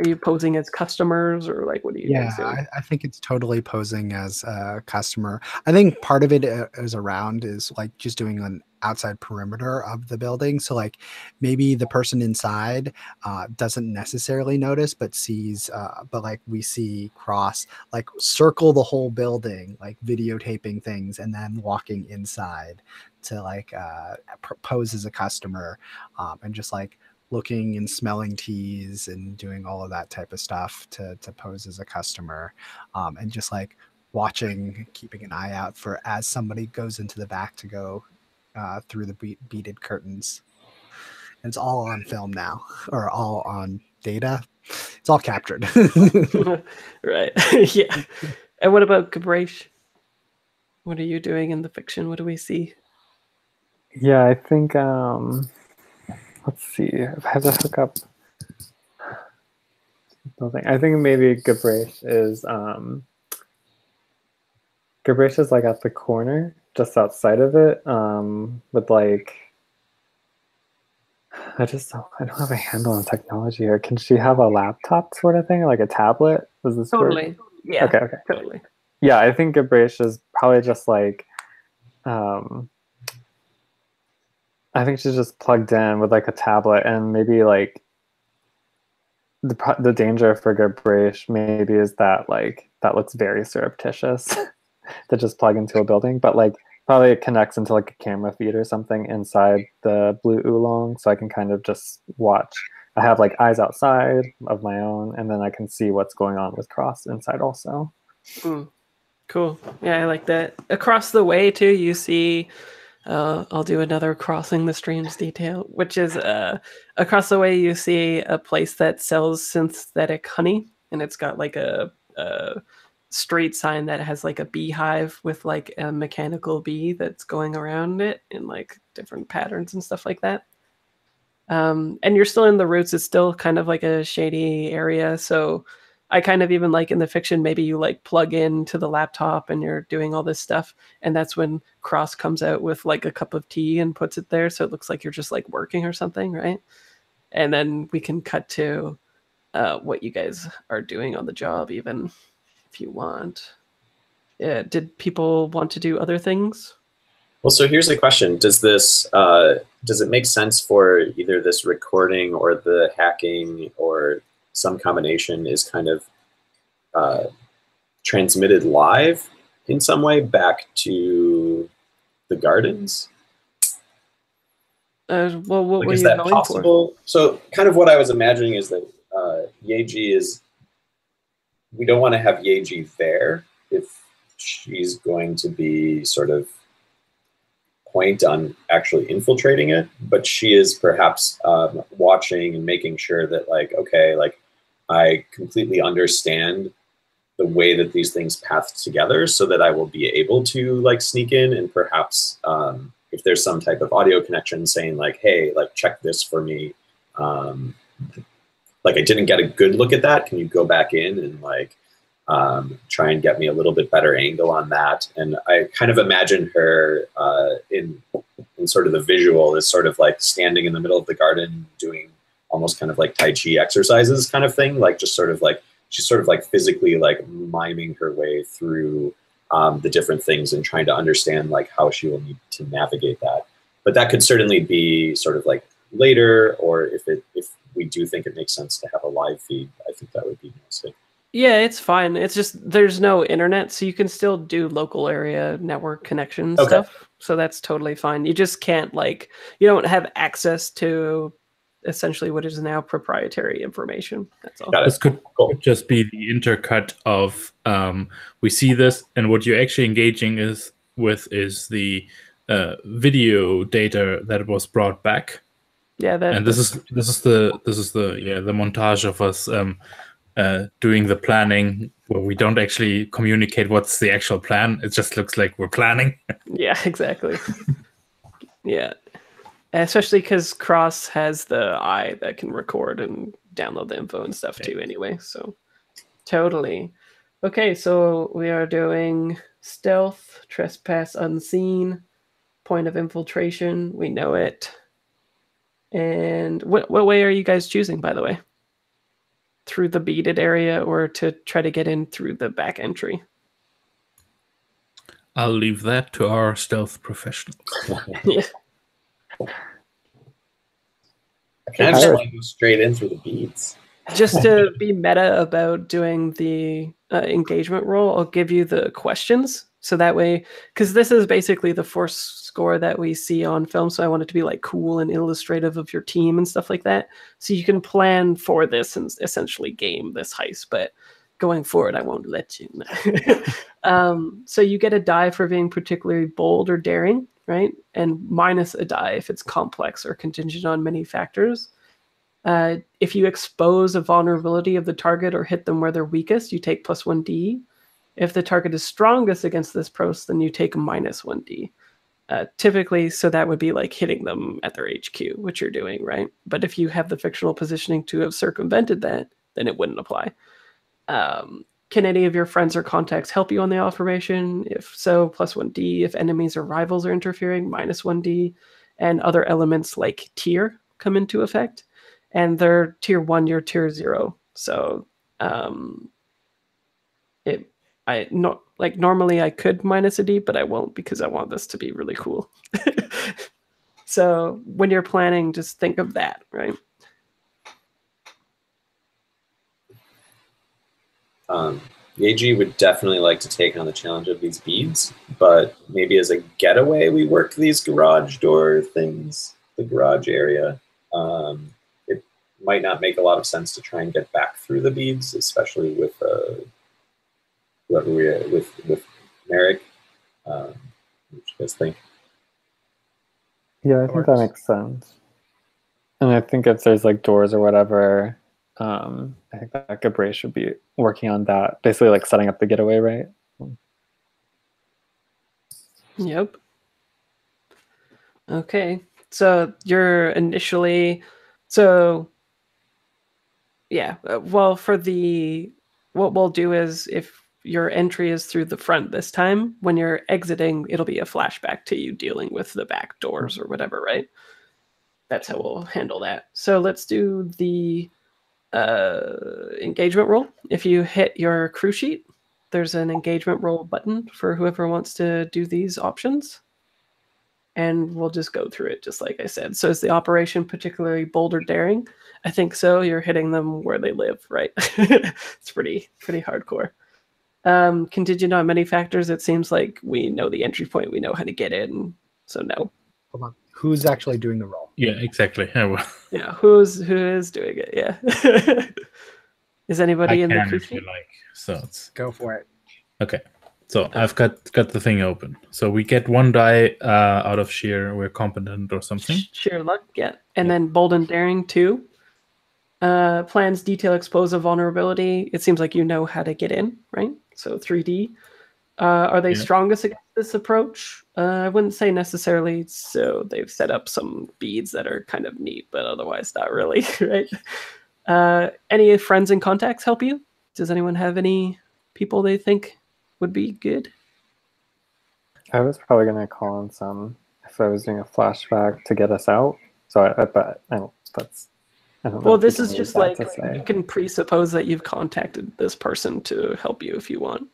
Speaker 1: are you posing as customers or like what do you
Speaker 3: yeah I, I, think it's totally posing as a customer. I think part of it uh, around is like just doing an outside perimeter of the building. So like maybe the person inside uh, doesn't necessarily notice but sees uh, but like we see cross like circle the whole building like videotaping things and then walking inside to like uh, pose as a customer um, and just like looking and smelling teas and doing all of that type of stuff to to pose as a customer um, and just like watching keeping an eye out for as somebody goes into the back to go uh, through the be- beaded curtains. And it's all on film now or all on data. It's all captured. [LAUGHS] [LAUGHS]
Speaker 1: Right. [LAUGHS] Yeah. And what about Gabrish? what are you doing in the fiction? What do we see?
Speaker 5: Yeah i think um let's see if I have to hook up something. I think maybe Gabrish is um Gabrish is like at the corner, just outside of it, um, with like I just don't, I don't have a handle on technology here. Can she have a laptop sort of thing, like a tablet? Is this
Speaker 1: totally? Yeah.
Speaker 5: Okay. Okay.
Speaker 1: Totally.
Speaker 5: Yeah, I think Gabrish is probably just like um I think she's just plugged in with like a tablet and maybe like the the danger for Gabrish maybe is that like that looks very surreptitious [LAUGHS] to just plug into a building, but like probably it connects into like a camera feed or something inside the blue oolong, so I can kind of just watch. I have like eyes outside of my own, and then I can see what's going on with Cross inside also.
Speaker 1: Mm. Cool. Yeah, I like that. Across the way too, you see Uh, I'll do another crossing the streams detail, which is uh, across the way you see a place that sells synthetic honey, and it's got like a, a street sign that has like a beehive with like a mechanical bee that's going around it in like different patterns and stuff like that. Um, and you're still in the roots. It's still kind of like a shady area, so I kind of even like in the fiction, maybe you like plug in to the laptop and you're doing all this stuff. And that's when Cross comes out with like a cup of tea and puts it there. So it looks like you're just like working or something, right? And then we can cut to uh, what you guys are doing on the job, even if you want. Yeah, did people want to do other things?
Speaker 2: Well, so here's the question: Does this uh, does it make sense for either this recording or the hacking or some combination is kind of uh, transmitted live in some way back to the gardens.
Speaker 1: Uh, well, what
Speaker 2: like,
Speaker 1: were
Speaker 2: is
Speaker 1: you
Speaker 2: that
Speaker 1: going
Speaker 2: possible? So, kind of what I was imagining is that uh, Yeji is. We don't want to have Yeji there if she's going to be sort of point on actually infiltrating it, but she is perhaps um, watching and making sure that, like, okay, like I completely understand the way that these things path together so that I will be able to like sneak in and perhaps um, if there's some type of audio connection saying like, hey, like check this for me. Um, like I didn't get a good look at that. Can you go back in and like um, try and get me a little bit better angle on that? And I kind of imagine her uh, in in sort of the visual is sort of like standing in the middle of the garden doing almost kind of like Tai Chi exercises kind of thing, like just sort of like she's sort of like physically like miming her way through um, the different things and trying to understand like how she will need to navigate that. But that could certainly be sort of like later, or if it if we do think it makes sense to have a live feed, I think that would be nice.
Speaker 1: Yeah, it's fine. It's just there's no internet, so you can still do local area network connection
Speaker 2: Okay.
Speaker 1: stuff. So that's totally fine. You just can't like you don't have access to essentially what is now proprietary information. That's all.
Speaker 2: Got.
Speaker 4: This could
Speaker 2: Cool.
Speaker 4: just be the intercut of um, we see this, and what you're actually engaging is with is the uh, video data that was brought back,
Speaker 1: Yeah, that
Speaker 4: and this is this is the this is the yeah the montage of us um, uh, doing the planning where we don't actually communicate what's the actual plan. It just looks like we're planning. [LAUGHS]
Speaker 1: Yeah, exactly. [LAUGHS] yeah. Especially because Cross has the eye that can record and download the info and stuff too, anyway. So, totally. Okay, so we are doing stealth, trespass unseen, point of infiltration. We know it. And what, what way are you guys choosing, by the way? Through the beaded area or to try to get in through the back entry?
Speaker 4: I'll leave that to our stealth professional. [LAUGHS] [LAUGHS]
Speaker 1: yeah.
Speaker 2: I kind just want to go straight in through the beads.
Speaker 1: just to be meta about doing the uh, engagement roll, I'll give you the questions. So that way, because this is basically the force score that we see on film. So I want it to be like cool and illustrative of your team and stuff like that. So you can plan for this and essentially game this heist. But going forward, I won't let you. know. [LAUGHS] um, so you get a die for being particularly bold or daring, right? And minus a die if it's complex or contingent on many factors. Uh, if you expose a vulnerability of the target or hit them where they're weakest, you take plus 1d. If the target is strongest against this pros, then you take minus 1d. Uh, typically, so that would be like hitting them at their HQ, which you're doing, right? But if you have the fictional positioning to have circumvented that, then it wouldn't apply. Um, can any of your friends or contacts help you on the affirmation? If so, plus 1d. If enemies or rivals are interfering, minus 1d. And other elements like tier come into effect and they're tier one, you're tier zero. So um, it I not like normally I could minus a D, but I won't because I want this to be really cool. [LAUGHS] so when you're planning, just think of that, right?
Speaker 2: Um, Yeji would definitely like to take on the challenge of these beads, but maybe as a getaway, we work these garage door things, the garage area. Um, it might not make a lot of sense to try and get back through the beads, especially with uh, whoever we with with Merrick. Um, what do you guys think?
Speaker 5: Yeah, I think that makes sense. And I think if there's like doors or whatever, um, I think that Gabriel should be working on that, basically like setting up the getaway, right?
Speaker 1: Yep. Okay. So you're initially so yeah, uh, well for the what we'll do is if your entry is through the front this time, when you're exiting, it'll be a flashback to you dealing with the back doors or whatever, right? That's how we'll handle that. So let's do the uh engagement roll. If you hit your crew sheet, there's an engagement roll button for whoever wants to do these options. And we'll just go through it just like I said. So is the operation particularly bold or daring? I think so. You're hitting them where they live, right? [LAUGHS] it's pretty pretty hardcore. Um, contingent on many factors, it seems like we know the entry point, we know how to get in. So no.
Speaker 3: Hold on. Who's actually doing the roll?
Speaker 4: Yeah, exactly. [LAUGHS]
Speaker 1: Yeah, who's who is doing it? Yeah. [LAUGHS] is
Speaker 4: I
Speaker 1: anybody in the
Speaker 4: can
Speaker 1: crew
Speaker 4: if you like. So it's
Speaker 3: Go for it.
Speaker 4: okay. So I've got got the thing open. So we get one die uh, out of sheer we're competent or something.
Speaker 1: Sheer luck, yeah. And
Speaker 4: Yeah.
Speaker 1: then bold and daring too. Uh, plans detail expose a vulnerability. It seems like you know how to get in, right? So 3D. Uh, are they
Speaker 4: Yeah.
Speaker 1: strongest against this approach? Uh, I wouldn't say necessarily. So they've set up some beads that are kind of neat, but otherwise not really, [LAUGHS] right? Uh, any friends and contacts help you? Does anyone have any people they think would be good?
Speaker 5: I was probably gonna call in some if I was doing a flashback to get us out. So I, I but I don't. That's. I don't know
Speaker 1: Well, this is just like you can presuppose that you've contacted this person to help you if you want.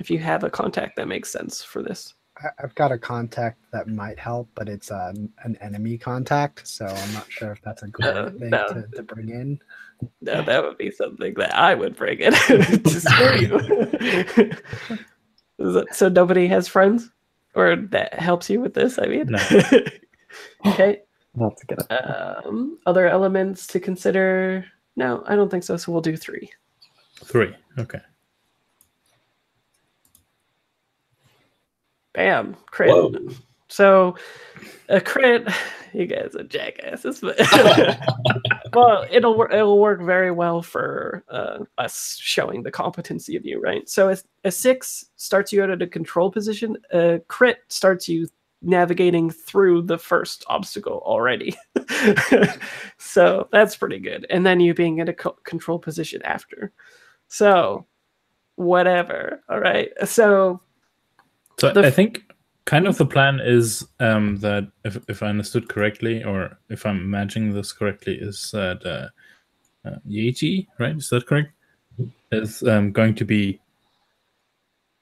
Speaker 1: If you have a contact that makes sense for this.
Speaker 3: I- I've got a contact that might help, but it's um, an enemy contact, so I'm not sure if that's a good
Speaker 1: Uh,
Speaker 3: thing
Speaker 1: no.
Speaker 3: to, to bring in.
Speaker 1: No, that would be something that I would bring in [LAUGHS] to scare you. [LAUGHS] Is it- so nobody has friends, or that helps you with this. I mean,
Speaker 4: No. [LAUGHS]
Speaker 1: okay.
Speaker 5: Not to get it.
Speaker 1: Um, other elements to consider? No, I don't think so. So we'll do three.
Speaker 4: Three. Okay.
Speaker 1: Bam, crit.
Speaker 2: Whoa.
Speaker 1: So a crit, [LAUGHS] you guys are jackasses, but [LAUGHS] well, it'll it'll work very well for uh, us showing the competency of you, right? So a, a six starts you out at a control position. A crit starts you navigating through the first obstacle already. [LAUGHS] so that's pretty good, and then you being in a co- control position after. So whatever. All right. So
Speaker 4: So
Speaker 1: The
Speaker 4: I think kind of the plan is um, that if, if I understood correctly, or if I'm imagining this correctly, is that uh, uh, Yeji, right? Is that correct? Is um, going to be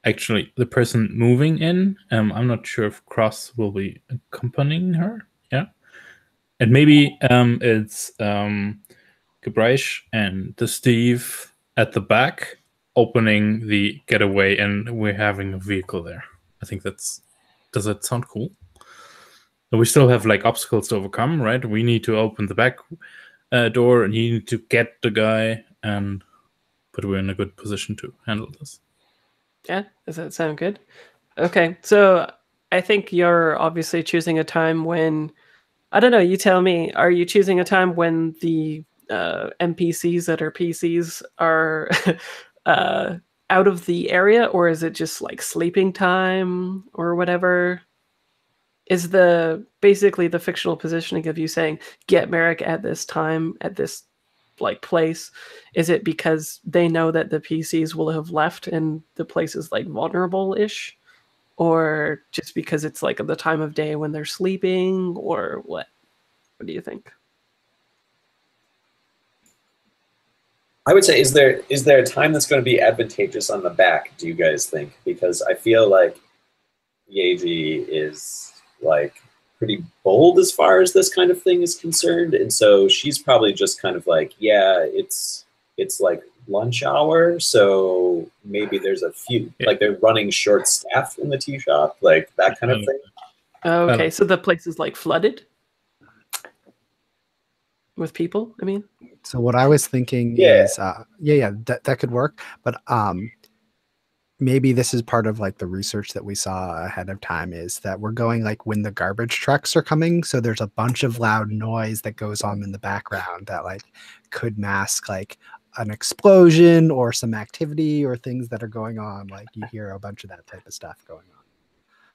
Speaker 4: actually the person moving in. Um, I'm not sure if Cross will be accompanying her. Yeah, and maybe um, it's um, and the Steve at the back opening the getaway, and we're having a vehicle there. I think that's. Does that sound cool? We still have like obstacles to overcome, right? We need to open the back uh, door, and you need to get the guy, and but we're in a good position to handle this.
Speaker 1: Yeah, does that sound good? Okay, so I think you're obviously choosing a time when I don't know. You tell me. Are you choosing a time when the uh, NPCs that are PCs are [LAUGHS] uh, out of the area, or is it just like sleeping time or whatever? Is the basically the fictional positioning of you saying get Merrick at this time at this like place? Is it because they know that the PCs will have left and the place is like vulnerable ish? Or just because it's like the time of day when they're sleeping, or what? What do you think?
Speaker 2: I would say, is there is there a time that's going to be advantageous on the back? Do you guys think? Because I feel like Yeji is like pretty bold as far as this kind of thing is concerned, and so she's probably just kind of like, yeah, it's it's like lunch hour, so maybe there's a few
Speaker 4: Yeah.
Speaker 2: like they're running short staff in the tea shop, like that kind of thing.
Speaker 1: Oh, okay, so the place is like flooded with people. I mean,
Speaker 3: So what I was thinking
Speaker 2: Yeah.
Speaker 3: is, uh, yeah, yeah, that, that could work. But um, maybe this is part of like the research that we saw ahead of time is that we're going like when the garbage trucks are coming so there's a bunch of loud noise that goes on in the background that like could mask like an explosion or some activity or things that are going on like you hear a bunch of that type of stuff going on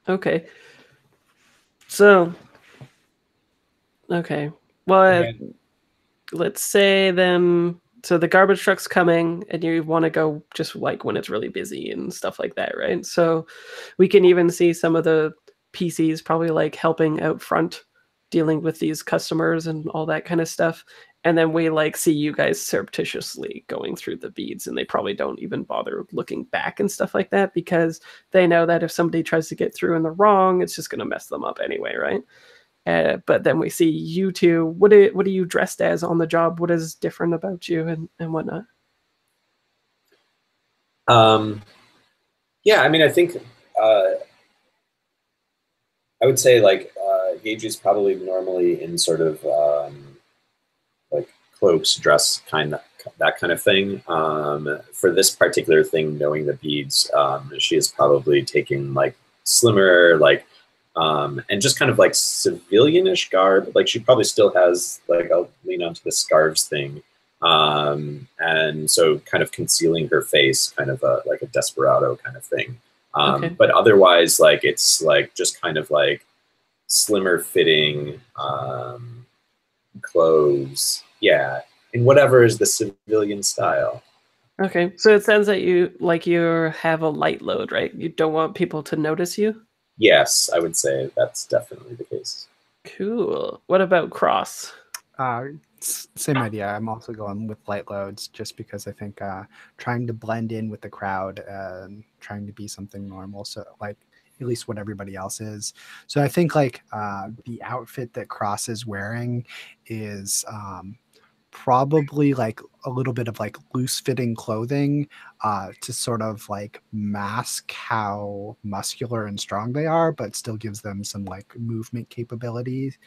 Speaker 1: Okay. So, okay. Well, uh, let's say then. So the garbage truck's coming, and you want to go just like when it's really busy and stuff like that, right? So we can even see some of the PCs probably like helping out front, dealing with these customers and all that kind of stuff. And then we like see you guys surreptitiously going through the beads, and they probably don't even bother looking back and stuff like that because they know that if somebody tries to get through in the wrong, it's just going to mess them up anyway, right? Uh, but then we see you two. What are, what are you dressed as on the job? What is different about you and, and whatnot?
Speaker 2: Um, yeah, I mean, I think uh, I would say like uh, Gage is probably normally in sort of um, like cloaks, dress kind of that kind of thing. Um, for this particular thing, knowing the beads, um, she is probably taking like slimmer, like um, and just kind of like civilianish garb. Like she probably still has like I'll lean onto the scarves thing, um, and so kind of concealing her face, kind of a, like a desperado kind of thing. Um,
Speaker 1: Okay.
Speaker 2: But otherwise, like it's like just kind of like slimmer fitting um, clothes. Yeah, in whatever is the civilian style.
Speaker 1: Okay, so it sounds that you like you have a light load, right? You don't want people to notice you.
Speaker 2: Yes, I would say that's definitely the case.
Speaker 1: Cool. What about cross?
Speaker 3: Uh, same idea. I'm also going with light loads just because I think uh, trying to blend in with the crowd and trying to be something normal. So, like, at least what everybody else is. So, I think like uh, the outfit that Cross is wearing is um, probably like a little bit of like loose fitting clothing uh, to sort of like mask how muscular and strong they are, but still gives them some like movement capabilities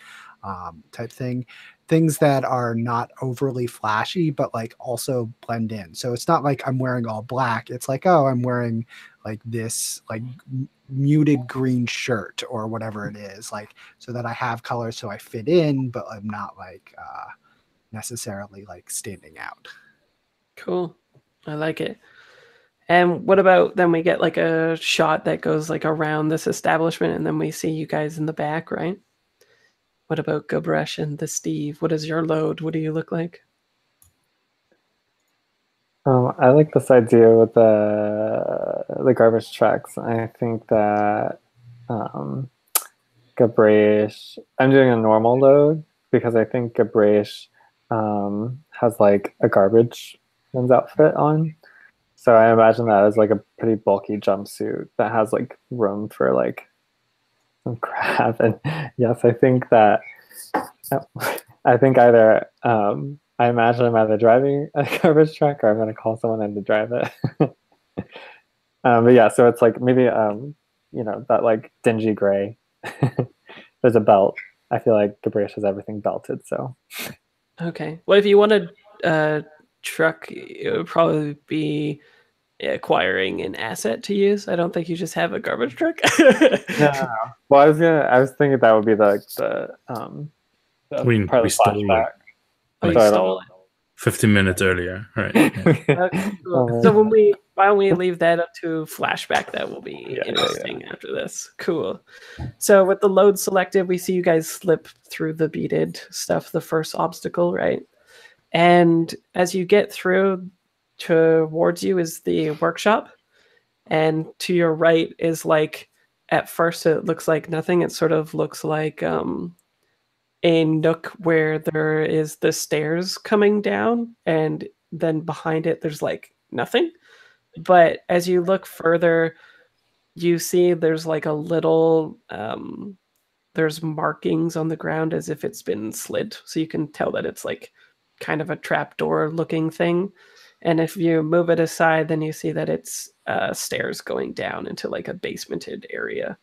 Speaker 3: um, type thing. Things that are not overly flashy but like also blend in. So it's not like i'm wearing all black it's like oh i'm wearing like this like muted green shirt or whatever it is like so that i have color so i fit in but i'm not like uh necessarily like standing out
Speaker 1: Cool. I like it. And what about then we get like a shot that goes like around this establishment and then we see you guys in the back, right? What about Gabrish and the Steve? What is your load? What do you look like?
Speaker 5: Um, I like this idea with the the garbage trucks. I think that um, Gabrish, I'm doing a normal load because I think Gabrish um, has like a garbage man's outfit on. So I imagine that as like a pretty bulky jumpsuit that has like room for like some [LAUGHS] crap. And yes, I think that [LAUGHS] I think either um, I imagine I'm either driving a [LAUGHS] garbage truck or I'm going to call someone in to drive it. um, but yeah, so it's like maybe um, you know that like dingy gray. There's a belt. I feel like Gabrish has everything belted. So
Speaker 1: Okay. Well, if you wanted a truck, it would probably be acquiring an asset to use. I don't think you just have a garbage truck. [LAUGHS]
Speaker 5: yeah. Well, I was gonna. I was thinking that would be the the um. The
Speaker 4: We-
Speaker 5: part of
Speaker 4: we
Speaker 5: the
Speaker 4: stole it.
Speaker 5: flashback.
Speaker 1: Oh, you
Speaker 5: So
Speaker 1: stole it.
Speaker 4: 15 minutes earlier. Right. [LAUGHS] yeah.
Speaker 1: Okay, cool. So when we why don't we leave that up to flashback? That will be [LAUGHS]
Speaker 5: Yeah, yeah,
Speaker 1: interesting after this. Cool. So with the load selected, we see you guys slip through the beaded stuff, the first obstacle, right? And as you get through, towards you is the workshop, and to your right is like at first it looks like nothing. It sort of looks like um a nook where there is the stairs coming down and then behind it there's like nothing but as you look further you see there's like a little um there's markings on the ground as if it's been slid. So you can tell that it's like kind of a trapdoor looking thing. And if you move it aside then you see that it's uh, stairs going down into like a basemented area.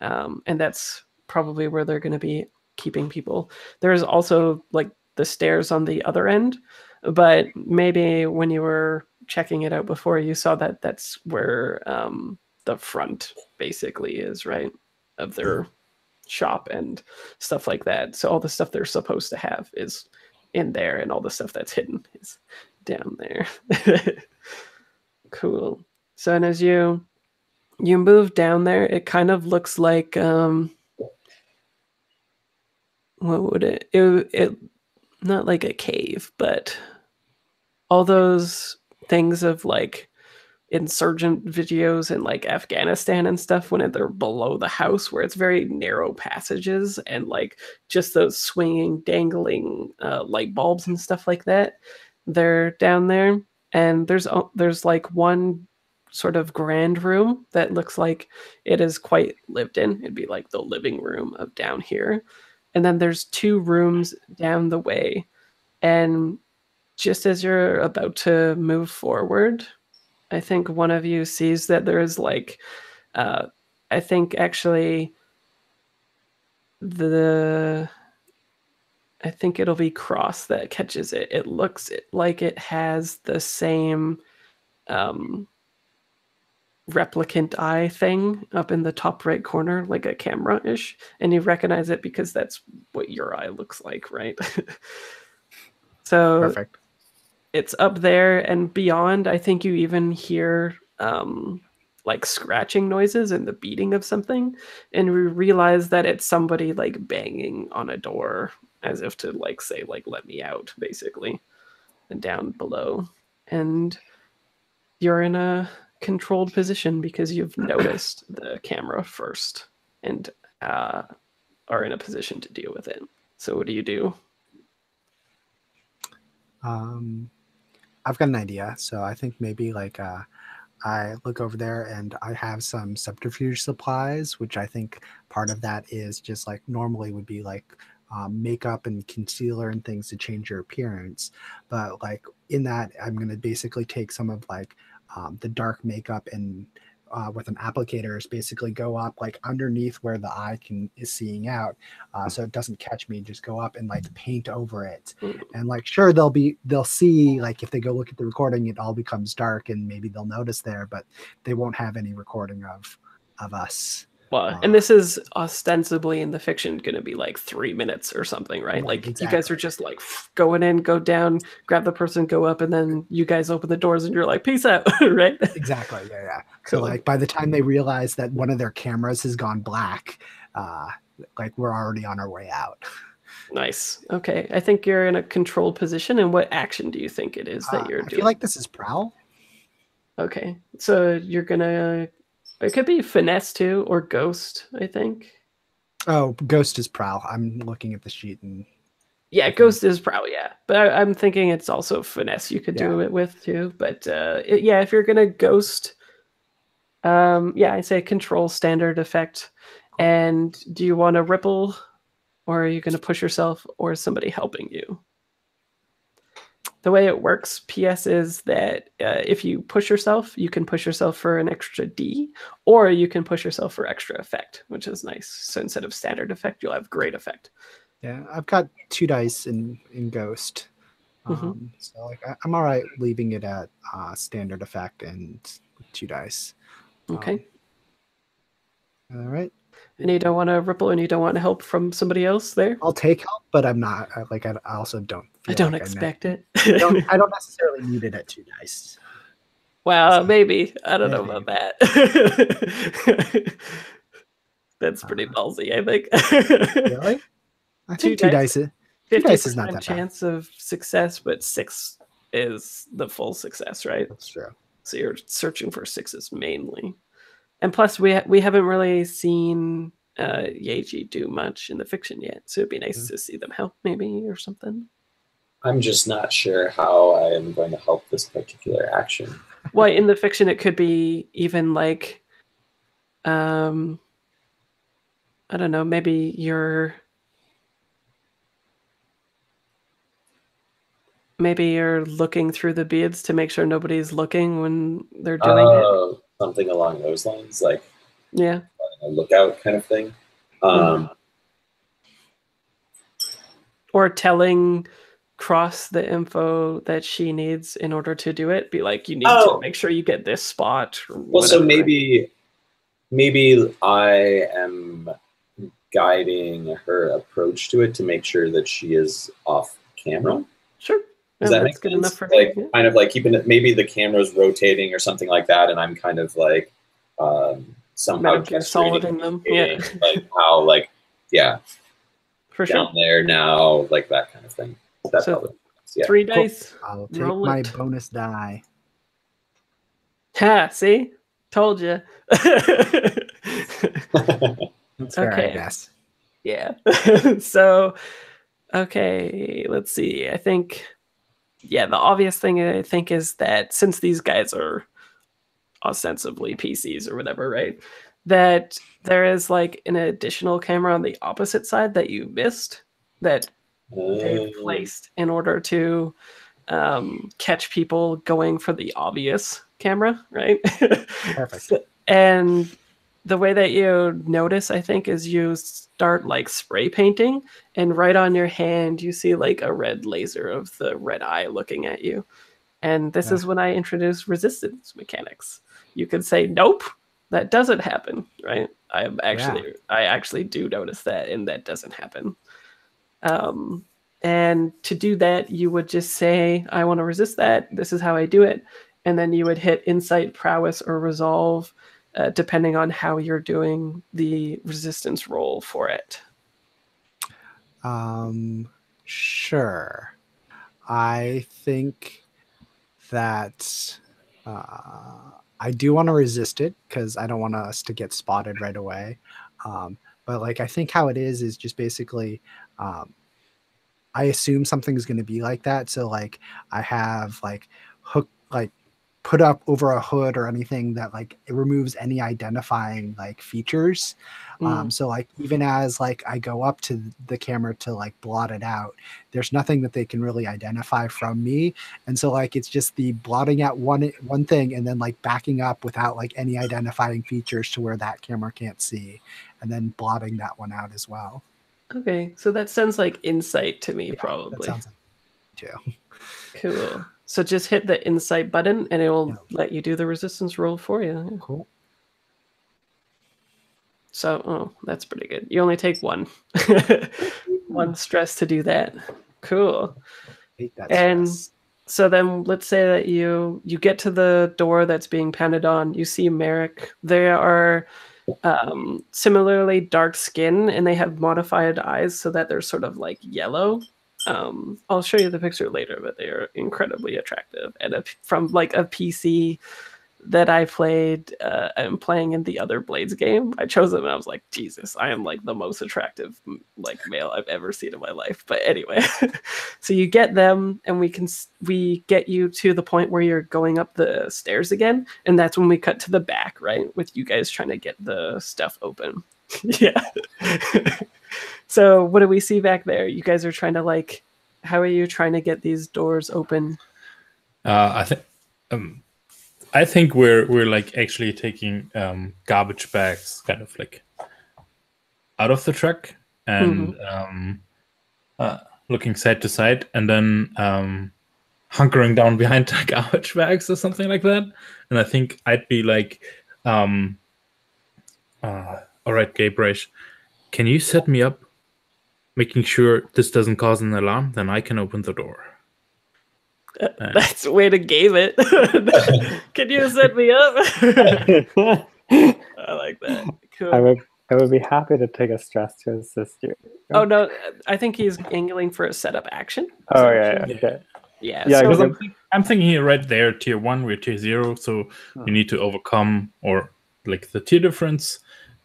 Speaker 1: Um, and that's probably where they're going to be keeping people. There's also like the stairs on the other end but maybe when you were checking it out before, you saw that that's where um, the front basically is, right? Of their shop and stuff like that. So all the stuff they're supposed to have is in there, and all the stuff that's hidden is down there. [LAUGHS] cool. So and as you you move down there, it kind of looks like um what would it it it not like a cave, but all those things of like insurgent videos in like Afghanistan and stuff when they're below the house where it's very narrow passages and like just those swinging dangling uh, light bulbs and stuff like that they're down there. And there's there's like one sort of grand room that looks like it is quite lived in. It'd be like the living room of down here. And then there's two rooms down the way. And just as you're about to move forward I think one of you sees that there is like, uh, I think actually the, I think it'll be Cross that catches it. It looks like it has the same um, replicant eye thing up in the top right corner, like a camera ish. And you recognize it because that's what your eye looks like, right? [LAUGHS] so
Speaker 3: Perfect
Speaker 1: it's up there and beyond. I think you even hear um, like scratching noises and the beating of something, and we realize that it's somebody like banging on a door as if to like say like let me out basically, and down below, and you're in a controlled position because you've noticed the camera first and uh, are in a position to deal with it. So what do you do?
Speaker 3: Um, I've got an idea. So I think maybe like uh, I look over there and I have some subterfuge supplies, which I think part of that is just like normally would be like um, makeup and concealer and things to change your appearance. But like in that, I'm going to basically take some of like um, the dark makeup and uh, with an applicator is basically go up like underneath where the eye can is seeing out, uh, so it doesn't catch me. Just go up and like paint over it, and like sure they'll be they'll see like if they go look at the recording, it all becomes dark and maybe they'll notice there, but they won't have any recording of of us.
Speaker 1: Well, and this is ostensibly in the fiction going to be like three minutes or something, right? like exactly. you guys are just like going in, go down, grab the person, go up, and then you guys open the doors and you're like, peace out, [LAUGHS] right?
Speaker 3: Exactly. Yeah, yeah. Cool. So like by the time they realize that one of their cameras has gone black, uh, like we're already on our way out.
Speaker 1: Nice. Okay. I think you're in a controlled position. And what action do you think it is that uh, you're
Speaker 3: I
Speaker 1: doing? I
Speaker 3: feel like this is prowl.
Speaker 1: Okay. So you're gonna it could be finesse too, or ghost. I think.
Speaker 3: Oh, ghost is prowl. I'm looking at the sheet and.
Speaker 1: Yeah, ghost is prowl. Yeah, but I, am thinking it's also finesse. You could yeah. do it with too. But uh, it, yeah, if you're gonna ghost, um, yeah, I say control standard effect. And do you want to ripple, or are you gonna push yourself, or is somebody helping you? The way it works ps is that uh, if you push yourself you can push yourself for an extra d or you can push yourself for extra effect which is nice. So instead of standard effect you'll have great effect.
Speaker 3: Yeah i've got two dice in in ghost. Mm-hmm. um, mm-hmm. so like I, am all right leaving it at uh, standard effect and two dice.
Speaker 1: Okay.
Speaker 3: Um, all right
Speaker 1: and you don't want to ripple and you don't want help from somebody else there?
Speaker 3: I'll take help but i'm not like i, also don't
Speaker 1: i don't like expect
Speaker 3: I
Speaker 1: it [LAUGHS]
Speaker 3: I don't, [LAUGHS] I don't, necessarily need it at two dice
Speaker 1: wow so, maybe. I don't maybe. know about that. [LAUGHS] That's pretty uh, ballsy i think.
Speaker 3: Really? I [LAUGHS] think two, two dice, dice. two dice is not that
Speaker 1: chance bad. of success but six is the full success right?
Speaker 3: That's true.
Speaker 1: So you're searching for sixes mainly. And plus we ha- we haven't really seen uh Yaeji do much in the fiction yet, so it'd be nice mm-hmm. to see them help maybe or something.
Speaker 2: I'm just not sure how I am going to help this particular action.
Speaker 1: well, in the fiction, it could be even like, um, I don't know, maybe you're. Maybe you're looking through the beads to make sure nobody's looking when they're doing uh, it. Oh,
Speaker 2: something along those lines, like
Speaker 1: yeah,
Speaker 2: a lookout kind of thing. Um,
Speaker 1: or telling cross the info that she needs in order to do it. Be like, you need
Speaker 2: Oh.
Speaker 1: to make sure you get this spot. or
Speaker 2: Well, so maybe, maybe I am guiding her approach to it to make sure that she is off camera.
Speaker 1: sure.
Speaker 2: Does that make
Speaker 1: good
Speaker 2: sense?
Speaker 1: enough for me.
Speaker 2: like
Speaker 1: yeah.
Speaker 2: kind of like keeping it. Maybe the camera's rotating or something like that, and I'm kind of like um, somehow just
Speaker 1: Solid in them. Yeah,
Speaker 2: like how like yeah
Speaker 1: for sure.
Speaker 2: there now like that kind. That
Speaker 1: So,
Speaker 2: probably yeah.
Speaker 1: Three
Speaker 3: Cool.
Speaker 1: dice.
Speaker 3: I'll take
Speaker 1: Roll
Speaker 3: my
Speaker 1: it.
Speaker 3: bonus die.
Speaker 1: Ha! See, told you. [LAUGHS]
Speaker 3: That's fair,
Speaker 1: Okay.
Speaker 3: I guess.
Speaker 1: yeah. [LAUGHS] so, okay, let's see. I think, yeah, the obvious thing I think is that since these guys are ostensibly PCs or whatever, right? That there is like an additional camera on the opposite side that you missed that they've
Speaker 2: Um,
Speaker 1: placed in order to um, catch people going for the obvious camera, right?
Speaker 3: Perfect. [LAUGHS]
Speaker 1: And the way that you notice, I think, is you start like spray painting, and right on your hand, you see like a red laser of the red eye looking at you. And this
Speaker 3: Yeah.
Speaker 1: is when I introduce resistance mechanics. You could say, "Nope, that doesn't happen." Right? I am actually, I actually do notice that, and that doesn't happen. Um, and to do that, you would just say, I want to resist that. This is how I do it. And then you would hit insight, prowess, or resolve, uh, depending on how you're doing the resistance roll for it.
Speaker 3: Um, sure. I think that uh, I do want to resist it because I don't want us to get spotted right away. Um, but like, I think how it is is just basically, um, I assume something's going to be like that. So like, I have like hook like put up over a hood or anything that like it removes any identifying like features. Um, so like even as like i go up to the camera to like blot it out there's nothing that they can really identify from me. And so like it's just the blotting out one one thing and then like backing up without like any identifying features to where that camera can't see and then blotting that one out as well
Speaker 1: Okay, so that sounds like insight to me,
Speaker 3: Yeah,
Speaker 1: probably.
Speaker 3: like too
Speaker 1: Cool. So just hit the insight button and it will
Speaker 3: Yeah.
Speaker 1: let you do the resistance roll for you.
Speaker 3: cool
Speaker 1: So, oh, that's pretty good. You only take one. [LAUGHS] one stress to do that. Cool. And-
Speaker 3: stress.
Speaker 1: So then let's say that you you get to the door that's being pounded on. You see Merrick. They are um, similarly dark skin and they have modified eyes so that they're sort of like yellow. Um, I'll show you the picture later, but they are incredibly attractive. And a, from like a PC that I played, uh, I'm playing in the other Blades game. I chose them and I was like, Jesus, I am like the most attractive like male I've ever seen in my life. But anyway, [LAUGHS] so you get them and we can we get you to the point where you're going up the stairs again and that's when we cut to the back right with you guys trying to get the stuff open [LAUGHS] yeah [LAUGHS] so what do we see back there you guys are trying to like how are you trying to get these doors open
Speaker 4: Uh, I think um, I think we're we're like actually taking um, garbage bags, kind of like out of the truck and um, uh, looking side to side, and then um, hunkering down behind the [LAUGHS] garbage bags or something like that. And I think I'd be like, um, uh, "All right, Gabriel, can you set me up, making sure this doesn't cause an alarm? Then I can open the door." Uh, [LAUGHS]
Speaker 1: that's the way to game it. [LAUGHS] Can you set me up? [LAUGHS] I like that. Cool.
Speaker 5: I would I would be happy to take a stress to assist you.
Speaker 1: oh no. I think he's angling for a setup action.
Speaker 5: Oh yeah, yeah,
Speaker 4: Yeah.
Speaker 5: okay.
Speaker 1: yeah
Speaker 5: Yeah,
Speaker 1: so-
Speaker 4: Because I'm, think- I'm thinking here right there, tier one, we're tier zero, so you need to overcome or like the tier difference,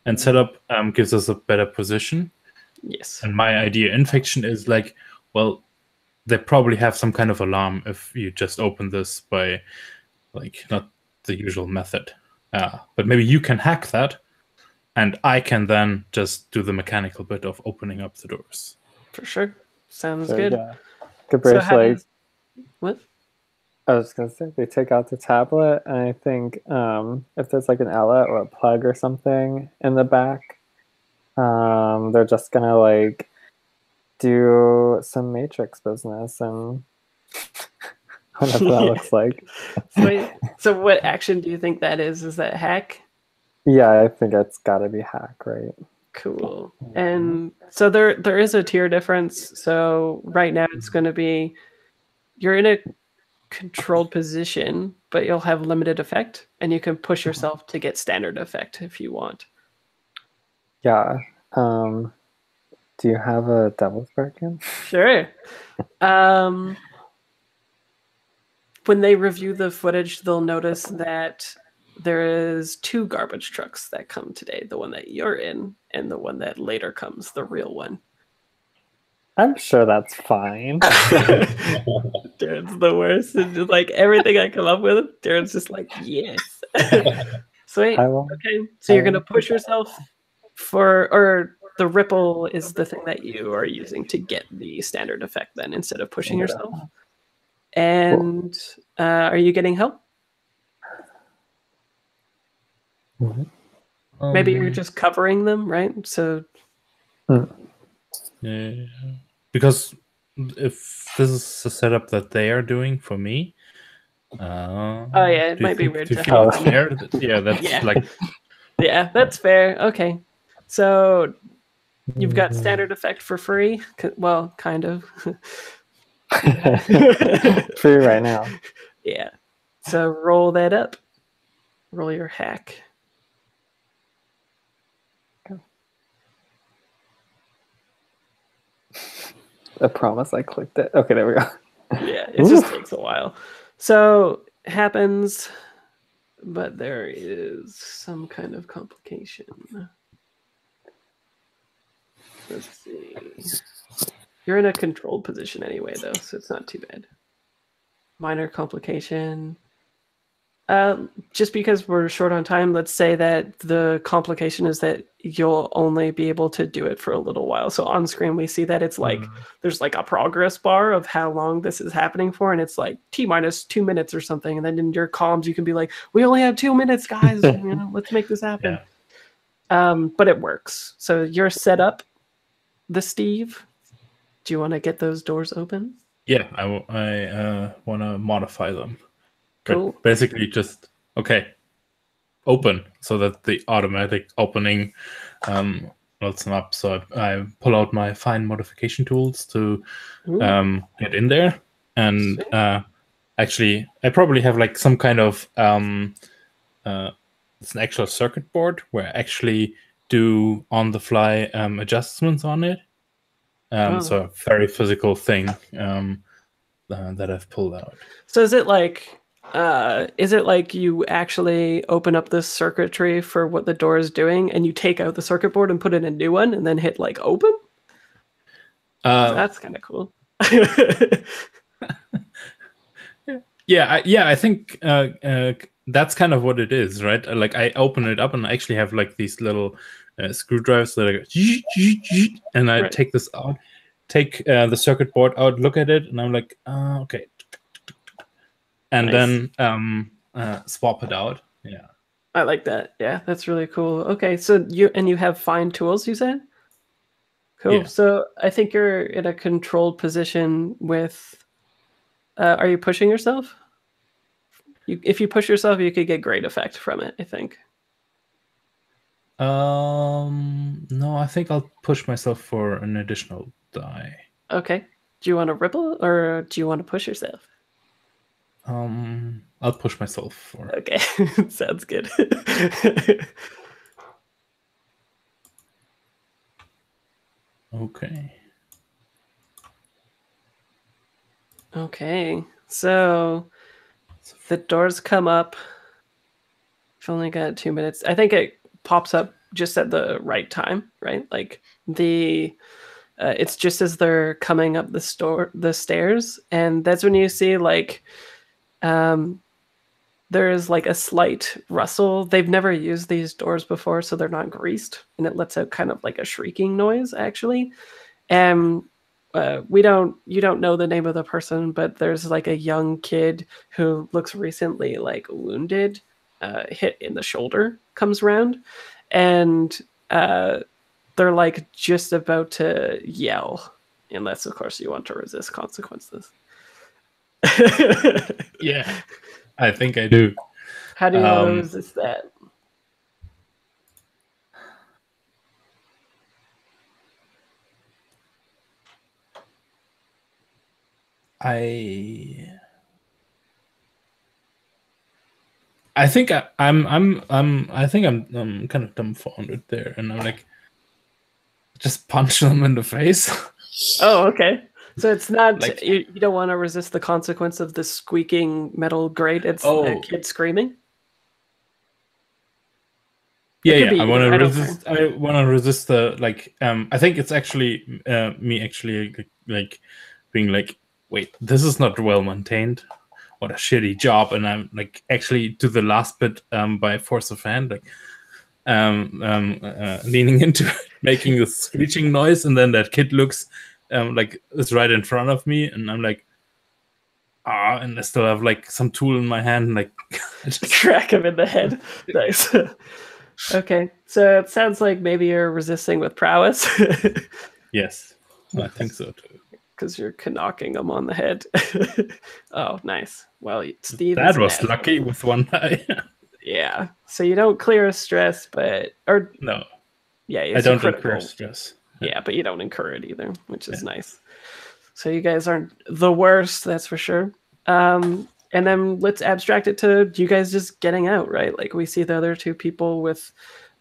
Speaker 4: and setup um, gives us a better position.
Speaker 1: yes.
Speaker 4: And my idea in fiction is like, well, they probably have some kind of alarm if you just open this by like not the usual method. Uh, but maybe you can hack that, and I can then just do the mechanical bit of opening up the doors.
Speaker 1: for sure sounds
Speaker 5: So,
Speaker 1: good
Speaker 5: yeah. Gabriel's
Speaker 1: how do
Speaker 5: like
Speaker 1: you- what
Speaker 5: I was gonna say they take out the tablet, and I think um, if there's like an outlet or a plug or something in the back, um, they're just gonna like do some matrix business and [LAUGHS] whatever that looks like.
Speaker 1: So, wait, so what action do you think that is? Is that hack?
Speaker 5: Yeah, I think it's got to be hack, right?
Speaker 1: Cool. And so there there is a tier difference. So right now it's going to be you're in a controlled position, but you'll have limited effect, and you can push yourself to get standard effect if you want.
Speaker 5: Yeah. Um, do you have a devil's bargain?
Speaker 1: Sure. Um, when they review the footage, they'll notice that there is two garbage trucks that come today. The one that you're in, and the one that later comes, the real one.
Speaker 5: I'm sure that's fine. [LAUGHS]
Speaker 1: Darren's the worst. It's just like everything I come up with, Darren's just like, yes. [LAUGHS] Sweet.
Speaker 5: I will.
Speaker 1: Okay. So you're gonna push yourself for or the ripple is the thing that you are using to get the standard effect then instead of pushing yourself. And uh, are you getting help?
Speaker 5: Mhm.
Speaker 1: Maybe you're
Speaker 4: Um,
Speaker 1: just covering them, right? So
Speaker 4: Yeah, because if this is a setup that they are doing for me, uh,
Speaker 1: Oh, yeah, it might be weird to
Speaker 4: feel fair yeah, that's [LAUGHS]
Speaker 1: Yeah.
Speaker 4: like
Speaker 1: yeah, that's fair. Okay. So you've got mm-hmm. standard effect for free. Well, kind of. [LAUGHS]
Speaker 5: Free right now. [LAUGHS]
Speaker 1: Yeah. So roll that up. Roll your hack.
Speaker 5: I promise I clicked it. Okay, there we go.
Speaker 1: Yeah, it just takes a while. So happens, but there is some kind of complication. Let's see. You're in a controlled position anyway, though, so it's not too bad. Minor complication. Uh, just because we're short on time, let's say that the complication is that you'll only be able to do it for a little while. So on screen, we see that it's like
Speaker 4: Mm.
Speaker 1: there's like a progress bar of how long this is happening for, and it's like t minus two minutes or something. And then in your comms, you can be like, "We only have two minutes, guys. [LAUGHS] you know, let's make this happen." Um, but it works. So you're set up. The Steve. Do you want to get those doors open?
Speaker 4: yeah, I w- I uh, want to modify them.
Speaker 1: Cool.
Speaker 4: basically, just okay, open so that the automatic opening um, loads them up. So I, I pull out my fine modification tools to um, get in there. And uh, actually, I probably have like some kind of um, uh, it's an actual circuit board where I actually do on the fly um, adjustments on it. Um,
Speaker 1: Oh.
Speaker 4: So a very physical thing um, uh, that I've pulled out.
Speaker 1: So is it like uh is it like you actually open up the circuitry for what the door is doing and you take out the circuit board and put in a new one and then hit like open?
Speaker 4: Uh,
Speaker 1: That's kind of cool. [LAUGHS] [LAUGHS]
Speaker 4: yeah, I, yeah, I think uh, uh, that's kind of what it is, right? Uh, Like I open it up and I actually have like these little uh, screwdrivers that I go, and I
Speaker 1: Right.
Speaker 4: take this out, take uh, the circuit board out, look at it, and I'm like, uh, okay, and
Speaker 1: Nice.
Speaker 4: then um, uh, swap it out. Yeah,
Speaker 1: I like that. Yeah, that's really cool. Okay, so you and you have fine tools, you said? Cool.
Speaker 4: Yeah.
Speaker 1: So I think you're in a controlled position with uh, are you pushing yourself? You, if you push yourself, you could get great effect from it, I think.
Speaker 4: um, no, I think I'll push myself for an additional die.
Speaker 1: Okay. Do you want to ripple or do you want to push yourself?
Speaker 4: Um, I'll push myself for.
Speaker 1: Okay, [LAUGHS] sounds good. [LAUGHS]
Speaker 4: Okay.
Speaker 1: okay, so the doors come up. I've only got two minutes. I think it pops up just at the right time, right? Like the, uh, it's just as they're coming up the store, the stairs, and that's when you see like, um, there is like a slight rustle. They've never used these doors before, so they're not greased, and it lets out kind of like a shrieking noise, actually. And uh, we don't, you don't know the name of the person, but there's like a young kid who looks recently like wounded, uh, hit in the shoulder, comes around, and uh, they're like just about to yell unless of course you want to resist consequences. [LAUGHS]
Speaker 4: Yeah, I think I do.
Speaker 1: How do you
Speaker 4: Um,
Speaker 1: resist that?
Speaker 4: I I think I, I'm I'm I'm I think I'm I'm kind of dumbfounded there, and I'm like, just punch them in the face. [LAUGHS]
Speaker 1: Oh, okay. So it's not
Speaker 4: Like-
Speaker 1: you, you don't want to resist the consequence of the squeaking metal grate. It's
Speaker 4: Oh.
Speaker 1: a kid screaming.
Speaker 4: yeah, yeah.
Speaker 1: be
Speaker 4: I want to resist. I want to resist the like. Um, I think it's actually uh, me actually like being like, wait, this is not well maintained. What a shitty job, and I'm like actually to the last bit um by force of hand like. Um, um, uh, leaning [LAUGHS] into it, making this screeching noise, and then that kid looks um, like is right in front of me, and I'm like, ah, and I still have like some tool in my hand, like [LAUGHS] just- [LAUGHS]
Speaker 1: Crack him in the head. Nice. okay, so it sounds like maybe you're resisting with prowess
Speaker 4: yes, I think so too.
Speaker 1: Because you're knocking him on the head. [LAUGHS] oh, nice. Well, Steve.
Speaker 4: That was
Speaker 1: mad.
Speaker 4: lucky with one die. [LAUGHS]
Speaker 1: Yeah. So you don't clear a stress, but or
Speaker 4: no,
Speaker 1: yeah,
Speaker 4: I don't
Speaker 1: critical.
Speaker 4: incur stress.
Speaker 1: Yeah, but you don't incur it either, which is nice. So you guys aren't the worst, that's for sure. Um, and then let's abstract it to you guys just getting out, right? Like we see the other two people with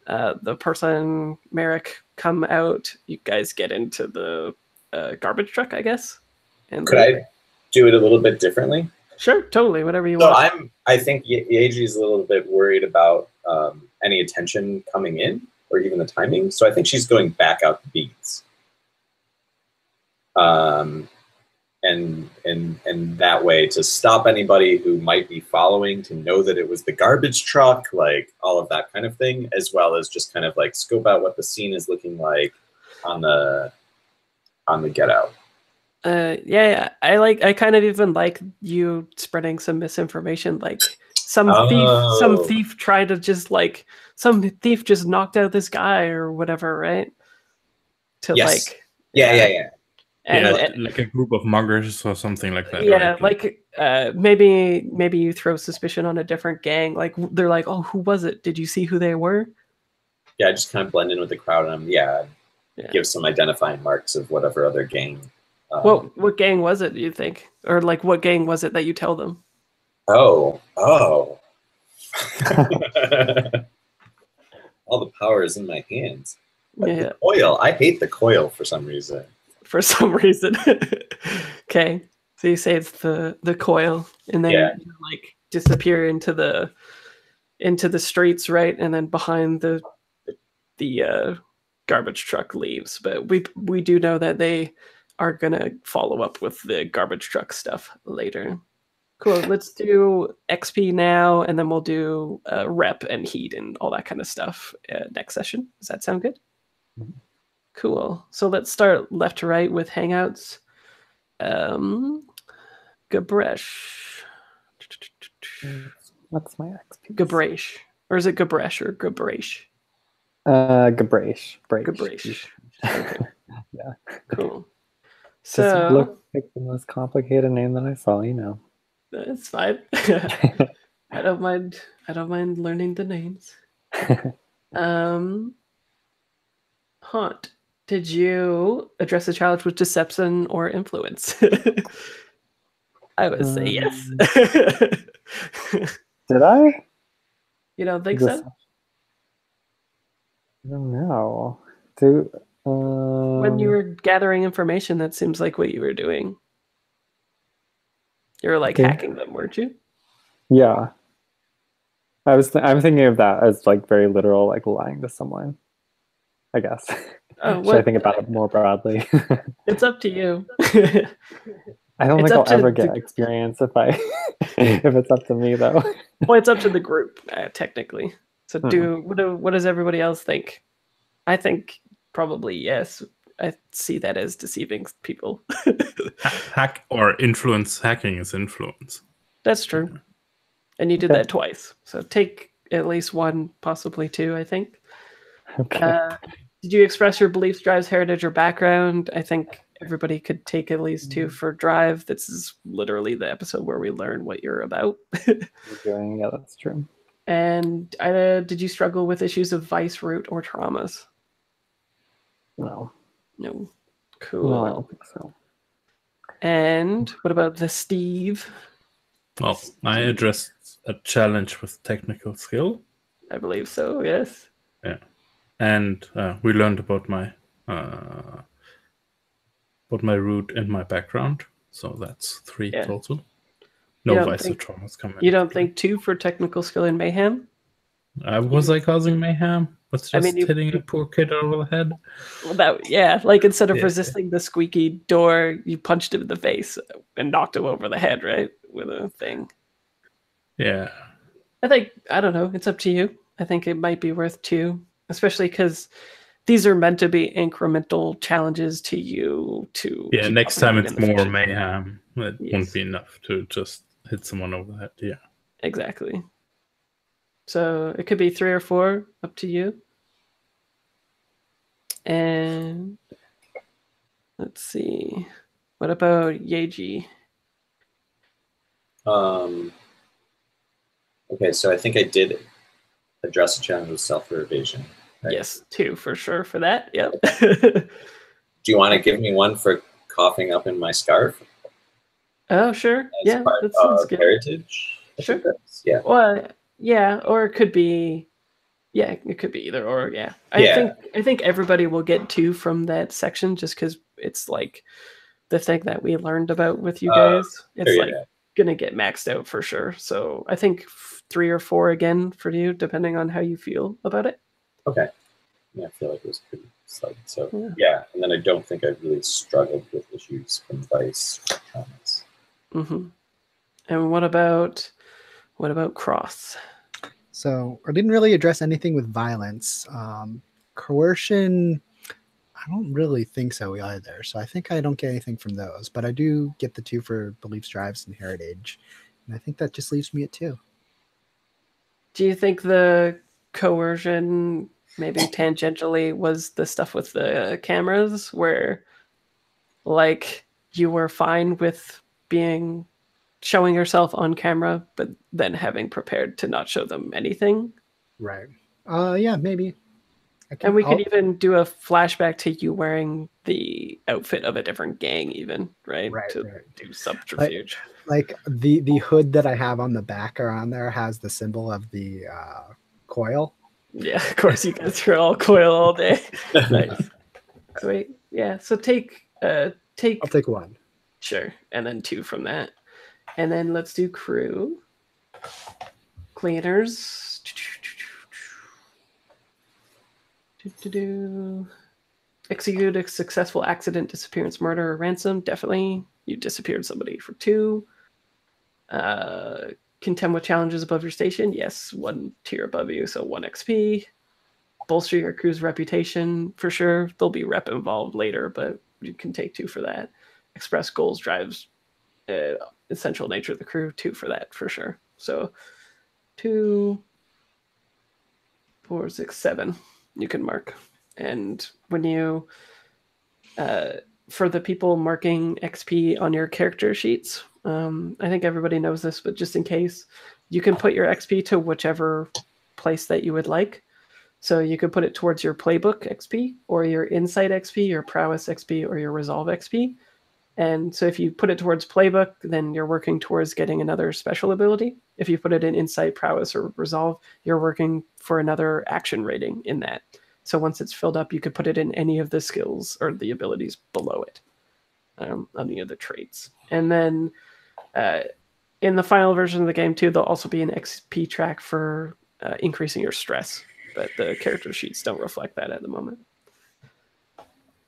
Speaker 1: uh, the person Merrick come out. You guys get into the uh, garbage truck, I guess. And
Speaker 2: Could I do it a little bit differently?
Speaker 1: Sure, totally, whatever you
Speaker 2: So
Speaker 1: want.
Speaker 2: I'm. I think Ye- Yeji is a little bit worried about um, any attention coming in, or even the timing. So I think she's going back out the beats. Um, and and and that way to stop anybody who might be following to know that it was the garbage truck, like all of that kind of thing, as well as just kind of like scope out what the scene is looking like on the on the get out.
Speaker 1: Uh, yeah, yeah, I like. I kind of even like you spreading some misinformation. Like some thief, some
Speaker 2: Oh.
Speaker 1: thief tried to just like some thief just knocked out this guy or whatever, right? To
Speaker 2: Yes.
Speaker 1: like,
Speaker 2: Yeah, yeah, yeah.
Speaker 1: and,
Speaker 4: yeah,
Speaker 1: and-
Speaker 4: like a group of muggers or something like that.
Speaker 1: yeah,
Speaker 4: right?
Speaker 1: like uh, maybe maybe you throw suspicion on a different gang. Like they're like, oh, who was it? Did you see who they were?
Speaker 2: yeah, I just kind of blend in with the crowd and um, yeah,
Speaker 1: Yeah.
Speaker 2: give some identifying marks of whatever other gang. Um,
Speaker 1: What what gang was it? Do you think, or like what gang was it that you tell them?
Speaker 2: Oh, oh. [LAUGHS] All the power is in my hands. But
Speaker 1: Yeah.
Speaker 2: The coil. I hate the coil for some reason.
Speaker 1: for some reason. [LAUGHS] okay, so you say it's the the coil, and then
Speaker 2: Yeah.
Speaker 1: you like disappear into the into the streets, right? And then behind the the uh, garbage truck leaves. But we we do know that they are gonna follow up with the garbage truck stuff later. Cool. Let's do XP now, and then we'll do uh, rep and heat and all that kind of stuff uh, next session. Does that sound good? Cool. So let's start left to right with Hangouts. Um, Gabresh.
Speaker 5: What's my XP?
Speaker 1: Gabresh. Or is it Gabresh or Gabresh?
Speaker 5: Uh, Gabrash. Brash.
Speaker 1: Gabresh. [LAUGHS]
Speaker 5: Yeah.
Speaker 1: Cool.
Speaker 5: Just
Speaker 1: So
Speaker 5: look like the most complicated name that I saw, you know.
Speaker 1: It's fine. [LAUGHS] I don't mind. I don't mind learning the names. [LAUGHS] Um, Haunt. Did you address a challenge with deception or influence? I would say yes.
Speaker 5: Did I?
Speaker 1: you don't think
Speaker 5: This-
Speaker 1: so?
Speaker 5: I don't know. Do um,
Speaker 1: When you were gathering information, that seems like what you were doing. You were like hacking them, weren't you?
Speaker 5: Yeah. I was. Th- I'm thinking of that as like very literal, like lying to someone. I guess.
Speaker 1: Oh, [LAUGHS]
Speaker 5: Should I think about it more broadly? [LAUGHS]
Speaker 1: It's up to you. [LAUGHS]
Speaker 5: I don't
Speaker 1: It's
Speaker 5: think I'll ever
Speaker 1: the-
Speaker 5: get experience if I if it's up to me though.
Speaker 1: well, it's up to the group, uh, technically. So,
Speaker 5: Hmm.
Speaker 1: do what, do what does everybody else think? I think probably yes. I see that as deceiving people.
Speaker 4: Hack or influence. Hacking is influence.
Speaker 1: That's true. And you did
Speaker 5: Okay.
Speaker 1: that twice. So, take at least one, possibly two, I think.
Speaker 5: Okay.
Speaker 1: Uh, did you express your beliefs, drives, heritage, or background? I think everybody could take at least two
Speaker 3: Mhm.
Speaker 1: for drive. This is literally the episode where we learn what you're about. [LAUGHS]
Speaker 5: We're yeah, that's true.
Speaker 1: And uh, did you struggle with issues of vice, root, or traumas?
Speaker 5: No,
Speaker 1: No. Cool.
Speaker 5: no, I don't think so.
Speaker 1: And what about the Steve?
Speaker 4: Well, I addressed a challenge with technical skill,
Speaker 1: I believe so. Yes. Yeah.
Speaker 4: And uh, we learned about my uh, about my root and my background. So that's three
Speaker 1: Yeah.
Speaker 4: total. No vice
Speaker 1: think-
Speaker 4: traumas coming. in.
Speaker 1: You don't think two for technical skill in mayhem?
Speaker 4: Uh, was I causing mayhem? Was just
Speaker 1: I mean, you-
Speaker 4: hitting a poor kid over the head?
Speaker 1: Well, that yeah, like instead of
Speaker 4: Yeah.
Speaker 1: resisting the squeaky door, you punched him in the face and knocked him over the head, right, with a thing.
Speaker 4: Yeah.
Speaker 1: I think I don't know. It's up to you. I think it might be worth two, especially because these are meant to be incremental challenges to you. To
Speaker 4: Yeah, next time it's more
Speaker 1: future.
Speaker 4: mayhem. It
Speaker 1: Yes.
Speaker 4: won't be enough to just hit someone over the head. Yeah.
Speaker 1: Exactly. So it could be three or four, up to you. And let's see. What about Yeji?
Speaker 2: Um, okay, so I think I did address a challenge with self evasion. Right.
Speaker 1: Yes, two for sure for that. Yep. [LAUGHS]
Speaker 2: Do you want to give me one for coughing up in my scarf?
Speaker 1: Oh, sure. Yeah,
Speaker 2: part
Speaker 1: that sounds good.
Speaker 2: heritage. I
Speaker 1: Sure.
Speaker 2: Yeah.
Speaker 1: Well, yeah, or it could be, yeah, it could be either or. Yeah, I
Speaker 2: Yeah.
Speaker 1: think I think everybody will get two from that section just because it's like the thing that we learned about with you
Speaker 2: Uh,
Speaker 1: guys. it's like gonna get maxed out for sure. So I think f- three or four again for you, depending on how you feel about it.
Speaker 2: Okay. Yeah, I feel like it was pretty slight. So
Speaker 1: Yeah.
Speaker 2: yeah. and then I don't think I've really struggled with issues from vice or traumas.
Speaker 1: hmm And what about what about cross?
Speaker 3: So I didn't really address anything with violence. Um, coercion, I don't really think so either. So I think I don't get anything from those, but I do get the two for beliefs, drives, and heritage. And I think that just leaves me at two.
Speaker 1: Do you think the coercion, maybe tangentially, was the stuff with the cameras where, like, you were fine with being showing yourself on camera, but then having prepared to not show them anything?
Speaker 3: Right. Uh, yeah, maybe.
Speaker 1: And we could
Speaker 3: I'll-
Speaker 1: even do a flashback to you wearing the outfit of a different gang, even, right?
Speaker 3: Right,
Speaker 1: to
Speaker 3: right.
Speaker 1: do subterfuge.
Speaker 3: like the the hood that I have on the back around there has the symbol of the uh, coil.
Speaker 1: Yeah, of course, you guys are all coil all day. [LAUGHS] nice. Sweet. Yeah. So take uh take
Speaker 3: I'll take one.
Speaker 1: Sure, and then two from that, and then let's do crew cleaners. Do-do-do. Execute a successful accident, disappearance, murder, or ransom. Definitely, you disappeared somebody for two. Uh, contend with challenges above your station. Yes, one tier above you, so one XP. Bolster your crew's reputation for sure. There'll be rep involved later, but you can take two for that. Express goals drives uh, essential nature of the crew. too for that for sure. So two, four, six, seven. You can mark, and when you uh, for the people marking XP on your character sheets, um, I think everybody knows this, but just in case, you can put your XP to whichever place that you would like. So you could put it towards your playbook XP, or your insight XP, your prowess XP, or your resolve XP. And so if you put it towards playbook, then you're working towards getting another special ability. If you put it in insight, prowess, or resolve, you're working for another action rating in that. So once it's filled up, you could put it in any of the skills or the abilities below it, um, any of the traits. And then uh, in the final version of the game too, there'll also be an XP track for uh, increasing your stress, but the character sheets don't reflect that at the moment.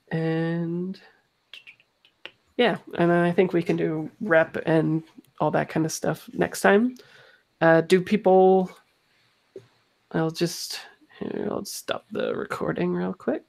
Speaker 1: And yeah, and I think we can do rep and all that kind of stuff next time. Uh, do people? I'll just I'll stop the recording real quick.